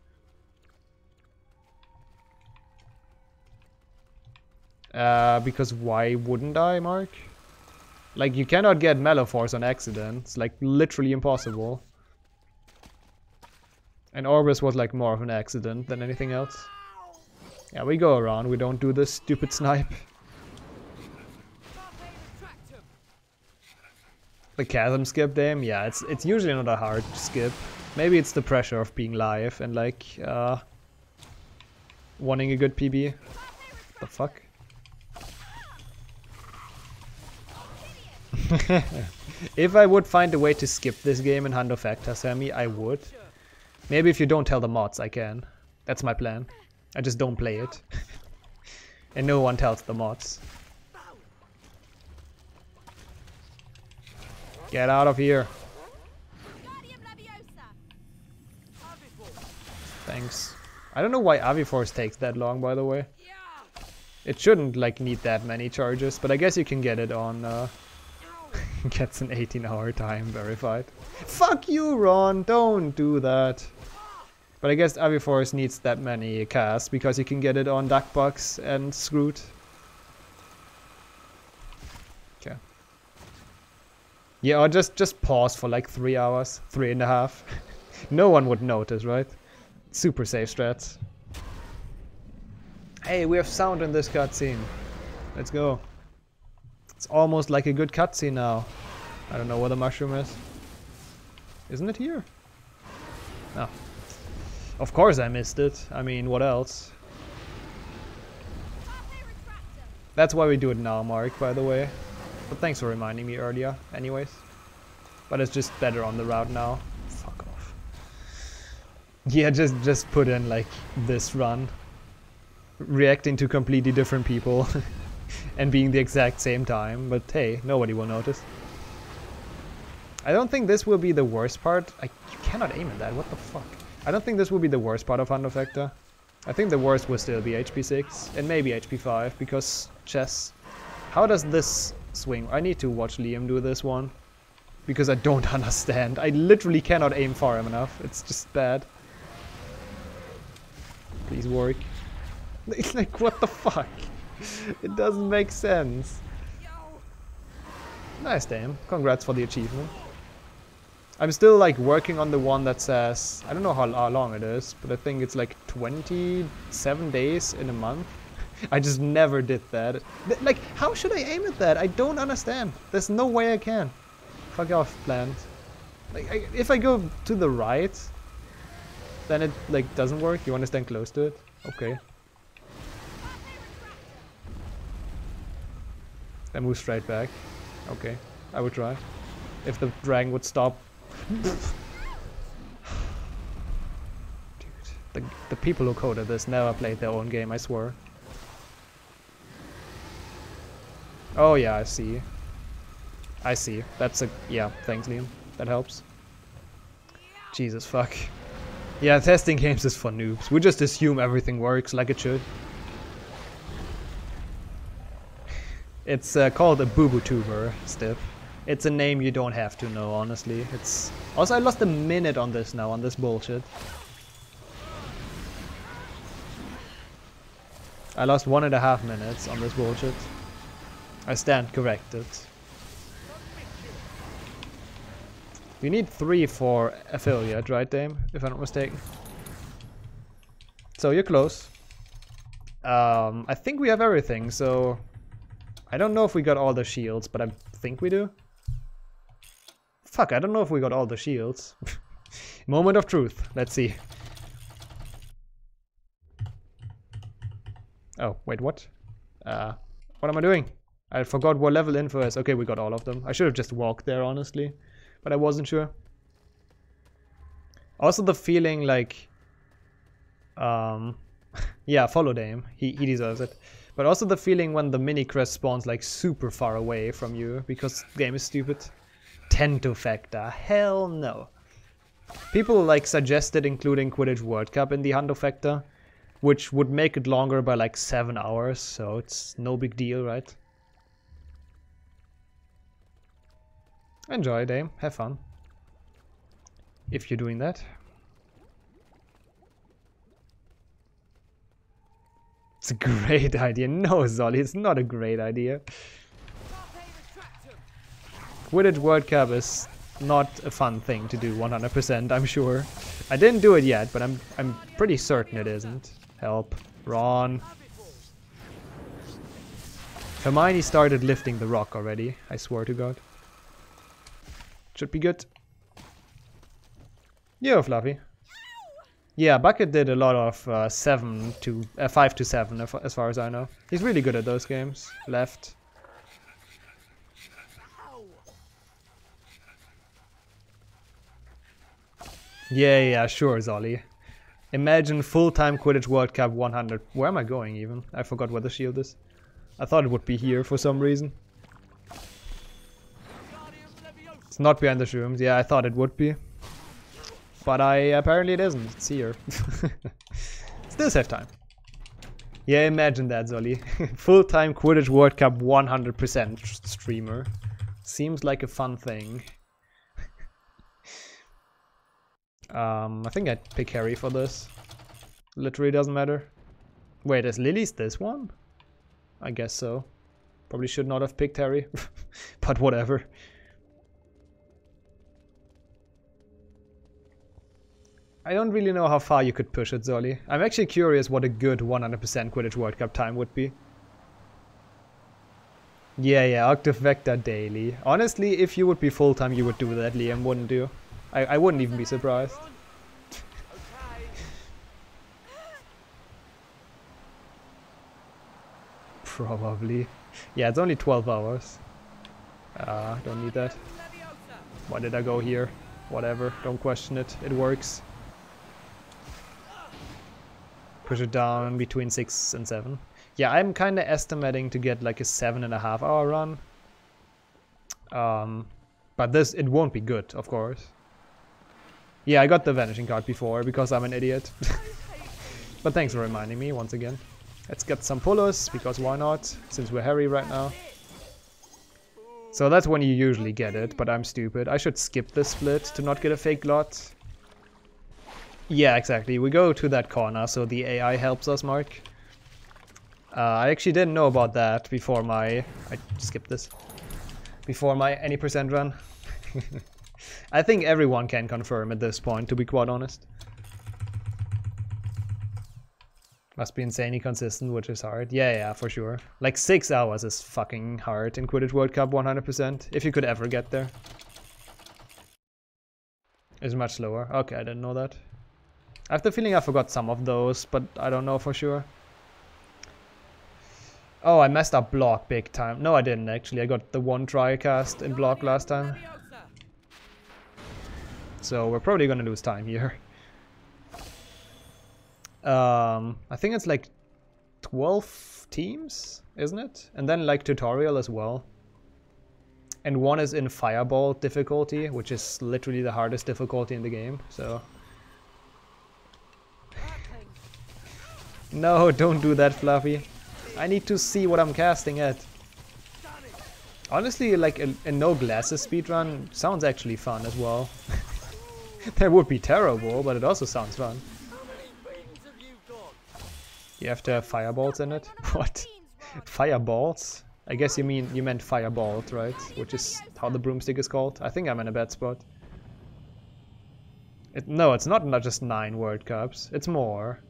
Uh, because why wouldn't I, Mark? Like, you cannot get Melofors on accident. It's like literally impossible. And Orbis was like more of an accident than anything else. Yeah, we go around. We don't do this stupid snipe. The chasm skip them, yeah, it's it's usually not a hard skip. Maybe it's the pressure of being live and like uh wanting a good PB. The fuck? if I would find a way to skip this game in Hundo Factor Sammy, I would. Maybe if you don't tell the mods, I can. That's my plan. I just don't play it. and no one tells the mods. Get out of here. Thanks. I don't know why Avifors takes that long, by the way. It shouldn't, like, need that many charges, but I guess you can get it on, uh... gets an 18 hour time verified. Fuck you, Ron! Don't do that! But I guess Avifors needs that many casts because you can get it on Duckbox and Skrewt. Okay. Yeah, or just just pause for like three hours, three and a half. no one would notice, right? Super safe strats. Hey, we have sound in this cutscene. Let's go. It's almost like a good cutscene now. I don't know where the mushroom is. Isn't it here? Oh. Of course I missed it. I mean, what else? That's why we do it now, Mark, by the way. But thanks for reminding me earlier, anyways. But it's just better on the route now. Fuck off. Yeah, just just put in, like, this run. Reacting to completely different people. and being the exact same time, but hey, nobody will notice. I don't think this will be the worst part. I you cannot aim at that, what the fuck? I don't think this will be the worst part of Hundo Factor. I think the worst will still be HP 6 and maybe HP 5 because chess. How does this swing? I need to watch Liam do this one because I don't understand. I literally cannot aim far enough. It's just bad. Please work. It's like, what the fuck? it doesn't make sense. Nice damn. Congrats for the achievement. I'm still like working on the one that says, I don't know how, how long it is, but I think it's like 27 days in a month. I just never did that. Like, how should I aim at that? I don't understand. There's no way I can. Fuck off, plant. Like, I, if I go to the right, then it like doesn't work. You want to stand close to it? Okay. Then move straight back. Okay, I would try. If the dragon would stop. Dude, the, the people who coded this never played their own game, I swear. Oh yeah, I see. I see. That's a... yeah, thanks Liam. That helps. Jesus fuck. Yeah, testing games is for noobs. We just assume everything works like it should. It's uh, called a bubotuber, Stip. It's a name you don't have to know, honestly. It's Also, I lost a minute on this now, on this bullshit. I lost one and a half minutes on this bullshit. I stand corrected. We need three for affiliate, right, Dame? If I'm not mistaken. So you're close. Um, I think we have everything, so I don't know if we got all the shields, but I think we do. Fuck, I don't know if we got all the shields. Moment of truth. Let's see. Oh, wait, what? Uh, what am I doing? I forgot what level info is. Okay, we got all of them. I should have just walked there, honestly. But I wasn't sure. Also the feeling like... Um, yeah, follow Dame. He, he deserves it. But also the feeling when the mini crest spawns like super far away from you because the game is stupid. Tento factor, hell no. People like suggested including Quidditch World Cup in the Hundo factor, which would make it longer by like 7 hours, so it's no big deal, right? Enjoy, Dame. Have fun. If you're doing that. It's a great idea. No, Zolly, it's not a great idea. Quidditch World Cup is not a fun thing to do 100%, I'm sure. I didn't do it yet, but I'm I'm pretty certain it isn't. Help. Ron. Hermione started lifting the rock already, I swear to god. Should be good. Yo, Fluffy. Yeah, Bucket did a lot of uh, seven to uh, five to seven, as far as I know. He's really good at those games. Left. Yeah, yeah, sure, Zolly. Imagine full-time Quidditch World Cup 100. Where am I going even? I forgot where the shield is. I thought it would be here for some reason. It's not behind the shrooms. Yeah, I thought it would be. But I apparently it isn't. It's here. Still save time. Yeah, imagine that, Zolly. Full-time Quidditch World Cup 100% streamer. Seems like a fun thing. Um, I think I'd pick Harry for this. Literally doesn't matter. Wait, is Lily's this one? I guess so. Probably should not have picked Harry, but whatever. I don't really know how far you could push it, Zolly. I'm actually curious what a good 100% Quidditch World Cup time would be. Yeah, yeah, Octave Vector daily. Honestly, if you would be full-time, you would do that, Liam, wouldn't you? I, I wouldn't even be surprised. Probably. Yeah, it's only 12 hours. Uh, don't need that. Why did I go here? Whatever, don't question it. It works. Push it down between 6 and 7. Yeah, I'm kind of estimating to get like a seven and a half hour run. Um, but this, it won't be good, of course. Yeah, I got the vanishing card before because I'm an idiot. but thanks for reminding me once again. Let's get some pullers, because why not, since we're Harry right now. So that's when you usually get it, but I'm stupid. I should skip this split to not get a fake lot. Yeah, exactly. We go to that corner, so the AI helps us, Mark. Uh, I actually didn't know about that before my... I skipped this. Before my any percent run. I think everyone can confirm at this point, to be quite honest. Must be insanely consistent, which is hard. Yeah, yeah, for sure. Like six hours is fucking hard in Quidditch World Cup 100%, if you could ever get there. It's much slower. Okay, I didn't know that. I have the feeling I forgot some of those, but I don't know for sure. Oh, I messed up block big time. No, I didn't actually. I got the one try cast in block last time. So we're probably gonna lose time here. Um, I think it's like 12 teams, isn't it? And then like tutorial as well. And one is in fireball difficulty, which is literally the hardest difficulty in the game. So no, don't do that, Fluffy. I need to see what I'm casting at. Honestly, like a, a no glasses speedrun sounds actually fun as well. that would be terrible, but it also sounds fun. You have to have fireballs in it? What? Fireballs? I guess you mean you meant firebolt, right? Which is how the broomstick is called. I think I'm in a bad spot. It, no, it's not not just nine World Cups. It's more.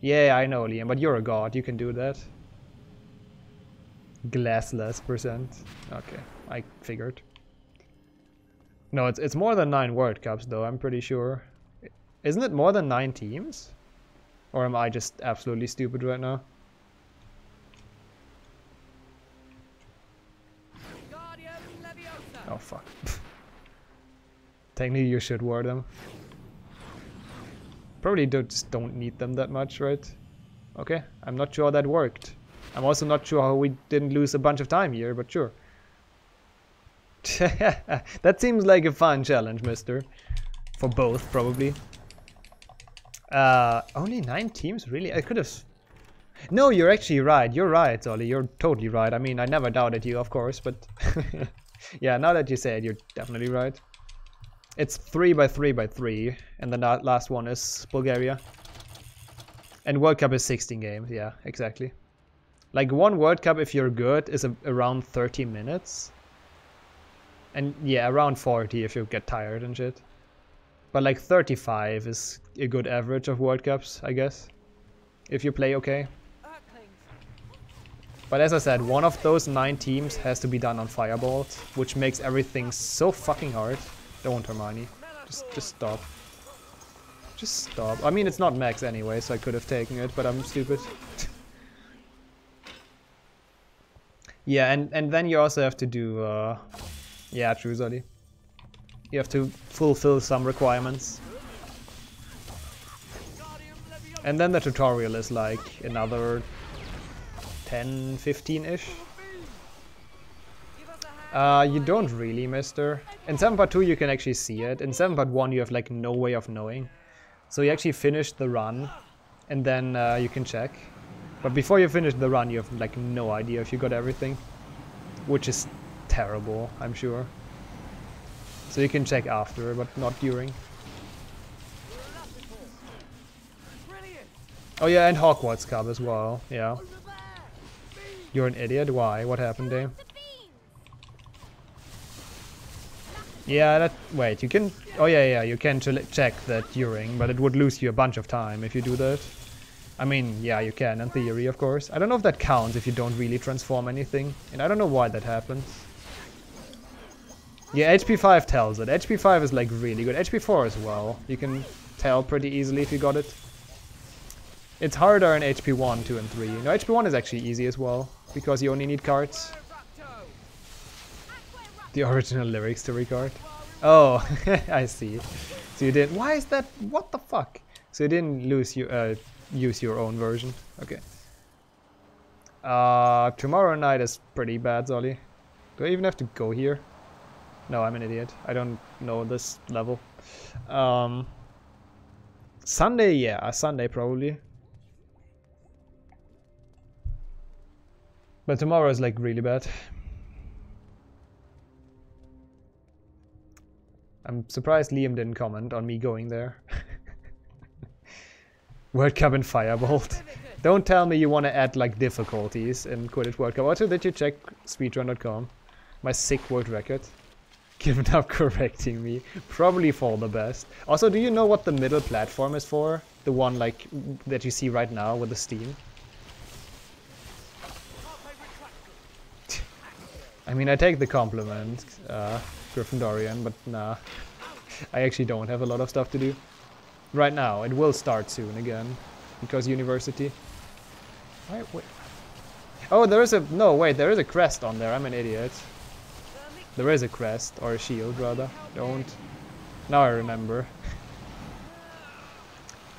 Yeah, I know, Liam, but you're a god. You can do that. Glassless percent. Okay, I figured. No, it's it's more than nine World Cups, though. I'm pretty sure. Isn't it more than nine teams? Or am I just absolutely stupid right now? Oh fuck. Technically you should wear them. Probably don't, just don't need them that much, right? Okay, I'm not sure that worked. I'm also not sure how we didn't lose a bunch of time here, but sure. that seems like a fun challenge, mister. For both, probably. Uh, only nine teams? Really? I could have... No, you're actually right. You're right, Ollie. You're totally right. I mean, I never doubted you, of course, but... yeah, now that you say it, you're definitely right. It's 3 by 3 by 3, and the last one is Bulgaria. And World Cup is 16 games, yeah, exactly. Like one World Cup, if you're good, is around 30 minutes. And yeah, around 40 if you get tired and shit. But like 35 is a good average of World Cups, I guess. If you play okay. But as I said, one of those nine teams has to be done on Firebolt, which makes everything so fucking hard. Don't, Hermione. Just, just stop. Just stop. I mean, it's not max anyway, so I could have taken it, but I'm stupid. yeah, and, and then you also have to do, uh... Yeah, true, Zodi. You have to fulfill some requirements. And then the tutorial is like another 10, 15-ish. Give us a hand. Uh, you don't really, mister. In 7 part 2 you can actually see it. In 7 part 1 you have like no way of knowing. So you actually finish the run and then uh, you can check. But before you finish the run you have like no idea if you got everything. Which is terrible, I'm sure. So you can check after, but not during. Oh yeah, and Hogwarts Cup as well, yeah. You're an idiot, why? What happened there? Yeah, that... wait, you can... oh yeah, yeah, you can check that during, but it would lose you a bunch of time if you do that. I mean, yeah, you can, in theory, of course. I don't know if that counts if you don't really transform anything, and I don't know why that happens. Yeah, HP 5 tells it. HP 5 is like really good. HP 4 as well. You can tell pretty easily if you got it. It's harder in HP 1, 2, and 3. No, HP 1 is actually easy as well, because you only need cards. The original lyrics to record. Oh, I see. So you didn't... Why is that? What the fuck? So you didn't lose your uh, use your own version. Okay. Uh, tomorrow night is pretty bad, Zolly. Do I even have to go here? No, I'm an idiot. I don't know this level. Um, Sunday, yeah, Sunday probably. But tomorrow is like really bad. I'm surprised Liam didn't comment on me going there. World Cup and Firebolt. Don't tell me you want to add like difficulties in Quidditch World Cup. Also, did you check speedrun.com? My sick world record. Given up correcting me. Probably for the best. Also, do you know what the middle platform is for? The one like that you see right now with the steam? I mean, I take the compliment, uh, Gryffindorian, but nah. I actually don't have a lot of stuff to do. Right now, it will start soon again. Because university. Why, wait. Oh, there is a... No, wait, there is a crest on there. I'm an idiot. There is a crest, or a shield, rather. Don't. Now I remember.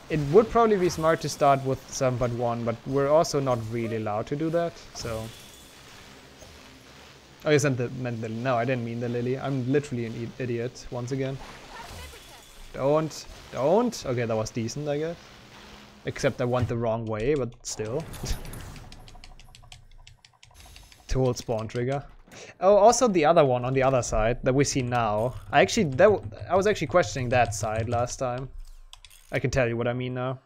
it would probably be smart to start with 7.1, but we're also not really allowed to do that, so... Oh, you sent the, meant the... No, I didn't mean the lily. I'm literally an idiot, once again. Don't. Don't. Okay, that was decent, I guess. Except I went the wrong way, but still. Tool spawn trigger. Oh, also the other one on the other side that we see now. I actually, that I was actually questioning that side last time. I can tell you what I mean now.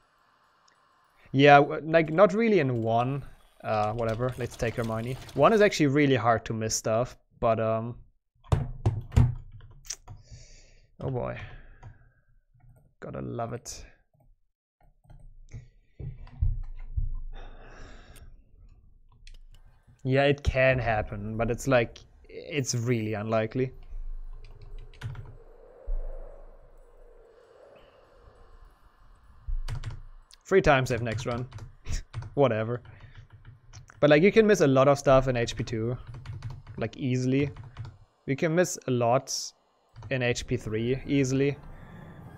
Yeah, like not really in one. Uh, whatever. Let's take Hermione. One is actually really hard to miss stuff, but um. Oh boy. Gotta love it. Yeah, it can happen, but it's like it's really unlikely. Free time save next run. Whatever. But like you can miss a lot of stuff in HP2. Like easily. You can miss a lot in HP3 easily.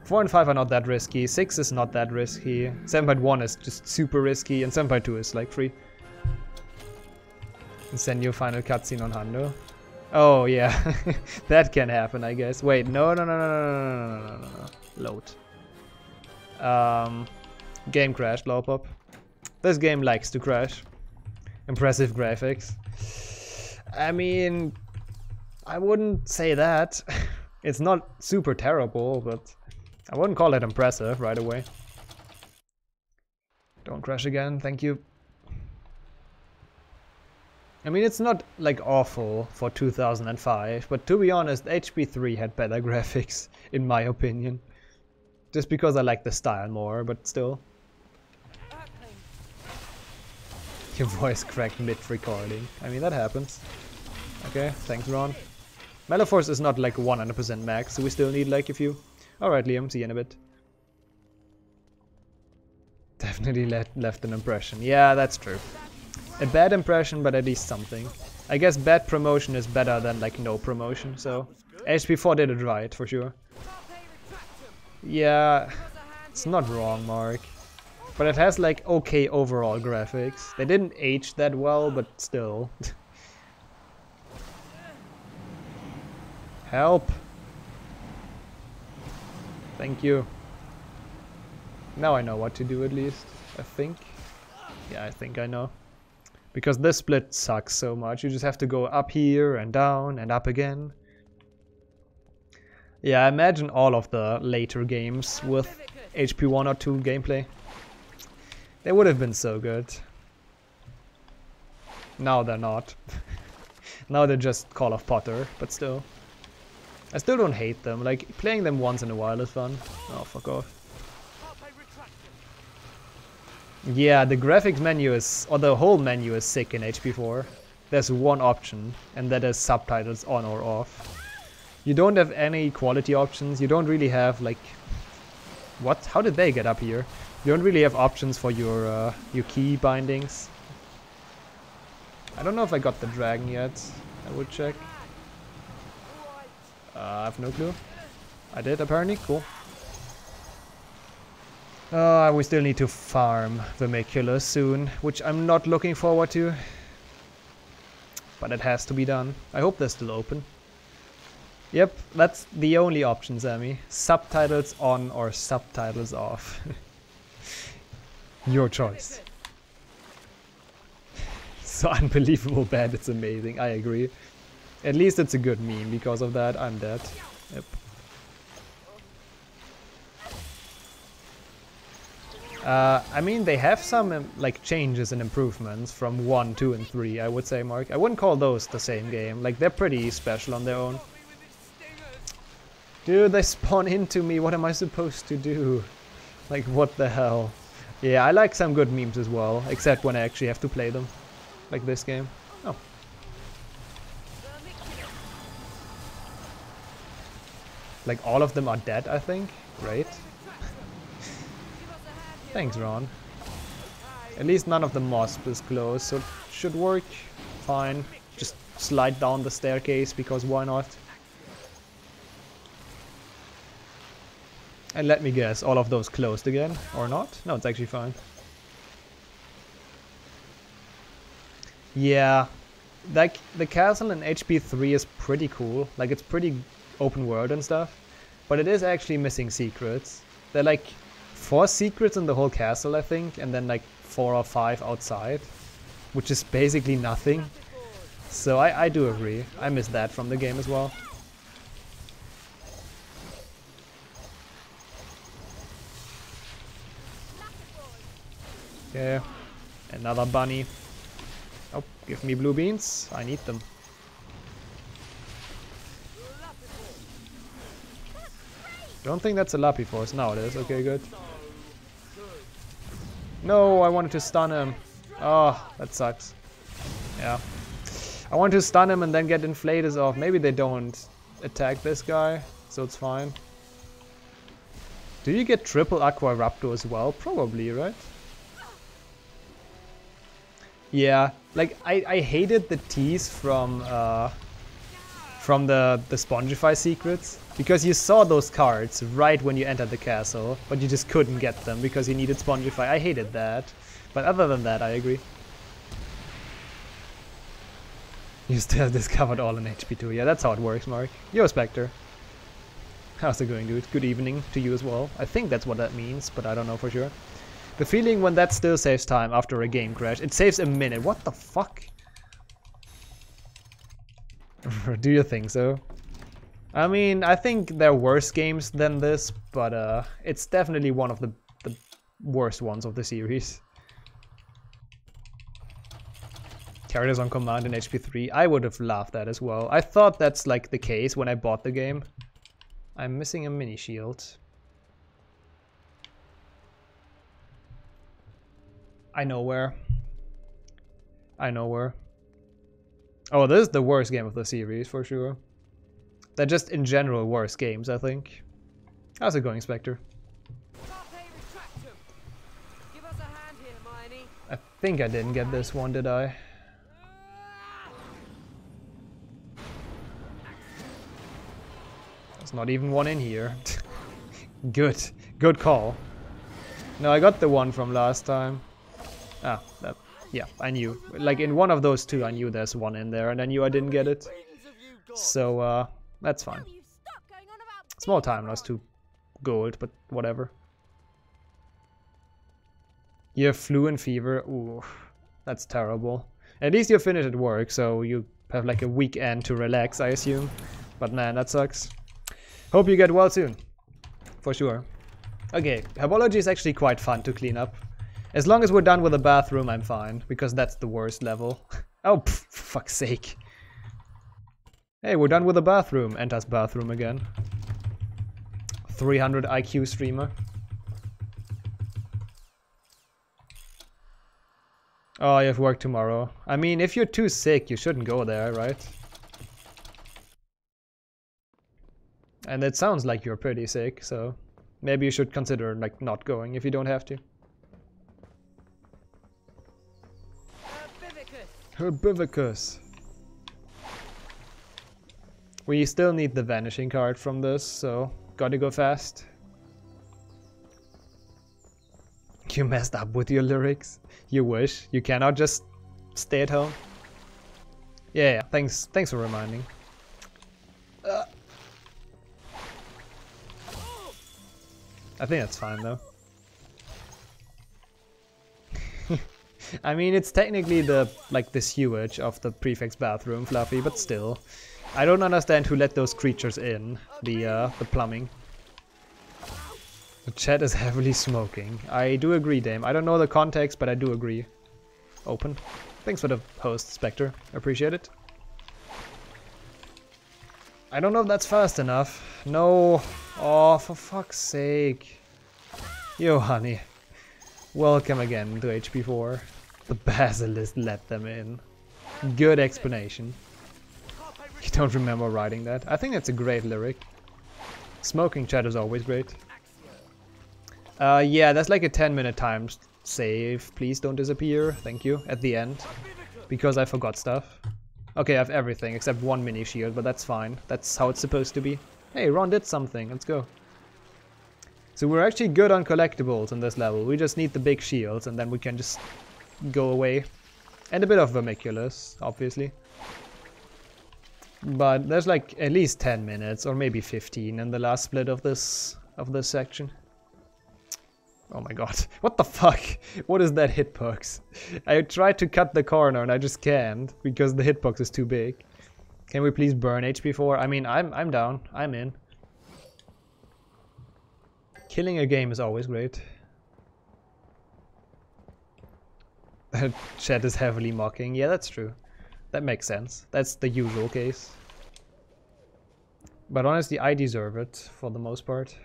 4 and 5 are not that risky, 6 is not that risky, 7.1 is just super risky, and 7.2 is like free. Send your final cutscene on Hundo. Oh yeah, that can happen I guess. Wait, no no no no no no no no no no Load. Um, game crashed, Lowpop. This game likes to crash. Impressive graphics. I mean, I wouldn't say that. it's not super terrible, but I wouldn't call it impressive right away. Don't crash again, thank you. I mean, it's not like awful for 2005, but to be honest, HP3 had better graphics, in my opinion. Just because I like the style more, but still. Your voice cracked mid-recording. I mean, that happens. Okay, thanks Ron. Melofors is not like 100% max, so we still need like a few. Alright Liam, see you in a bit. Definitely le left an impression. Yeah, that's true. A bad impression, but at least something. I guess bad promotion is better than like no promotion, so... HP4 did it right, for sure. Yeah, it's not wrong, Mark. But it has like okay overall graphics. They didn't age that well, but still. Help! Thank you. Now I know what to do at least, I think. Yeah, I think I know. Because this split sucks so much. You just have to go up here and down and up again. Yeah, I imagine all of the later games with HP 1 or 2 gameplay. They would have been so good. Now they're not. now they're just Call of Potter, but still. I still don't hate them. Like, playing them once in a while is fun. Oh, fuck off. Carpe retractum. Yeah, the graphics menu is, or the whole menu is sick in HP4. There's one option, and that is subtitles on or off. You don't have any quality options. You don't really have like, what? How did they get up here? You don't really have options for your uh, your key bindings. I don't know if I got the dragon yet. I would check. Uh, I have no clue. I did apparently. Cool. Uh, we still need to farm Vermiculus soon, which I'm not looking forward to. But it has to be done. I hope they're still open. Yep, that's the only option, Sammy. Subtitles on or subtitles off. Your choice. So unbelievable bad, it's amazing, I agree. At least it's a good meme because of that, I'm dead. Yep. Uh, I mean, they have some um, like changes and improvements from 1, 2, and 3, I would say, Mark. I wouldn't call those the same game. Like, they're pretty special on their own. Dude, they spawn into me. What am I supposed to do? Like, what the hell? Yeah, I like some good memes as well, except when I actually have to play them. Like this game. Oh. Like, all of them are dead, I think. Great. Thanks, Ron. At least none of the mosp is close, so it should work fine. Just slide down the staircase, because why not? And let me guess, all of those closed again, or not? No, it's actually fine. Yeah, like the castle in HP3 is pretty cool. Like it's pretty open world and stuff, but it is actually missing secrets. They're like four secrets in the whole castle, I think, and then like four or five outside, which is basically nothing. So I, I do agree. I miss that from the game as well. Okay, another bunny. Oh, give me blue beans. I need them. Don't think that's a Lapifors. Now it is. Okay, good. No, I wanted to stun him. Oh, that sucks. Yeah. I want to stun him and then get Inflatus off. Maybe they don't attack this guy, so it's fine. Do you get triple Aqua Eructo as well? Probably, right? Yeah, like I, I hated the tease from uh, from the the Spongify secrets because you saw those cards right when you entered the castle, but you just couldn't get them because you needed Spongify. I hated that, but other than that, I agree. You still discovered all in HP2. Yeah, that's how it works, Mark. A Spectre. How's it going, dude? Good evening to you as well. I think that's what that means, but I don't know for sure. The feeling when that still saves time after a game crash. It saves a minute. What the fuck? Do you think so? I mean, I think there are worse games than this, but uh, it's definitely one of the, the worst ones of the series. Characters on command in HP3. I would have laughed at as well. I thought that's like the case when I bought the game. I'm missing a mini shield. I know where. I know where. Oh, this is the worst game of the series, for sure. They're just, in general, worse games, I think. How's it going, Spectre? I think I didn't get this one, did I? There's not even one in here. Good. Good call. No, I got the one from last time. Ah, that, yeah, I knew. Like in one of those two, I knew there's one in there, and I knew I didn't get it. So, uh, that's fine. Will you stop going on about Small time loss to gold, but whatever. You have flu and fever. Ooh, that's terrible. At least you're finished at work, so you have like a weekend to relax, I assume. But man, that sucks. Hope you get well soon. For sure. Okay, herbology is actually quite fun to clean up. As long as we're done with the bathroom, I'm fine, because that's the worst level. oh, pff, fuck's sake. Hey, we're done with the bathroom. Enters bathroom again. 300 IQ streamer. Oh, you have work tomorrow. I mean, if you're too sick, you shouldn't go there, right? And it sounds like you're pretty sick, so maybe you should consider like not going if you don't have to. Herbivicus. We still need the vanishing card from this, so gotta go fast. You messed up with your lyrics. You wish. You cannot just stay at home. Yeah, yeah. thanks thanks for reminding. Uh. I think that's fine though. I mean, it's technically the like the sewage of the prefect's bathroom, Fluffy, but still. I don't understand who let those creatures in, the uh, the plumbing. The chat is heavily smoking. I do agree, Dame. I don't know the context, but I do agree. Open. Thanks for the host, Spectre. Appreciate it. I don't know if that's fast enough. No. Oh, for fuck's sake. Yo, honey. Welcome again to HP4. The Basilisk let them in. Good explanation. You don't remember writing that? I think that's a great lyric. Smoking chat is always great. Uh, yeah, that's like a 10 minute time save. Please don't disappear. Thank you. At the end. Because I forgot stuff. Okay, I have everything except one mini shield, but that's fine. That's how it's supposed to be. Hey, Ron did something. Let's go. So we're actually good on collectibles in this level. We just need the big shields and then we can just go away. And a bit of Vermiculus, obviously. But there's like at least 10 minutes or maybe 15 in the last split of this of this section. Oh my god. What the fuck? What is that hitbox? I tried to cut the corner and I just can't because the hitbox is too big. Can we please burn HP4? I mean, I'm I'm down. I'm in. Killing a game is always great. Chat is heavily mocking. Yeah, that's true. That makes sense. That's the usual case. But honestly, I deserve it for the most part.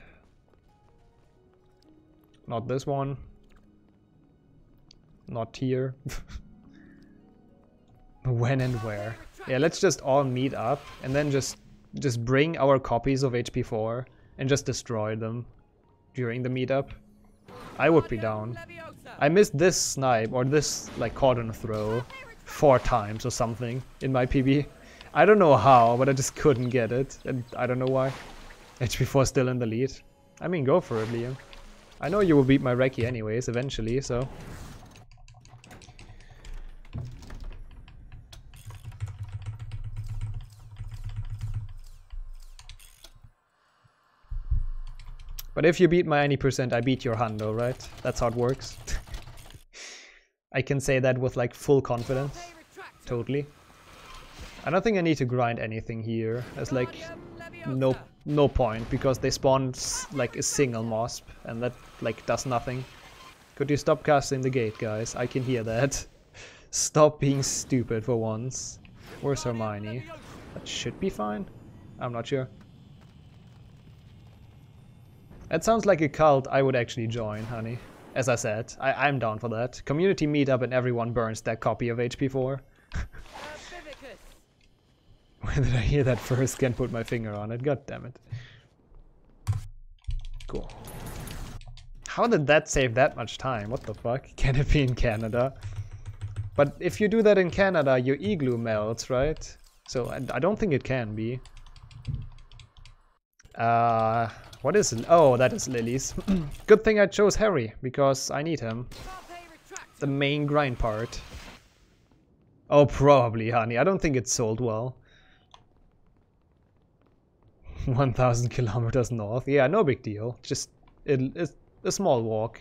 Not this one. Not here. when and where. Yeah, let's just all meet up and then just just bring our copies of HP4 and just destroy them during the meetup. I would be down. I missed this snipe or this like cordon throw four times or something in my PB. I don't know how, but I just couldn't get it, and I don't know why. HP4 still in the lead. I mean, go for it, Liam. I know you will beat my Reki anyways, eventually, so... But if you beat my any percent, I beat your hundo, right? That's how it works. I can say that with like full confidence. Totally. I don't think I need to grind anything here. There's like no no point because they spawn like a single Mosp and that like does nothing. Could you stop casting the gate, guys? I can hear that. Stop being stupid for once. Where's Hermione? That should be fine. I'm not sure. That sounds like a cult I would actually join, honey. As I said, I I'm down for that. Community meetup and everyone burns their copy of HP4. Where did I hear that first? Can't put my finger on it. God damn it. Cool. How did that save that much time? What the fuck? Can it be in Canada? But if you do that in Canada, your igloo melts, right? So I, I don't think it can be. Uh, what is it? Oh, that is Lily's. Good thing I chose Harry, because I need him. The main grind part. Oh, probably, honey. I don't think it sold well. 1000 kilometers north. Yeah, no big deal. Just it, it's a small walk.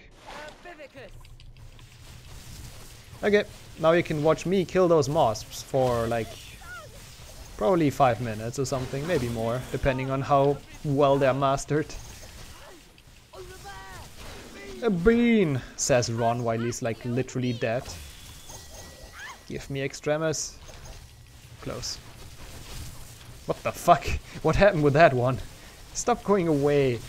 Okay, now you can watch me kill those mosps for like probably 5 minutes or something, maybe more, depending on how well they're mastered. A bean, says Ron while he's like literally dead. Give me Extremis. Close. What the fuck? What happened with that one? Stop going away.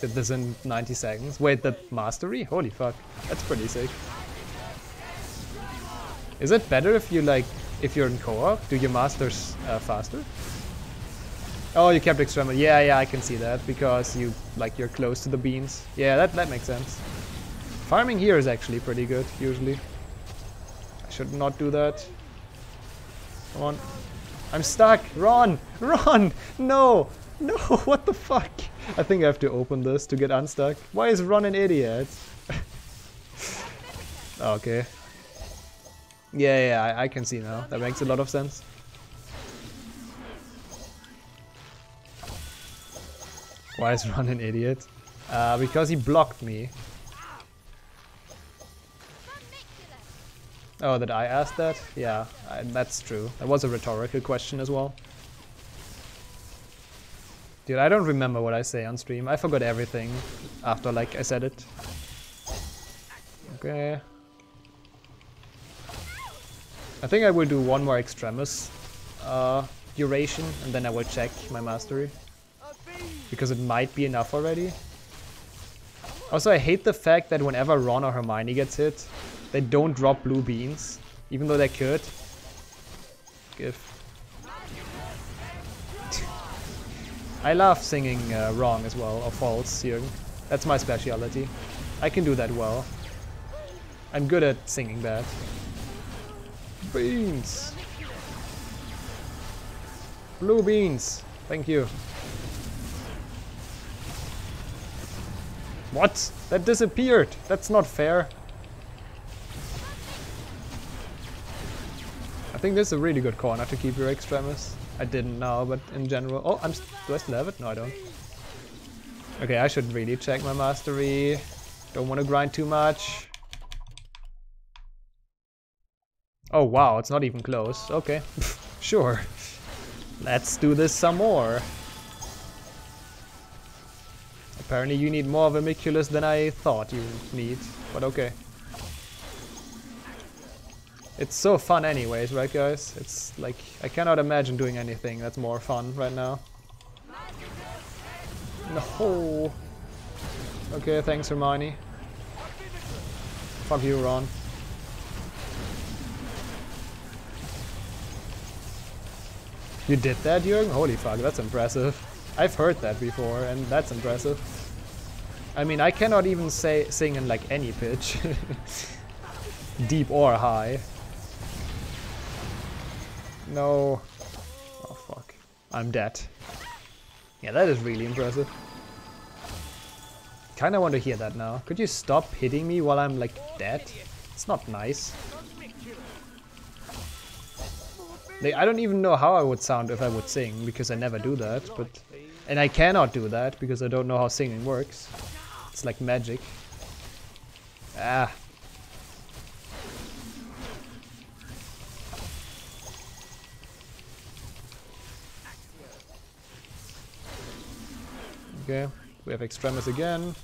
Did this in 90 seconds. Wait, the mastery? Holy fuck. That's pretty sick. Is it better if you like, if you're in co-op? Do your masters uh, faster? Oh, you kept extremely. Yeah, yeah, I can see that because you like you're close to the beans. Yeah, that that makes sense. Farming here is actually pretty good usually. I should not do that. Come on. I'm stuck. Run! Run! No! No! What the fuck? I think I have to open this to get unstuck. Why is Ron an idiot? okay. Yeah, yeah, I, I can see now. That makes a lot of sense. Why is Ron an idiot? Uh, because he blocked me. Oh, that I asked that? Yeah, I, that's true. That was a rhetorical question as well. Dude, I don't remember what I say on stream. I forgot everything after, like, I said it. Okay. I think I will do one more Extremis uh, duration, and then I will check my mastery. Because it might be enough already. Also, I hate the fact that whenever Ron or Hermione gets hit, they don't drop blue beans, even though they could. Give. I love singing uh, wrong as well, or false, Jürgen. That's my specialty. I can do that well. I'm good at singing that. Beans! Blue beans! Thank you. What? That disappeared! That's not fair. I think this is a really good corner to keep your extremis. I didn't know, but in general... Oh, I'm... Do I still have it? No, I don't. Okay, I should really check my mastery. Don't want to grind too much. Oh wow, it's not even close. Okay, sure. Let's do this some more. Apparently you need more Vermiculus than I thought you need, but okay. It's so fun anyways, right guys? It's like, I cannot imagine doing anything that's more fun right now. No. Okay, thanks Hermione. Fuck you, Ron. You did that, Jürgen? Holy fuck, that's impressive. I've heard that before, and that's impressive. I mean, I cannot even say sing in like any pitch. Deep or high. No. Oh fuck. I'm dead. Yeah, that is really impressive. Kinda want to hear that now. Could you stop hitting me while I'm like dead? It's not nice. Like, I don't even know how I would sound if I would sing, because I never do that, but... And I cannot do that, because I don't know how singing works. It's like magic. Ah. Okay, we have Extremis again.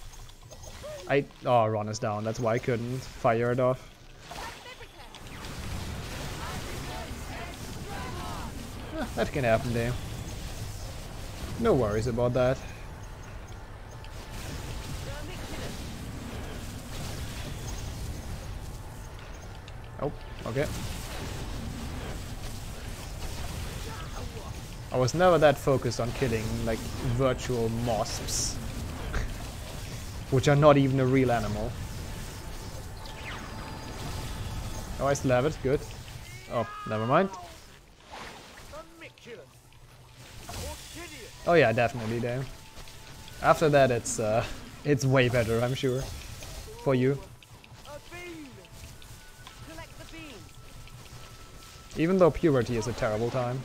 I... Oh, Ron is down, that's why I couldn't fire it off. That can happen there. No worries about that. Oh, okay. I was never that focused on killing, like, virtual mosps. Which are not even a real animal. Oh, I still have it, good. Oh, never mind. Oh yeah, definitely, damn. After that, it's, uh, it's way better, I'm sure. For you. Even though puberty is a terrible time.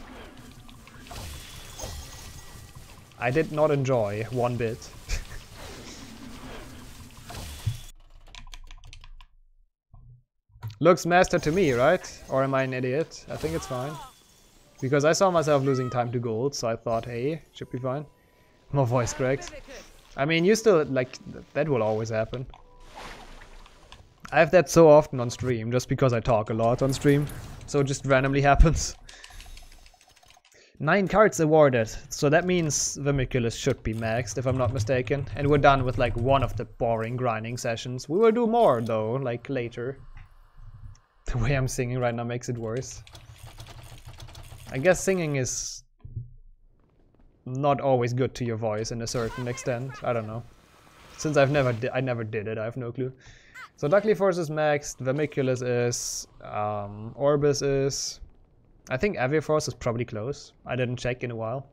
I did not enjoy one bit. Looks master to me, right? Or am I an idiot? I think it's fine. Because I saw myself losing time to gold, so I thought, hey, should be fine. More voice cracks. I mean, you still, like, th- that will always happen. I have that so often on stream, just because I talk a lot on stream. So it just randomly happens. Nine cards awarded, so that means Vermiculus should be maxed, if I'm not mistaken. And we're done with, like, one of the boring grinding sessions. We will do more, though, like, later. The way I'm singing right now makes it worse. I guess singing is not always good to your voice in a certain extent. I don't know. Since I've never I never did it, I have no clue. So Ducklifors is maxed, Vermiculus is, um, Orbis is. I think Avifors is probably close. I didn't check in a while.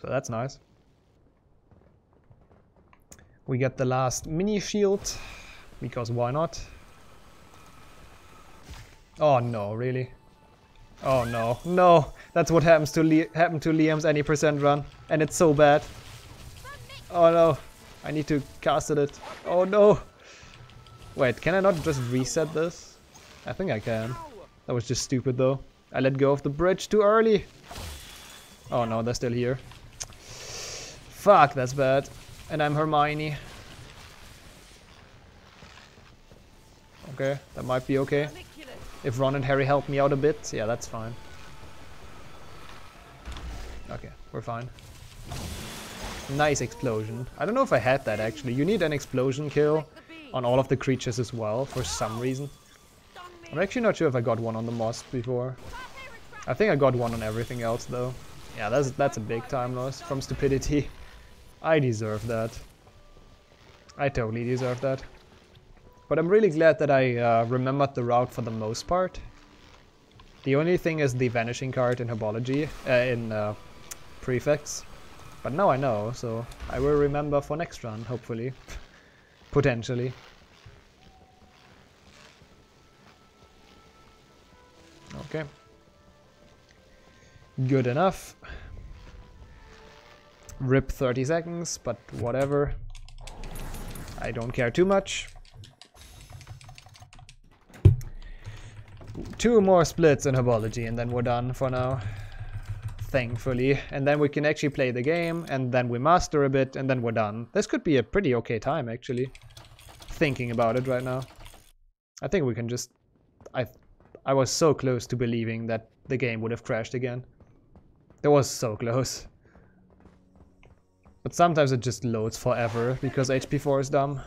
So that's nice. We get the last mini shield, because why not? Oh no, really? Oh no, no! That's what happens to happened to Liam's any percent run, and it's so bad. Oh no, I need to cast it. Oh no! Wait, can I not just reset this? I think I can. That was just stupid though. I let go of the bridge too early. Oh no, they're still here. Fuck, that's bad. And I'm Hermione. Okay, that might be okay. If Ron and Harry help me out a bit, yeah, that's fine. Okay, we're fine. Nice explosion. I don't know if I had that actually. You need an explosion kill on all of the creatures as well, for some reason. I'm actually not sure if I got one on the Mosp before. I think I got one on everything else though. Yeah, that's that's a big time loss from stupidity. I deserve that. I totally deserve that. But I'm really glad that I uh, remembered the route for the most part. The only thing is the vanishing card in Herbology, uh, in uh, Prefects. But now I know, so I will remember for next run, hopefully. Potentially. Okay. Good enough. Rip 30 seconds, but whatever. I don't care too much. Two more splits in Herbology and then we're done for now. Thankfully. And then we can actually play the game and then we master a bit and then we're done. This could be a pretty okay time actually. Thinking about it right now. I think we can just... I I was so close to believing that the game would have crashed again. That was so close. But sometimes it just loads forever because HP4 is dumb.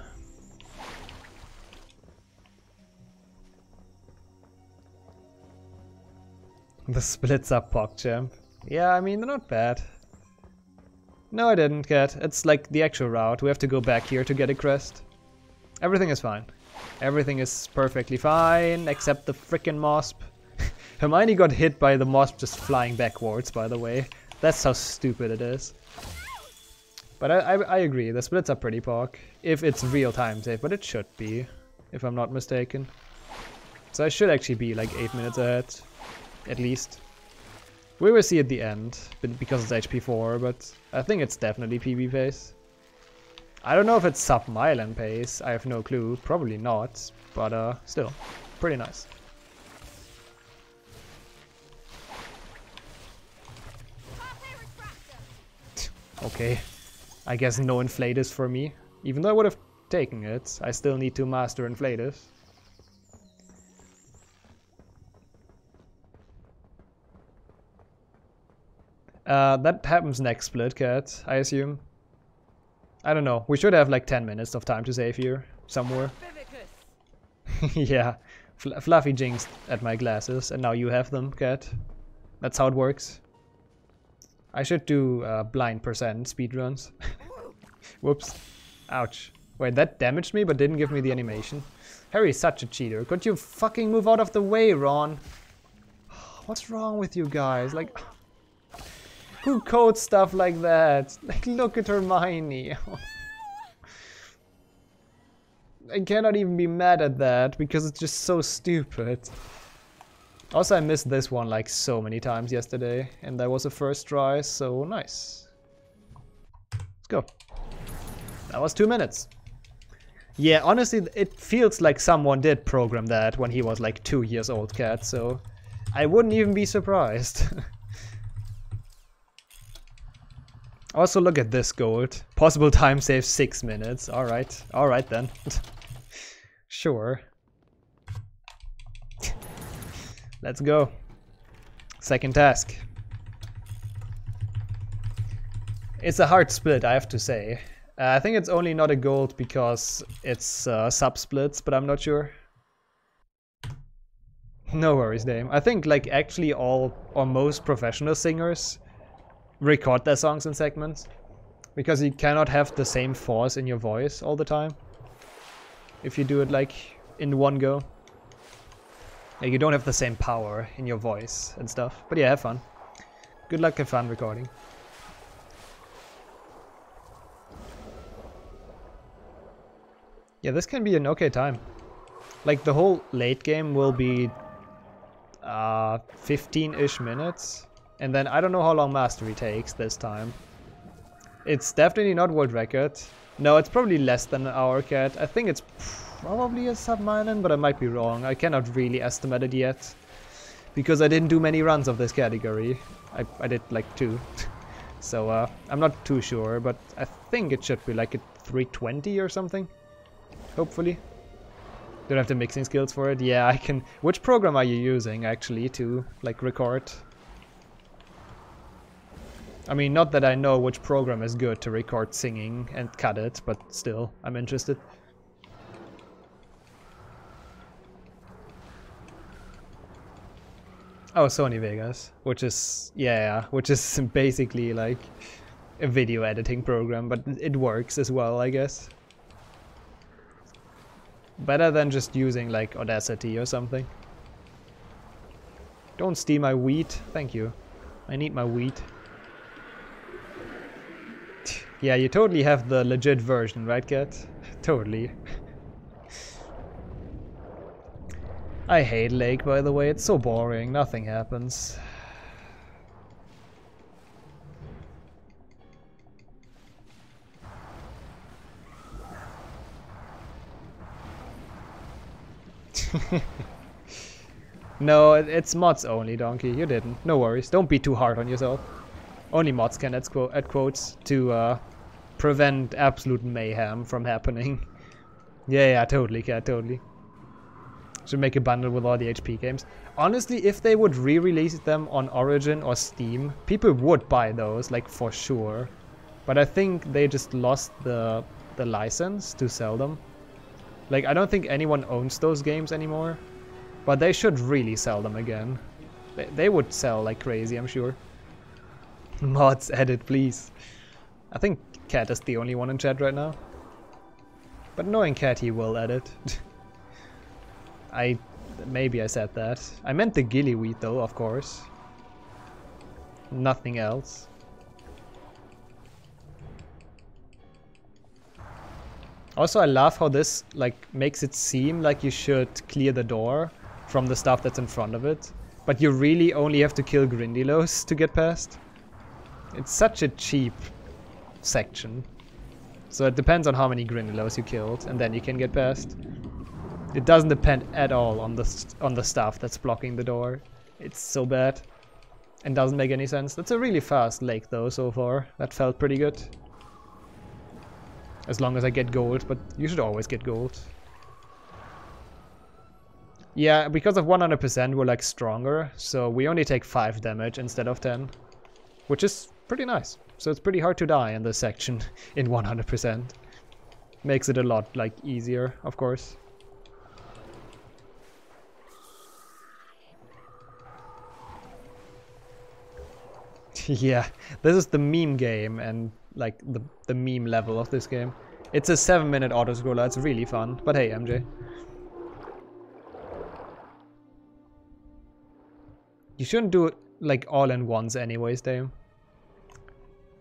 The splits up PogChamp. Yeah, I mean, they're not bad. No, I didn't get. It's like the actual route. We have to go back here to get a crest. Everything is fine. Everything is perfectly fine, except the frickin' Mosp. Hermione got hit by the Mosp just flying backwards, by the way. That's how stupid it is. But I, I, I agree, the splits are pretty pog. If it's real time save, but it should be, if I'm not mistaken. So I should actually be like 8 minutes ahead, at least. We will see at the end, because it's HP4, but I think it's definitely PB pace. I don't know if it's sub Milan pace, I have no clue, probably not, but uh, still, pretty nice. Okay, I guess no inflatus for me, even though I would have taken it, I still need to master inflatus. Uh, that happens next split, cat, I assume. I don't know. We should have like 10 minutes of time to save here, somewhere. Yeah, Fl Fluffy jinxed at my glasses, and now you have them, cat. That's how it works. I should do uh, blind percent speedruns. Whoops. Ouch. Wait, that damaged me but didn't give me the animation. Harry's such a cheater. Could you fucking move out of the way, Ron? What's wrong with you guys? Like, who codes stuff like that? Like, look at Hermione. I cannot even be mad at that because it's just so stupid. Also, I missed this one like so many times yesterday, and that was a first try, so nice. Let's go. That was two minutes. Yeah, honestly, it feels like someone did program that when he was like two years old, cat, so I wouldn't even be surprised. Also look at this gold. Possible time save 6 minutes. Alright, alright then. sure. Let's go. Second task. It's a hard split, I have to say. Uh, I think it's only not a gold because it's uh, sub-splits, but I'm not sure. No worries, Dame. I think like actually all or most professional singers record their songs in segments because you cannot have the same force in your voice all the time if you do it like in one go. Like, you don't have the same power in your voice and stuff. But yeah, have fun. Good luck and fun recording. Yeah, this can be an okay time. Like the whole late game will be 15-ish uh, minutes. And then I don't know how long Mastery takes this time. It's definitely not world record. No, it's probably less than an hour, Cat. I think it's probably a Subminen, but I might be wrong. I cannot really estimate it yet. Because I didn't do many runs of this category. I, I did like two. so uh, I'm not too sure, but I think it should be like a 320 or something. Hopefully. Don't have the mixing skills for it? Yeah, I can... Which program are you using, actually, to, like, record? I mean, not that I know which program is good to record singing and cut it, but still, I'm interested. Oh, Sony Vegas, which is, yeah, which is basically like a video editing program, but it works as well, I guess. Better than just using like Audacity or something. Don't steal my wheat. Thank you. I need my wheat. Yeah, you totally have the legit version, right, Cat? totally. I hate Lake, by the way. It's so boring. Nothing happens. no, it's mods only, Donkey. You didn't. No worries. Don't be too hard on yourself. Only mods can add, add quotes to uh, prevent absolute mayhem from happening. yeah, yeah, totally, yeah, totally. Should make a bundle with all the HP games. Honestly, if they would re-release them on Origin or Steam, people would buy those, like for sure. But I think they just lost the the license to sell them. Like, I don't think anyone owns those games anymore. But they should really sell them again. They, they would sell like crazy, I'm sure. Mods edit, please. I think Cat is the only one in chat right now. But knowing Cat, he will edit. I... Maybe I said that. I meant the gillyweed though, of course. Nothing else. Also, I love how this like makes it seem like you should clear the door from the stuff that's in front of it. But you really only have to kill Grindylows to get past. It's such a cheap section. So it depends on how many Grindylows you killed, and then you can get past. It doesn't depend at all on the on the stuff that's blocking the door. It's so bad. And doesn't make any sense. That's a really fast lake though so far. That felt pretty good. As long as I get gold, but you should always get gold. Yeah, because of 100% we're like stronger, so we only take 5 damage instead of 10. Which is pretty nice. So it's pretty hard to die in this section in 100%. Makes it a lot like easier, of course. yeah, this is the meme game and like the, the meme level of this game. It's a 7 minute auto-scroller, it's really fun. But hey, MJ. You shouldn't do it like all in ones anyways, Dame.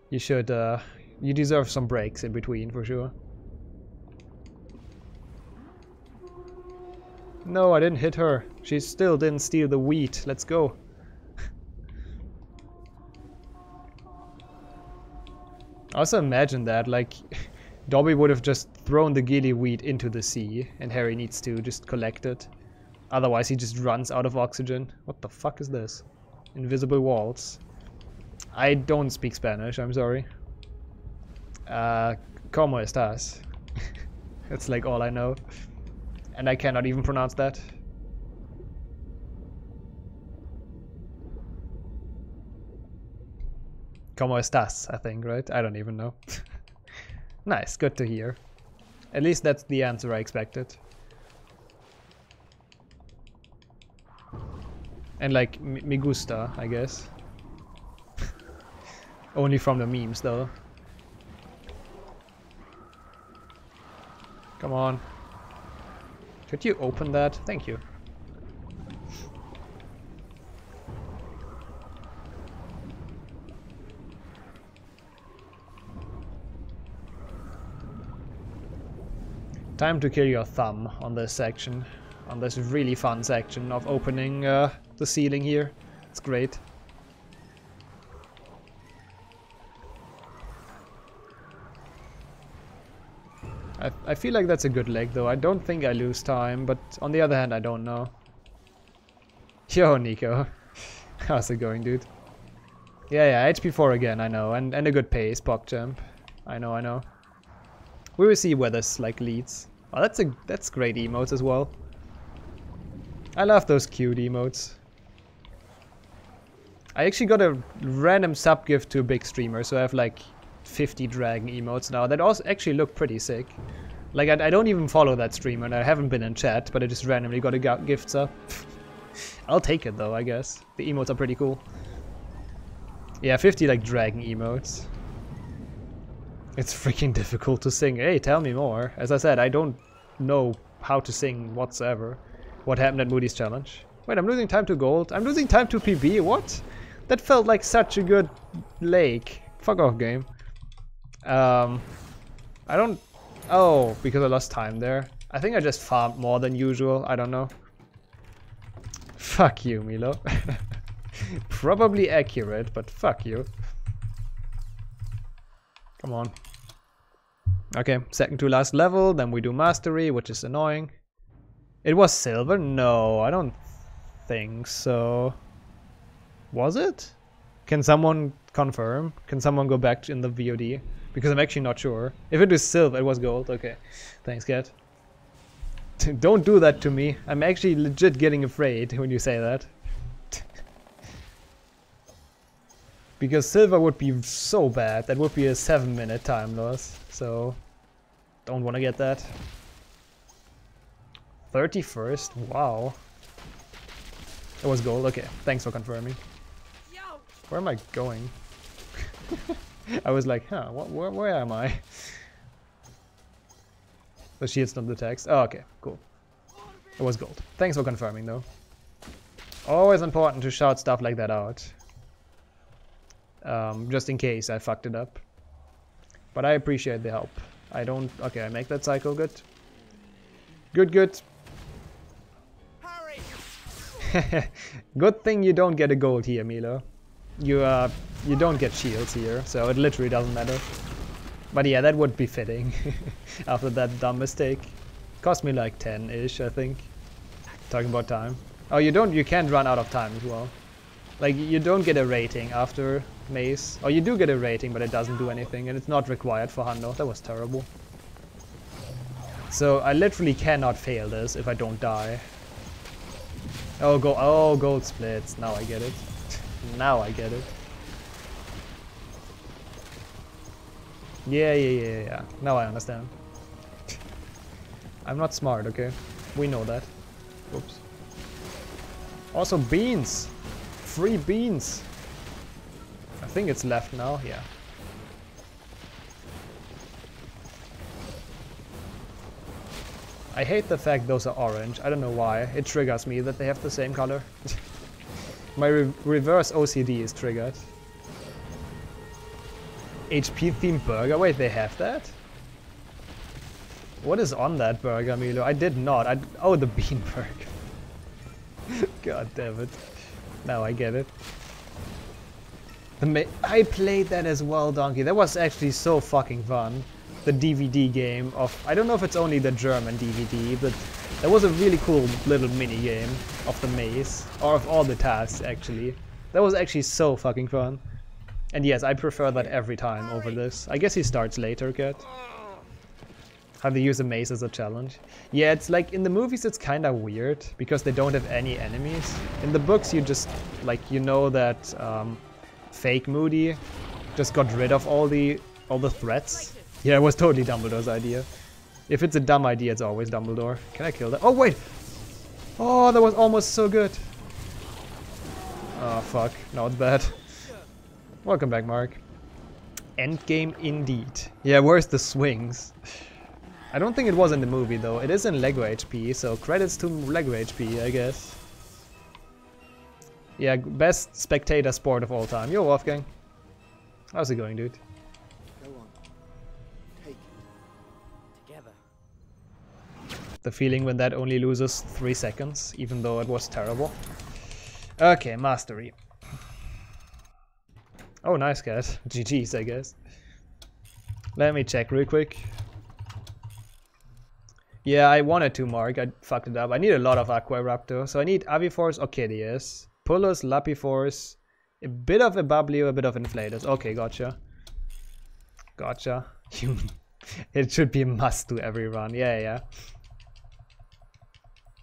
You should, uh, you deserve some breaks in between for sure. No, I didn't hit her. She still didn't steal the wheat. Let's go. I also imagine that, like, Dobby would have just thrown the gillyweed into the sea, and Harry needs to just collect it. Otherwise he just runs out of oxygen. What the fuck is this? Invisible walls. I don't speak Spanish, I'm sorry. Uh, como estás? That's like all I know. And I cannot even pronounce that. Como estás, I think, right? I don't even know. nice, good to hear. At least that's the answer I expected. And like, me gusta, I guess. Only from the memes, though. Come on. Could you open that? Thank you. Time to kill your thumb on this section. On this really fun section of opening uh, the ceiling here. It's great. I, feel like that's a good leg though. I don't think I lose time, but on the other hand I don't know. Yo Nico. How's it going dude? Yeah yeah, HP 4 again, I know. And, and a good pace, PogChamp. I know, I know. We will see where this like leads. Oh, that's a that's great emotes as well. I love those cute emotes. I actually got a random sub gift to a big streamer, so I have like 50 dragon emotes now that also actually look pretty sick. Like I, I don't even follow that streamer and I haven't been in chat, but I just randomly got a gift sub. I'll take it though, I guess. The emotes are pretty cool. Yeah, 50 like dragon emotes. It's freaking difficult to sing. Hey, tell me more. As I said, I don't know how to sing whatsoever. What happened at Moody's challenge? Wait, I'm losing time to gold. I'm losing time to PB. What? That felt like such a good lake. Fuck off, game. Um, I don't... Oh, because I lost time there. I think I just farmed more than usual. I don't know. Fuck you, Milo. Probably accurate, but fuck you. Come on. Okay, second to last level, then we do mastery, which is annoying. It was silver? No, I don't think so. Was it? Can someone confirm? Can someone go back in the VOD? Because I'm actually not sure. If it was silver, it was gold. Okay. Thanks, Cat. don't do that to me. I'm actually legit getting afraid when you say that. because silver would be so bad. That would be a 7 minute time loss. So, don't want to get that. 31st? Wow. It was gold. Okay, thanks for confirming. Where am I going? I was like, huh, wh where, where am I? The shield's not the text. Oh, okay, cool. It was gold. Thanks for confirming, though. Always important to shout stuff like that out. Um, just in case I fucked it up. But I appreciate the help. I don't... Okay, I make that cycle good. Good, good. good thing you don't get a gold here, Milo. You, uh, you don't get shields here, so it literally doesn't matter. But yeah, that would be fitting after that dumb mistake. Cost me like 10-ish, I think. Talking about time. Oh, you don't, you can't run out of time as well. Like, you don't get a rating after Maze. Or you do get a rating, but it doesn't do anything, and it's not required for Hundo. That was terrible. So I literally cannot fail this if I don't die. Oh, go oh, gold splits. Now I get it. Now I get it. Yeah, yeah, yeah, yeah. Now I understand. I'm not smart, okay? We know that. Oops. Also beans! Free beans! I think it's left now, yeah. I hate the fact those are orange, I don't know why. It triggers me that they have the same color. My re reverse OCD is triggered. HP themed burger? Wait, they have that? What is on that burger, Milo? I did not. I oh, the bean burger. God damn it. Now I get it. I played that as well, Donkey. That was actually so fucking fun. The DVD game of... I don't know if it's only the German DVD, but that was a really cool little mini game of the maze. Or of all the tasks, actually. That was actually so fucking fun. And yes, I prefer that every time over this. I guess he starts later, Cat. Have they use a maze as a challenge. Yeah, it's like in the movies it's kinda weird because they don't have any enemies. In the books you just like you know that um, fake Moody just got rid of all the all the threats. Yeah, it was totally Dumbledore's idea. If it's a dumb idea, it's always Dumbledore. Can I kill that? Oh wait! Oh, that was almost so good. Oh fuck, no it's bad. Welcome back, Mark. Endgame indeed. Yeah, where's the swings? I don't think it was in the movie though. It is in Lego HP, so credits to Lego HP, I guess. Yeah, best spectator sport of all time. Yo, Wolfgang. How's it going, dude? The feeling when that only loses 3 seconds, even though it was terrible. Okay, mastery. Oh, nice guys. GG's, I guess. Let me check real quick. Yeah, I wanted to, Mark. I fucked it up. I need a lot of Aqua Aquaraptor. So I need Avifors, Orchideous, Pullus, Lapifors, a bit of Ebublio, a bit of Inflatus. Okay, gotcha. Gotcha. it should be a must to every run. Yeah, yeah.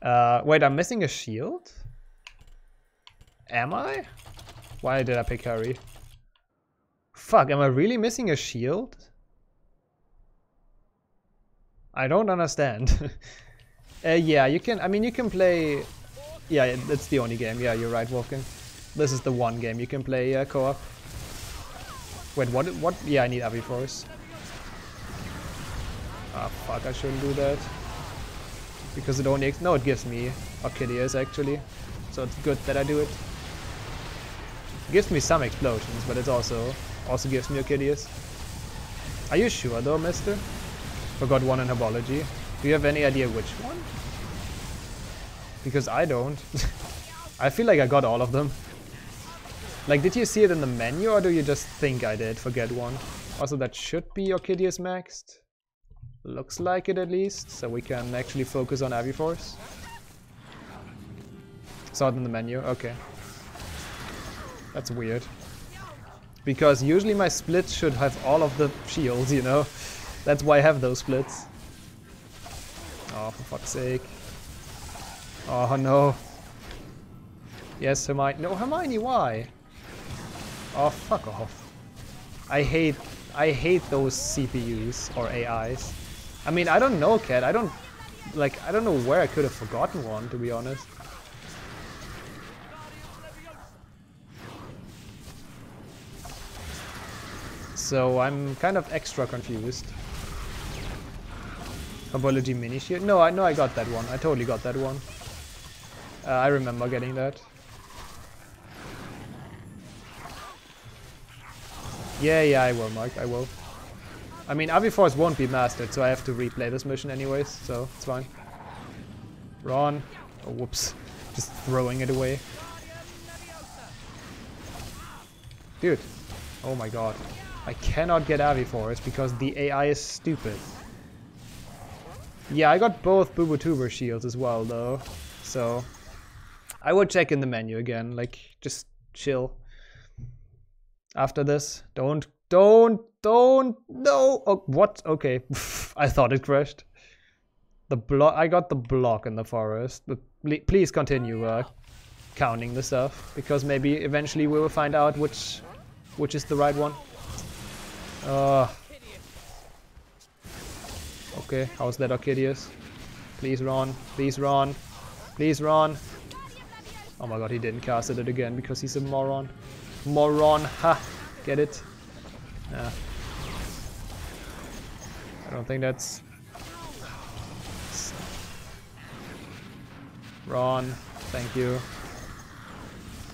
Uh, wait, I'm missing a shield? Am I? Why did I pick Harry? Fuck, am I really missing a shield? I don't understand. uh, yeah, you can, I mean, you can play... Yeah, that's the only game. Yeah, you're right, Wolfgang. This is the one game you can play uh, co-op. Wait, what? What? Yeah, I need Avifors. Ah, fuck, I shouldn't do that. Because it only... No, it gives me Orchideous, actually. So it's good that I do it. It gives me some explosions, but it also also gives me Orchideous. Are you sure though, mister? Forgot one in Herbology. Do you have any idea which one? Because I don't. I feel like I got all of them. Like, did you see it in the menu or do you just think I did forget one? Also, that should be Orchideous maxed. Looks like it at least, so we can actually focus on Avifors. Saw it in the menu, okay. That's weird. Because usually my splits should have all of the shields, you know? That's why I have those splits. Oh, for fuck's sake. Oh no. Yes, Hermione. No, Hermione, why? Oh, fuck off. I hate, I hate those CPUs or AIs. I mean, I don't know, Cat. I don't, like, I don't know where I could have forgotten one, to be honest. So I'm kind of extra confused. Herbology mini shield? No, I know I got that one. I totally got that one. Uh, I remember getting that. Yeah, yeah, I will, Mark. I will. I mean, Avifors won't be mastered, so I have to replay this mission anyways, so it's fine. Ron. Oh, whoops. Just throwing it away. Dude. Oh my god. I cannot get Avifors because the AI is stupid. Yeah, I got both Bubotuber shields as well, though. So, I will check in the menu again. Like, just chill. After this, don't, don't, don't, no. Oh, what? Okay, I thought it crashed. The block. I got the block in the forest. But please continue uh, counting the stuff because maybe eventually we will find out which, which is the right one. Uh, Okay, how's that Orchideous? Please run, please run, please run. Oh my god, he didn't cast it again because he's a moron. Moron, ha! Get it? Nah. I don't think that's... Ron, thank you.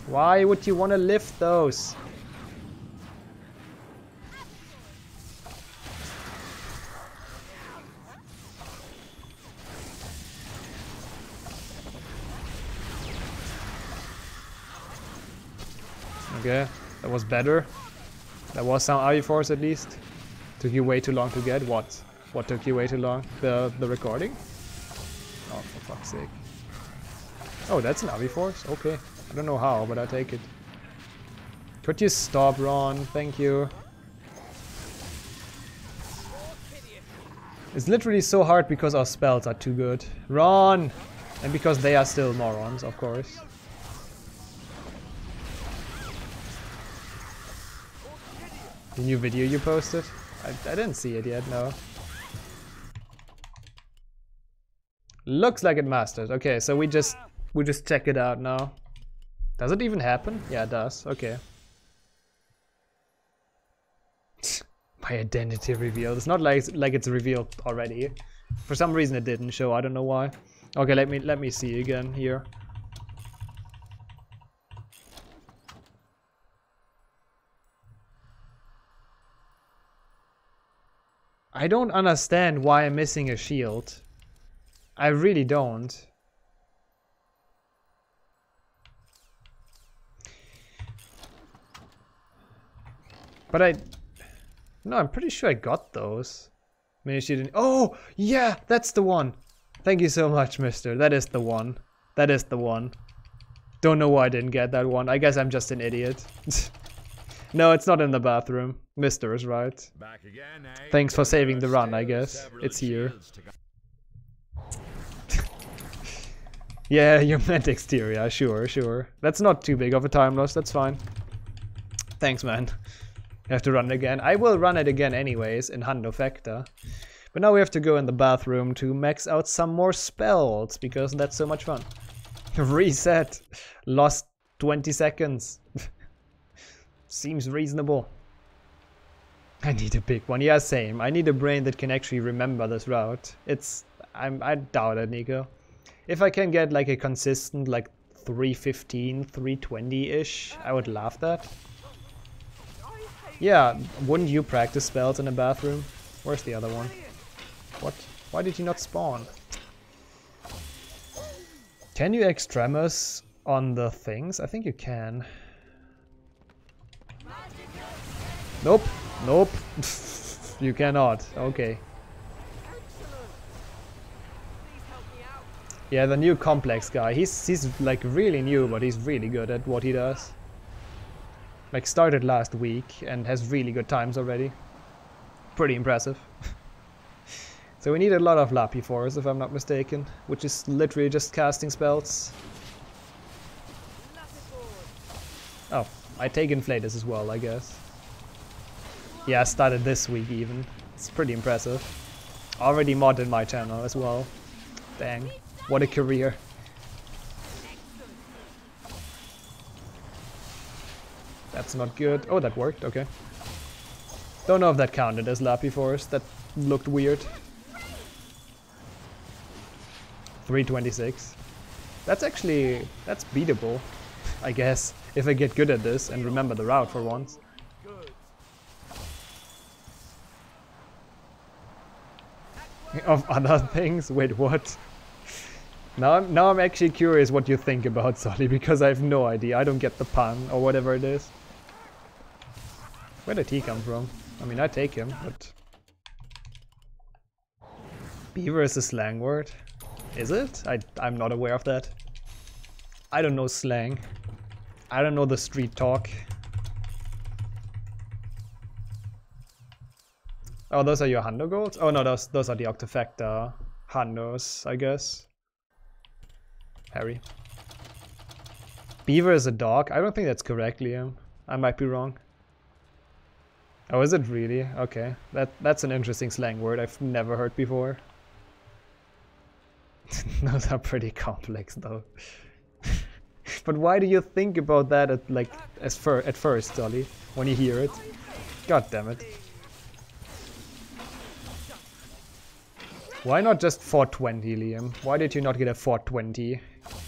Why would you want to lift those? Okay, that was better. That was some Avifors at least. Took you way too long to get. What? What took you way too long? The the recording? Oh, for fuck's sake. Oh, that's an Avifors? Okay. I don't know how, but I take it. Could you stop, Ron? Thank you. It's literally so hard because our spells are too good. Ron! And because they are still morons, of course. The new video you posted? I, I didn't see it yet, no. Looks like it mastered. Okay, so we just we just check it out now. Does it even happen? Yeah, it does. Okay. My identity revealed. It's not like like it's revealed already. For some reason it didn't show. I don't know why. Okay, let me let me see again here. I don't understand why I'm missing a shield. I really don't. But I... No, I'm pretty sure I got those. Maybe she didn't... Oh! Yeah! That's the one! Thank you so much, mister. That is the one. That is the one. Don't know why I didn't get that one. I guess I'm just an idiot. no, it's not in the bathroom. Mister is right. Again, eh? Thanks for saving the run, I guess. It's here. Yeah, you meant exterior, sure, sure. That's not too big of a time loss, that's fine. Thanks, man. You have to run it again. I will run it again anyways in Hundo Factor. But now we have to go in the bathroom to max out some more spells, because that's so much fun. Reset. Lost 20 seconds. Seems reasonable. I need a big one. Yeah, same. I need a brain that can actually remember this route. It's... I'm, I doubt it, Nico. If I can get like a consistent like 315, 320-ish, I would love that. Yeah, wouldn't you practice spells in a bathroom? Where's the other one? What? Why did you not spawn? Can you extremis on the things? I think you can. Nope. Nope. you cannot. Okay. Yeah, the new complex guy. He's he's like really new, but he's really good at what he does. Like started last week and has really good times already. Pretty impressive. so we need a lot of Lapifors, if I'm not mistaken, which is literally just casting spells. Oh, I take Inflatus as well, I guess. Yeah, I started this week even. It's pretty impressive. Already modded my channel as well. Dang. What a career. That's not good. Oh, that worked. Okay. Don't know if that counted as Lapifors. That looked weird. 326. That's actually... That's beatable. I guess. If I get good at this and remember the route for once. Of other things? Wait, what? Now I'm, now I'm actually curious what you think about Zolly, because I have no idea. I don't get the pun, or whatever it is. Where did he come from? I mean, I take him, but... Beaver is a slang word? Is it? I, I'm not aware of that. I don't know slang. I don't know the street talk. Oh, those are your Hundo goals? Oh no, those those are the Octafecta Hundos, I guess. Harry. Beaver is a dog? I don't think that's correct, Liam. I might be wrong. Oh, is it really? Okay. That That's an interesting slang word I've never heard before. Those are pretty complex, though. but why do you think about that at, like, as fir at first, Dolly, when you hear it? God damn it. Why not just 420, Liam? Why did you not get a 420?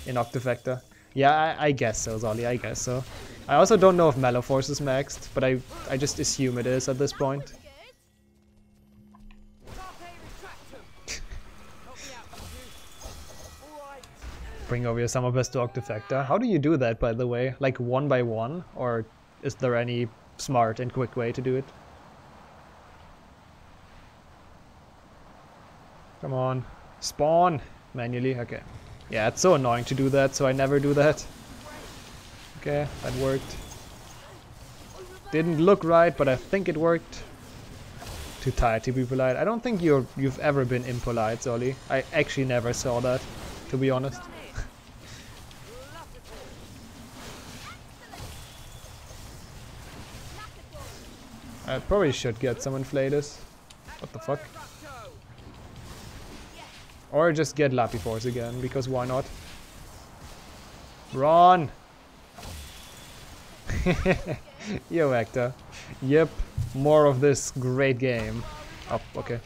in Octafecta. Yeah, I, I, guess so, Zolly, I guess so. I also don't know if Melofors is maxed, but I, I just assume it is at this point. Bring over your Summer Best to Octafecta. How do you do that, by the way? Like one by one? Or is there any smart and quick way to do it? Come on. Spawn! Manually? Okay. Yeah, it's so annoying to do that, so I never do that. Okay, that worked. Didn't look right, but I think it worked. Too tired to be polite. I don't think you're you've ever been impolite, Zolly. I actually never saw that, to be honest. I probably should get some Inflatus. What the fuck? Or just get Lapifors again, because why not? Run! Yo, Hector. Yep, more of this great game. Oh, okay.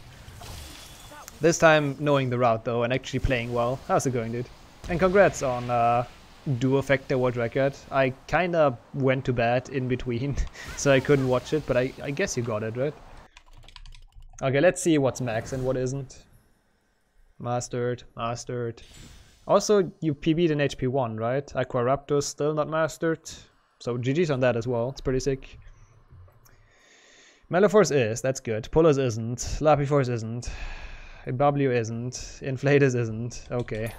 This time knowing the route though and actually playing well. How's it going, dude? And congrats on uh, Duo Factor World Record. I kinda went to bed in between, so I couldn't watch it, but I, I guess you got it, right? Okay, let's see what's max and what isn't. Mastered, mastered. Also, you PB'd an HP1, right? Aqua Eructo still not mastered. So GG's on that as well. It's pretty sick. Melofors is, that's good. Pullers isn't. Lapifors isn't. W isn't. Inflatus isn't. Okay.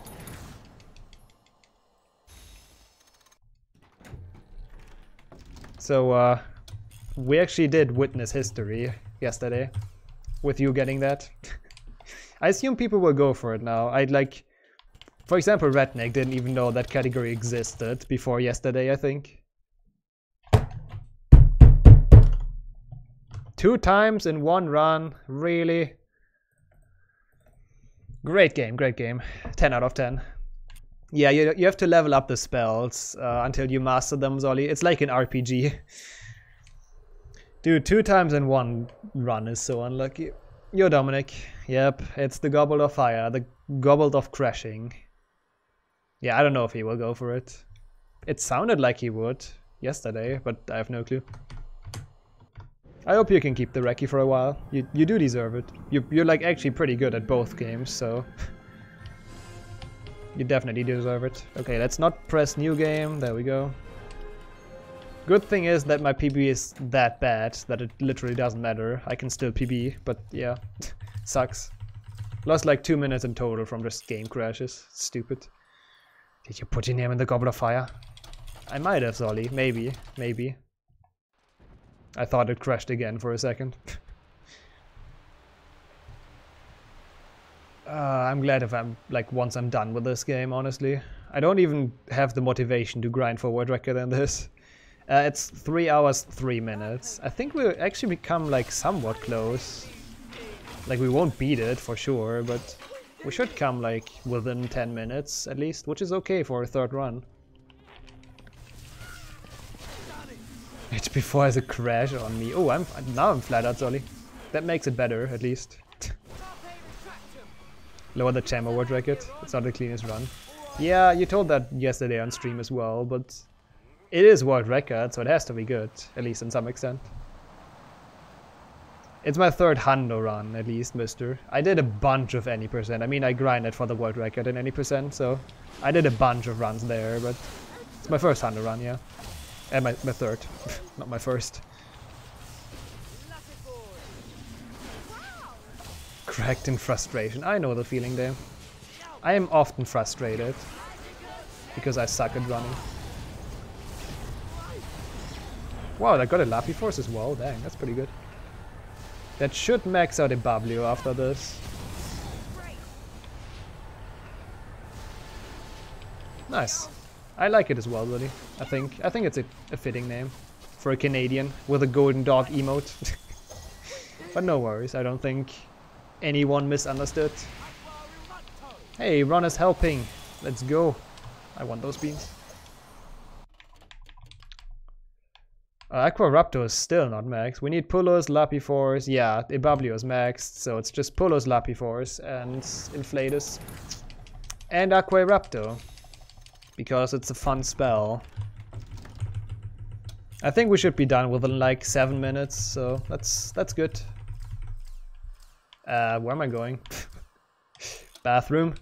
So, uh, we actually did witness history yesterday with you getting that. I assume people will go for it now. I'd like, for example, Redneck didn't even know that category existed before yesterday, I think. Two times in one run, really? Great game, great game. 10 out of 10. Yeah, you, you have to level up the spells uh, until you master them, Zolly. It's like an RPG. Dude, two times in one run is so unlucky. Yo, Dominic. Yep, it's the Goblet of Fire, the Goblet of Crashing. Yeah, I don't know if he will go for it. It sounded like he would yesterday, but I have no clue. I hope you can keep the Recce for a while. You you do deserve it. You you're like actually pretty good at both games, so you definitely deserve it. Okay, let's not press new game. There we go. Good thing is that my PB is that bad that it literally doesn't matter. I can still PB, but yeah, sucks. Lost like two minutes in total from just game crashes. Stupid. Did you put your name in the Goblet of Fire? I might have, Zolly. Maybe. Maybe. I thought it crashed again for a second. uh, I'm glad if I'm, like, once I'm done with this game, honestly. I don't even have the motivation to grind for world record in this. Uh, it's 3 hours, 3 minutes. I think we'll actually become, like, somewhat close. Like, we won't beat it, for sure, but we should come, like, within 10 minutes, at least, which is okay for a third run. HP4 has a crash on me. Oh, I'm now I'm flat out, Zolly. That makes it better, at least. Lower the chamber world record. It's not the cleanest run. Yeah, you told that yesterday on stream as well, but it is world record, so it has to be good, at least in some extent. It's my third Hundo run, at least, mister. I did a bunch of any percent. I mean, I grinded for the world record in any percent, so I did a bunch of runs there, but it's my first Hundo run, yeah. And my, my third, not my first. Cracked in frustration. I know the feeling there. I am often frustrated because I suck at running. Wow, I got a Lapifors as well. Dang, that's pretty good. That should max out Ebublio after this. Nice. I like it as well, really. I think I think it's a, a fitting name for a Canadian with a golden dog emote. but no worries, I don't think anyone misunderstood. Hey, Ron is helping. Let's go. I want those beans. Uh, Aqua Eructo is still not maxed. We need Pulos, Lapifors. Yeah, Ebublio is maxed, so it's just Pulos, Lapifors, and Inflatus. And Aqua Eructo because it's a fun spell. I think we should be done within like seven minutes, so that's that's good. Uh, where am I going? Bathroom.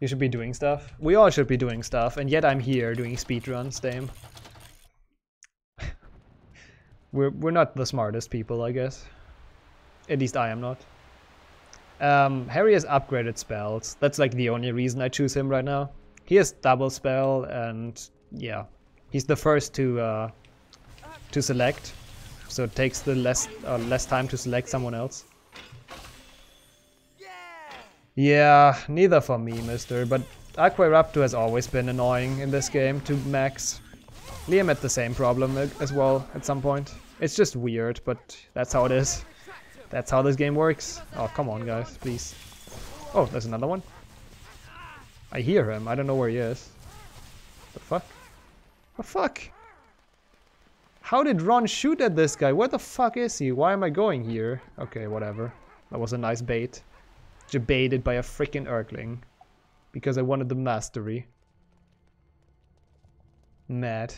You should be doing stuff. We all should be doing stuff, and yet I'm here doing speedruns, damn. We're, we're not the smartest people, I guess. At least I am not. Um, Harry has upgraded spells. That's like the only reason I choose him right now. He has double spell and yeah, he's the first to uh, to select. so it takes the less uh, less time to select someone else. Yeah, neither for me, mister, but Aqua Eructo has always been annoying in this game to max. Liam had the same problem as well at some point. It's just weird, but that's how it is. That's how this game works. Oh, come on, guys, please. Oh, there's another one. I hear him. I don't know where he is. The fuck? The fuck? How did Ron shoot at this guy? Where the fuck is he? Why am I going here? Okay, whatever. That was a nice bait. Debated by a freaking Urkling. Because I wanted the mastery. Mad.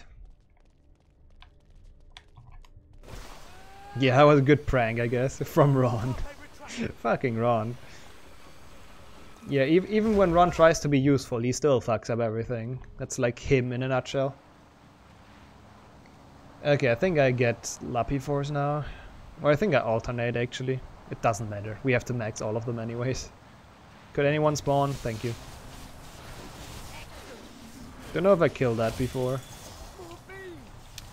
Yeah, that was a good prank, I guess, from Ron. Fucking Ron. Yeah, e even when Ron tries to be useful, he still fucks up everything. That's like him in a nutshell. Okay, I think I get Lapifors now. Or I think I alternate, actually. It doesn't matter. We have to max all of them anyways. Could anyone spawn? Thank you. Don't know if I killed that before.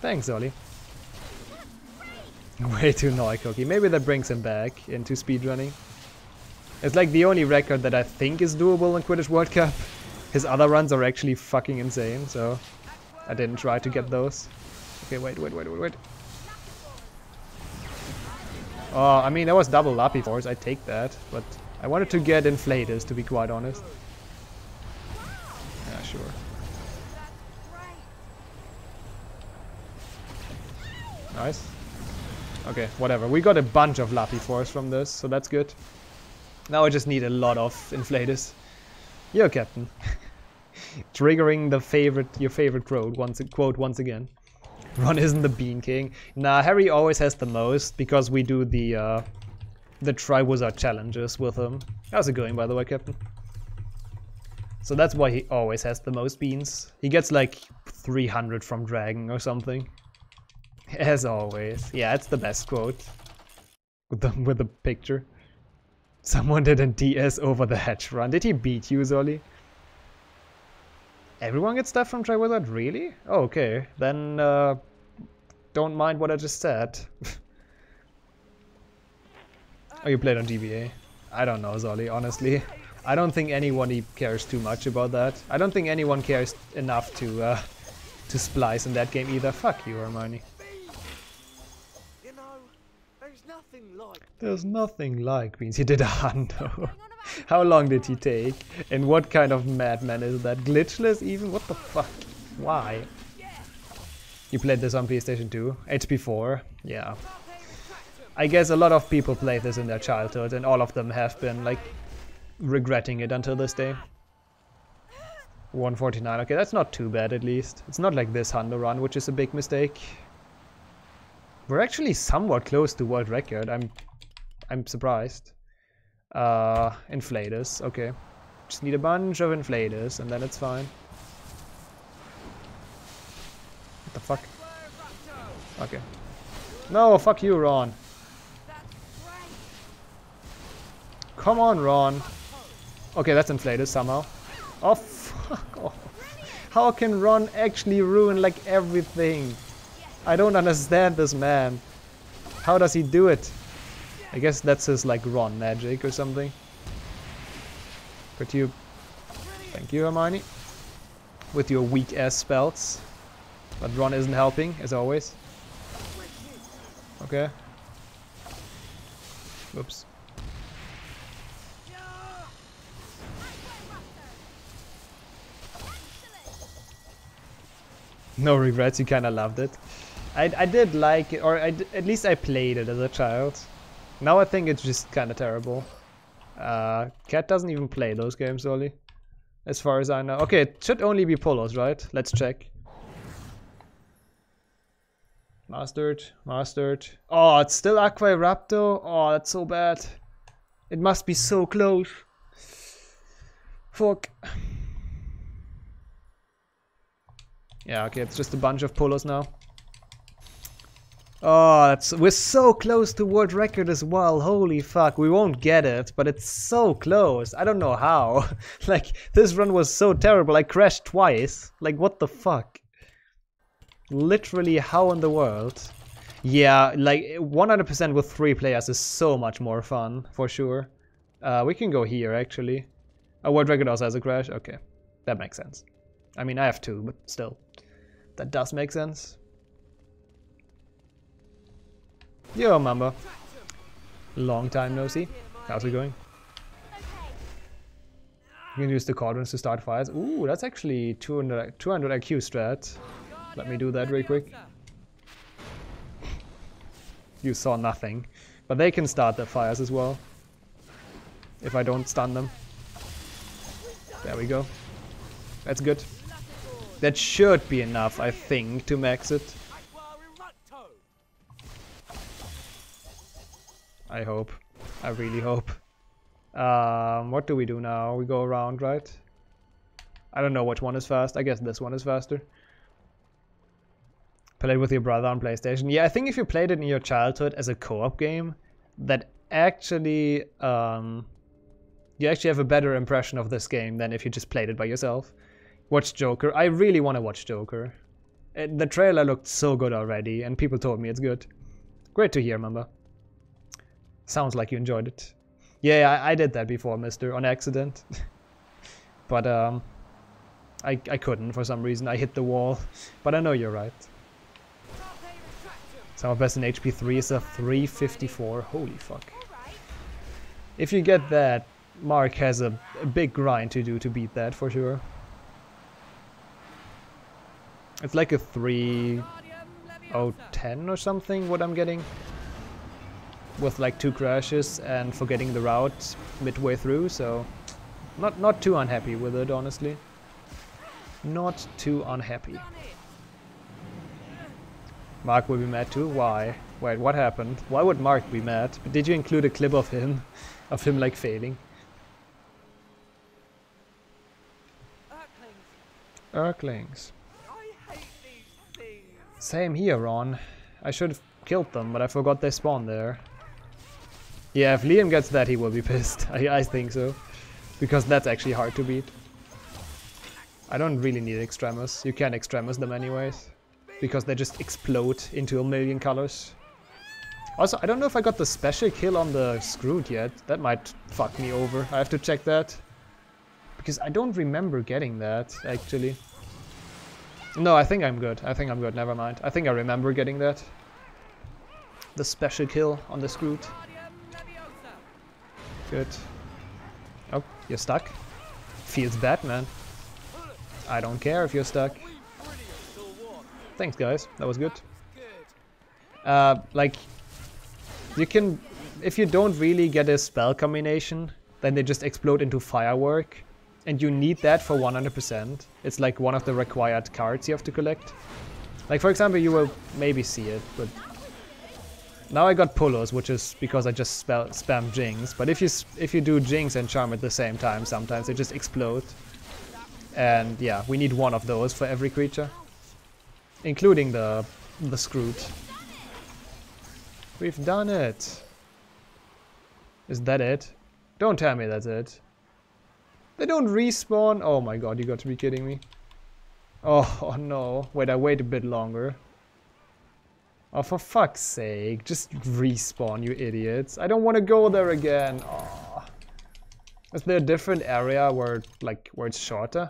Thanks, Ollie. Way too annoying, Cookie. Maybe that brings him back into speedrunning. It's like the only record that I think is doable in Quidditch World Cup. His other runs are actually fucking insane, so I didn't try to get those. Okay, wait, wait, wait, wait, wait. Oh, I mean, that was double Lapifors, I take that, but I wanted to get Inflatus, to be quite honest. Yeah, sure. Nice. Okay, whatever. We got a bunch of Lapifors from this, so that's good. Now I just need a lot of Inflatus. You're captain. Triggering the favorite, your favorite quote once, quote once again. Ron isn't the Bean King. Nah, Harry always has the most because we do the uh, the Triwizard challenges with him. How's it going, by the way, Captain? So that's why he always has the most beans. He gets like 300 from Dragon or something. As always. Yeah, it's the best quote. With the, with the picture. Someone did a DS over the hedge run. Did he beat you, Zolly? Everyone gets stuff from Triwizard? Really? Oh, okay. Then, uh, don't mind what I just said. oh, you played on GBA? I don't know, Zolly, honestly. I don't think anyone cares too much about that. I don't think anyone cares enough to, uh, to splice in that game either. Fuck you, Hermione. Nothing like There's nothing like means He did a hundo. How long did he take? And what kind of madman is that? Glitchless even? What the fuck? Why? You played this on PlayStation 2? HP4? Yeah. I guess a lot of people played this in their childhood and all of them have been like regretting it until this day. 149, okay, that's not too bad at least. It's not like this Hundo run, which is a big mistake. We're actually somewhat close to world record. I'm I'm surprised. Uh Inflatus, okay. Just need a bunch of Inflatus and then it's fine. What the fuck? Okay. No, fuck you, Ron. Come on, Ron. Okay, that's inflated somehow. Oh, fuck off. How can Ron actually ruin, like, everything? I don't understand this man. How does he do it? I guess that's his, like, Ron magic or something. Could you... Thank you, Hermione. With your weak-ass spells. But Ron isn't helping, as always. Okay. Oops. No regrets, you kinda loved it. I, I did like it, or I at least I played it as a child. Now I think it's just kinda terrible. Uh, Cat doesn't even play those games, Oli. As far as I know. Okay, it should only be Polos, right? Let's check. Mastered, mastered. Oh, it's still Aqua Eructo. Oh, that's so bad. It must be so close. Fuck. Yeah, okay, it's just a bunch of polos now. Oh, that's we're so close to world record as well. Holy fuck, we won't get it, but it's so close. I don't know how. like this run was so terrible. I crashed twice. Like what the fuck? Literally how in the world? Yeah, like 100% with three players is so much more fun, for sure. Uh, we can go here, actually. A World Record also has a crash? Okay, that makes sense. I mean, I have two, but still. That does make sense. Yo, Mamba. Long time no see. How's it going? You can use the cauldrons to start fires. Ooh, that's actually 200, 200 IQ strat. Let me do that real quick. You saw nothing. But they can start their fires as well. If I don't stun them. There we go. That's good. That should be enough, I think, to max it. I hope. I really hope. Um, what do we do now? We go around, right? I don't know which one is fast. I guess this one is faster. Play it with your brother on PlayStation. Yeah, I think if you played it in your childhood as a co-op game, that actually um, you actually have a better impression of this game than if you just played it by yourself. Watch Joker. I really want to watch Joker. The trailer looked so good already, and people told me it's good. Great to hear, Mamba. Sounds like you enjoyed it. Yeah, I, I did that before, mister, on accident. but um, I, I couldn't for some reason. I hit the wall. But I know you're right. Some of best in HP 3 is a 354. Holy fuck. If you get that, Mark has a, a big grind to do to beat that for sure. It's like a 3 Guardium Leviosa. 10 or something what I'm getting. With like two crashes and forgetting the route midway through, so not not too unhappy with it honestly. Not too unhappy. Mark will be mad too? Why? Wait, what happened? Why would Mark be mad? Did you include a clip of him? Of him like failing? Urklings. I hate these things. Same here, Ron. I should have killed them, but I forgot they spawned there. Yeah, if Liam gets that, he will be pissed. I, I think so. Because that's actually hard to beat. I don't really need Extremis. You can Extremis them anyways. Because they just explode into a million colors. Also, I don't know if I got the special kill on the Skrewt yet. That might fuck me over. I have to check that. Because I don't remember getting that, actually. No, I think I'm good. I think I'm good. Never mind. I think I remember getting that. The special kill on the Skrewt. Good. Oh, you're stuck? Feels bad, man. I don't care if you're stuck. Thanks, guys. That was good. Good. Uh, like, you can, if you don't really get a spell combination, then they just explode into firework, and you need that for 100%. It's like one of the required cards you have to collect. Like, for example, you will maybe see it, but now I got Pulos, which is because I just spell, spam Jinx. But if you if you do Jinx and Charm at the same time, sometimes they just explode. And yeah, we need one of those for every creature, including the the Skrewt. We've done it. Is that it? Don't tell me that's it. They don't respawn? Oh my god, you got to be kidding me. Oh, oh no. Wait, I wait a bit longer. Oh, for fuck's sake. Just respawn, you idiots. I don't want to go there again. Oh. Is there a different area where, like, where it's shorter?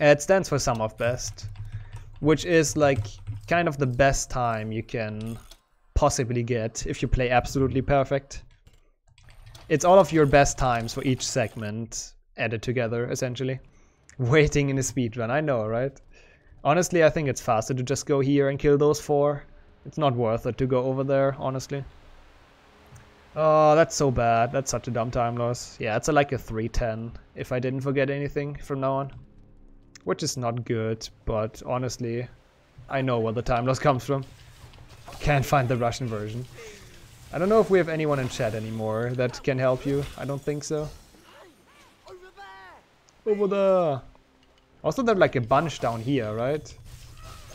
Uh, It stands for sum of best. Which is, like, kind of the best time you can possibly get if you play absolutely perfect. It's all of your best times for each segment added together, essentially. Waiting in a speedrun, I know, right? Honestly, I think it's faster to just go here and kill those four. It's not worth it to go over there, honestly. Oh, that's so bad. That's such a dumb time loss. Yeah, it's a, like a 310 if I didn't forget anything from now on. Which is not good, but honestly, I know where the time loss comes from. Can't find the Russian version. I don't know if we have anyone in chat anymore that can help you. I don't think so. Over there. Over there. Also, they're like a bunch down here, right?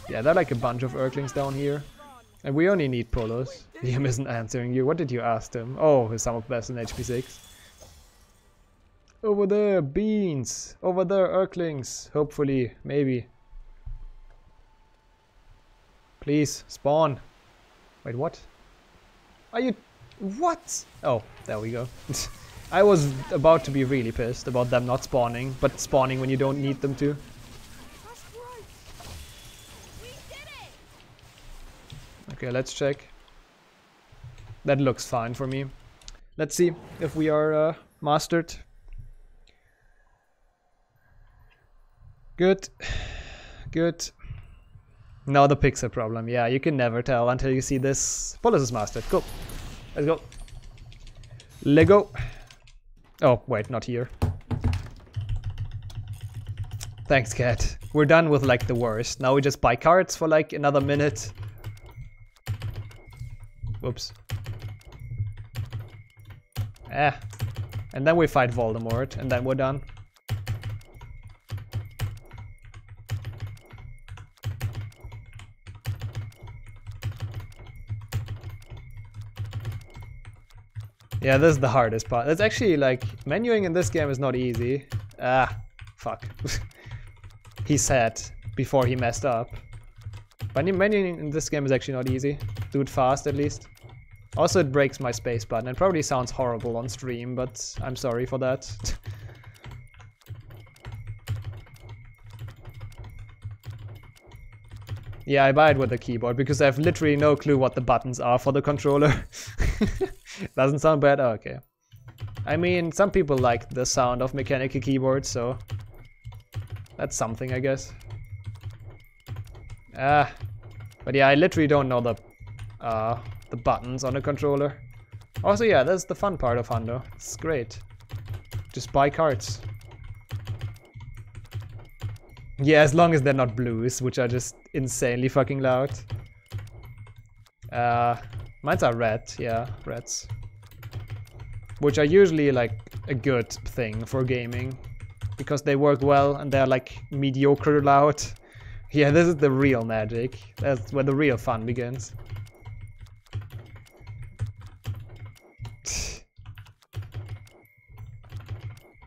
Yeah, they're like a bunch of Urklings down here. And we only need Polos. Liam isn't answering you. What did you ask him? Oh, his sum of best in HP 6. Over there, beans. Over there, Urklings. Hopefully, maybe. Please, spawn. Wait, what? Are you... What? Oh, there we go. I was about to be really pissed about them not spawning, but spawning when you don't need them to. Okay, let's check. That looks fine for me. Let's see if we are uh, mastered. Good. Good. Now the pixel problem. Yeah, you can never tell until you see this. Polis is mastered. Cool. Let's go. Lego. Oh, wait, not here. Thanks, cat. We're done with like the worst. Now we just buy cards for like another minute. Whoops. Ah. And then we fight Voldemort, and then we're done. Yeah, this is the hardest part. It's actually like, menuing in this game is not easy. Ah, fuck. he said before he messed up. But menuing in this game is actually not easy. Do it fast at least. Also, it breaks my space button. It probably sounds horrible on stream, but I'm sorry for that. yeah, I buy it with the keyboard because I have literally no clue what the buttons are for the controller. Doesn't sound bad? Oh, okay. I mean, some people like the sound of mechanical keyboards, so that's something, I guess. Ah, but yeah, I literally don't know the uh, the buttons on a controller. Also, yeah, that's the fun part of Hundo. It's great. Just buy cards. Yeah, as long as they're not blues, which are just insanely fucking loud. Uh, Mines are red, yeah, reds. Which are usually like a good thing for gaming. Because they work well and they're like mediocre loud. Yeah, this is the real magic. That's where the real fun begins.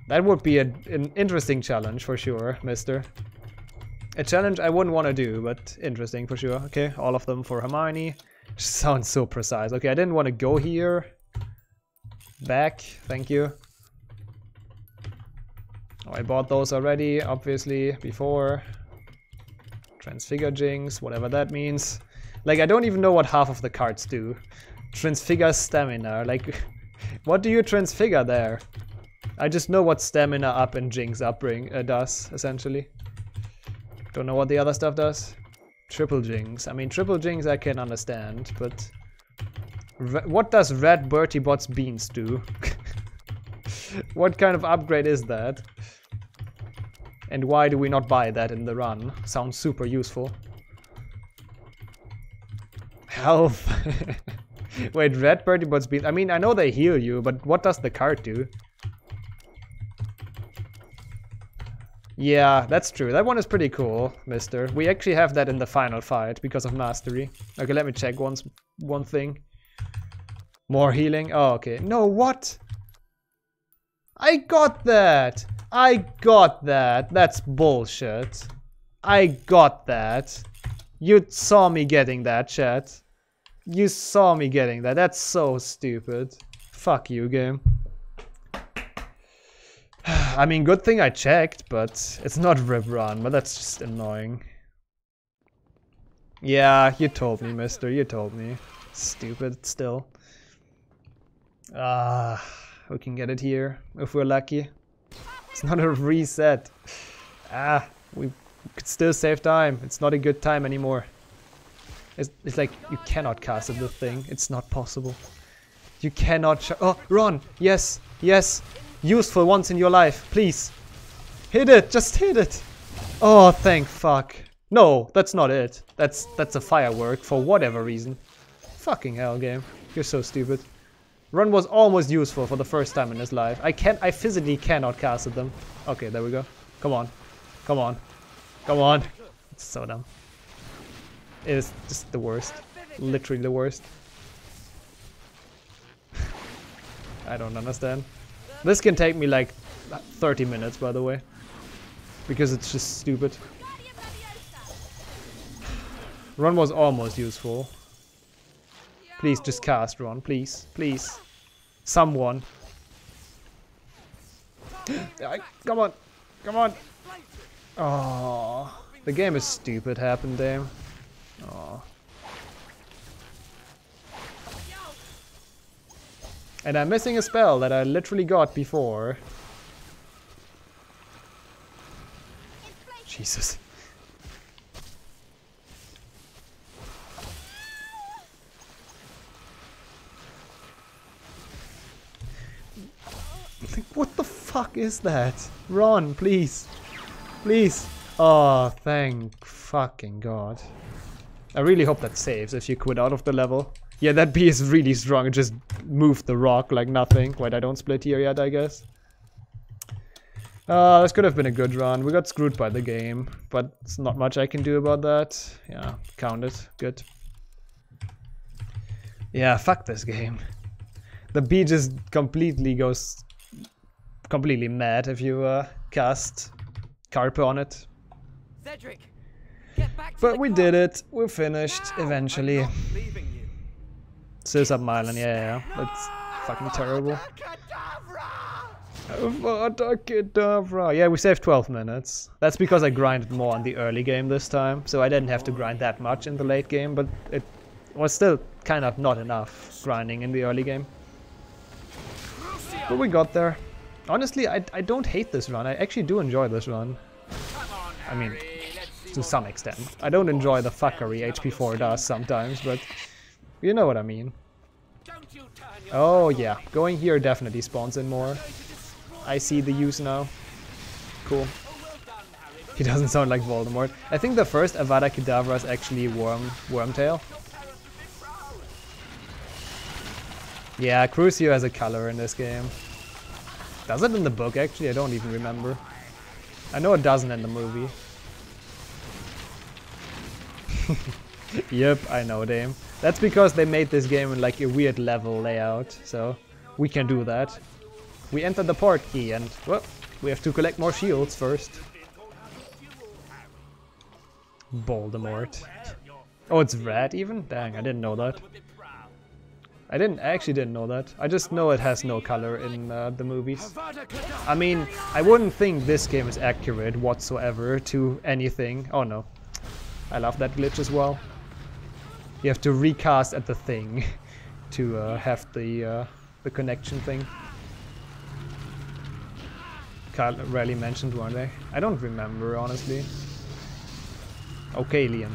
That would be a, an interesting challenge for sure, mister. A challenge I wouldn't want to do, but interesting for sure. Okay, all of them for Hermione. Sounds so precise. Okay, I didn't want to go here. Back, thank you. Oh, I bought those already, obviously, before. Transfigure Jinx, whatever that means. Like, I don't even know what half of the cards do. Transfigure Stamina, like, what do you transfigure there? I just know what Stamina up and Jinx up bring, uh, does, essentially. Don't know what the other stuff does. Triple Jinx. I mean, Triple Jinx I can understand, but... what does Red Bertie Bott's Beans do? what kind of upgrade is that? And why do we not buy that in the run? Sounds super useful. Health. Wait, Red Bertie Bott's Beans... I mean, I know they heal you, but what does the card do? Yeah, that's true. That one is pretty cool, mister. We actually have that in the final fight because of mastery. Okay, let me check once one thing. More healing. Oh, okay. No, what? I got that. I got that. That's bullshit. I got that. You saw me getting that, chat. You saw me getting that. That's so stupid. Fuck you, game. I mean, good thing I checked, but it's not Rip Run, but that's just annoying. Yeah, you told me, mister, you told me. Stupid still. Ah, we can get it here, if we're lucky. It's not a reset. Ah, we could still save time. It's not a good time anymore. It's, it's like you cannot cast the thing. It's not possible. You cannot Oh, run! Yes! Yes! Useful once in your life, please. Hit it, just hit it. Oh, thank fuck. No, that's not it. That's that's a firework for whatever reason. Fucking hell, game. You're so stupid. Ron was almost useful for the first time in his life. I can't, I physically cannot cast at them. Okay, there we go. Come on. Come on. Come on. It's so dumb. It is just the worst. Literally the worst. I don't understand. This can take me like 30 minutes, by the way. Because it's just stupid. Ron was almost useful. Please, just cast, Ron. Please, please. Someone. Come on, come on. Oh, the game is stupid, happened, damn. Oh. And I'm missing a spell that I literally got before. Jesus. what the fuck is that? Ron, please. Please. Oh, thank fucking god. I really hope that saves if you quit out of the level. Yeah, that bee is really strong. It just moved the rock like nothing. Wait, I don't split here yet, I guess. Uh, this could have been a good run. We got screwed by the game, but it's not much I can do about that. Yeah, count it. Good. Yeah, fuck this game. The bee just completely goes completely mad if you uh, cast Carpe on it. Cedric, get back to But we car. did it. We're finished Now, eventually. Suicide Island, yeah, yeah. That's fucking terrible. Yeah, we saved 12 minutes. That's because I grinded more on the early game this time, so I didn't have to grind that much in the late game, but it was still kind of not enough grinding in the early game. But we got there. Honestly, I, I don't hate this run. I actually do enjoy this run. I mean, to some extent. I don't enjoy the fuckery HP4 does sometimes, but you know what I mean. Oh yeah, going here definitely spawns in more. I see the use now. Cool. He doesn't sound like Voldemort. I think the first Avada Kedavra is actually Worm Wormtail. Yeah, Crucio has a color in this game. Does it in the book actually? I don't even remember. I know it doesn't in the movie. yep, I know, Dame. That's because they made this game in like a weird level layout, so we can do that. We enter the port key and, well, we have to collect more shields first. Voldemort. Oh, it's red even? Dang, I didn't know that. I didn't, I actually didn't know that. I just know it has no color in uh, the movies. I mean, I wouldn't think this game is accurate whatsoever to anything. Oh no. I love that glitch as well. You have to recast at the thing to uh, have the uh, the connection thing. Carl rarely mentioned, weren't they? I don't remember, honestly. Okay, Liam.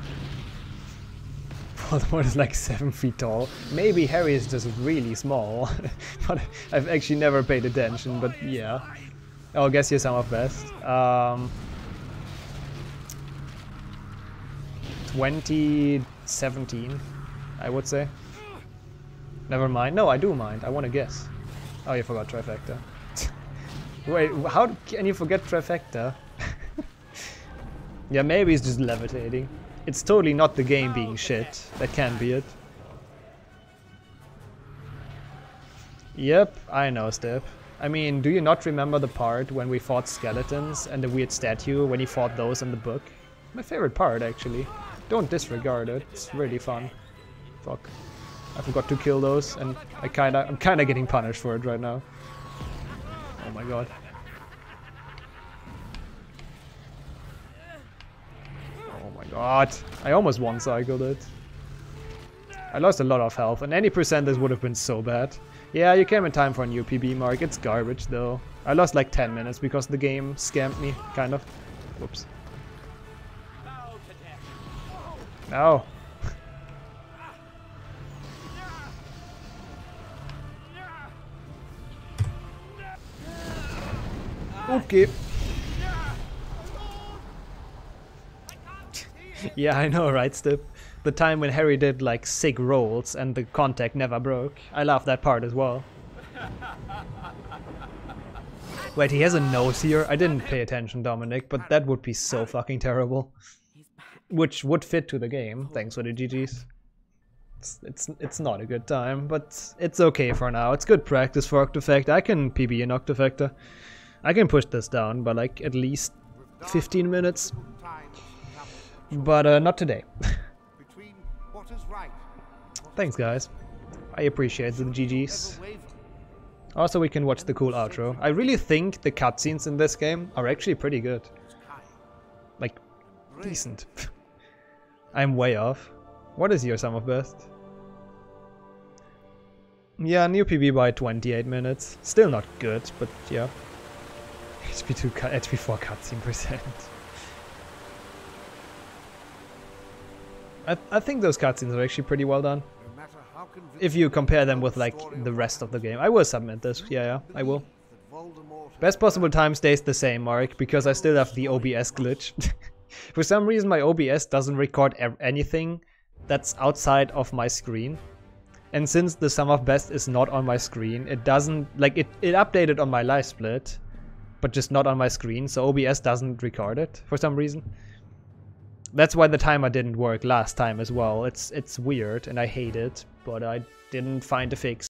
Voldemort is like 7 feet tall. Maybe Harry is just really small. but I've actually never paid attention, but yeah. Oh, I guess you're some of best. Um, 2017, I would say. Never mind. No, I do mind. I want to guess. Oh, you forgot trifecta. Wait, how can you forget trifecta? yeah, maybe it's just levitating. It's totally not the game being oh, shit. That can be it. Yep, I know, Step. I mean, do you not remember the part when we fought skeletons and the weird statue when he fought those in the book? My favorite part, actually. Don't disregard it. It's really fun. Fuck. I forgot to kill those, and I kinda, I'm kinda getting punished for it right now. Oh my god. Oh my god. I almost one-cycled it. I lost a lot of health, and any percent this would have been so bad. Yeah, you came in time for a new PB mark. It's garbage, though. I lost like 10 minutes because the game scammed me, kind of. Whoops. No. okay. yeah, I know, right, Stip? The time when Harry did like sick rolls and the contact never broke. I love that part as well. Wait, he has a nose here? I didn't pay attention, Dominic, but that would be so fucking terrible. Which would fit to the game, thanks for the GG's. It's, it's, it's not a good time, but it's okay for now. It's good practice for Octofect. I can PB an Octofecta. I can push this down by like at least 15 minutes. But uh, not today. between what is right Thanks, guys. I appreciate the GGs. Also, we can watch the cool outro. I really think the cutscenes in this game are actually pretty good. Like, decent. I'm way off. What is your sum of best? Yeah, new PB by 28 minutes. Still not good, but yeah. HP2 cut HP4 cutscene percent. I, I think those cutscenes are actually pretty well done. No matter how convincing If you compare them with like the rest of the game. I will submit this. Yeah, yeah, I will. believe that Voldemort has Best possible time stays the same, Mark, because I still have the OBS glitch. For some reason, my OBS doesn't record anything that's outside of my screen. And since the sum of best is not on my screen, it doesn't like it. It updated on my live split, but just not on my screen. So OBS doesn't record it for some reason. That's why the timer didn't work last time as well. It's it's weird and I hate it, but I didn't find a fix.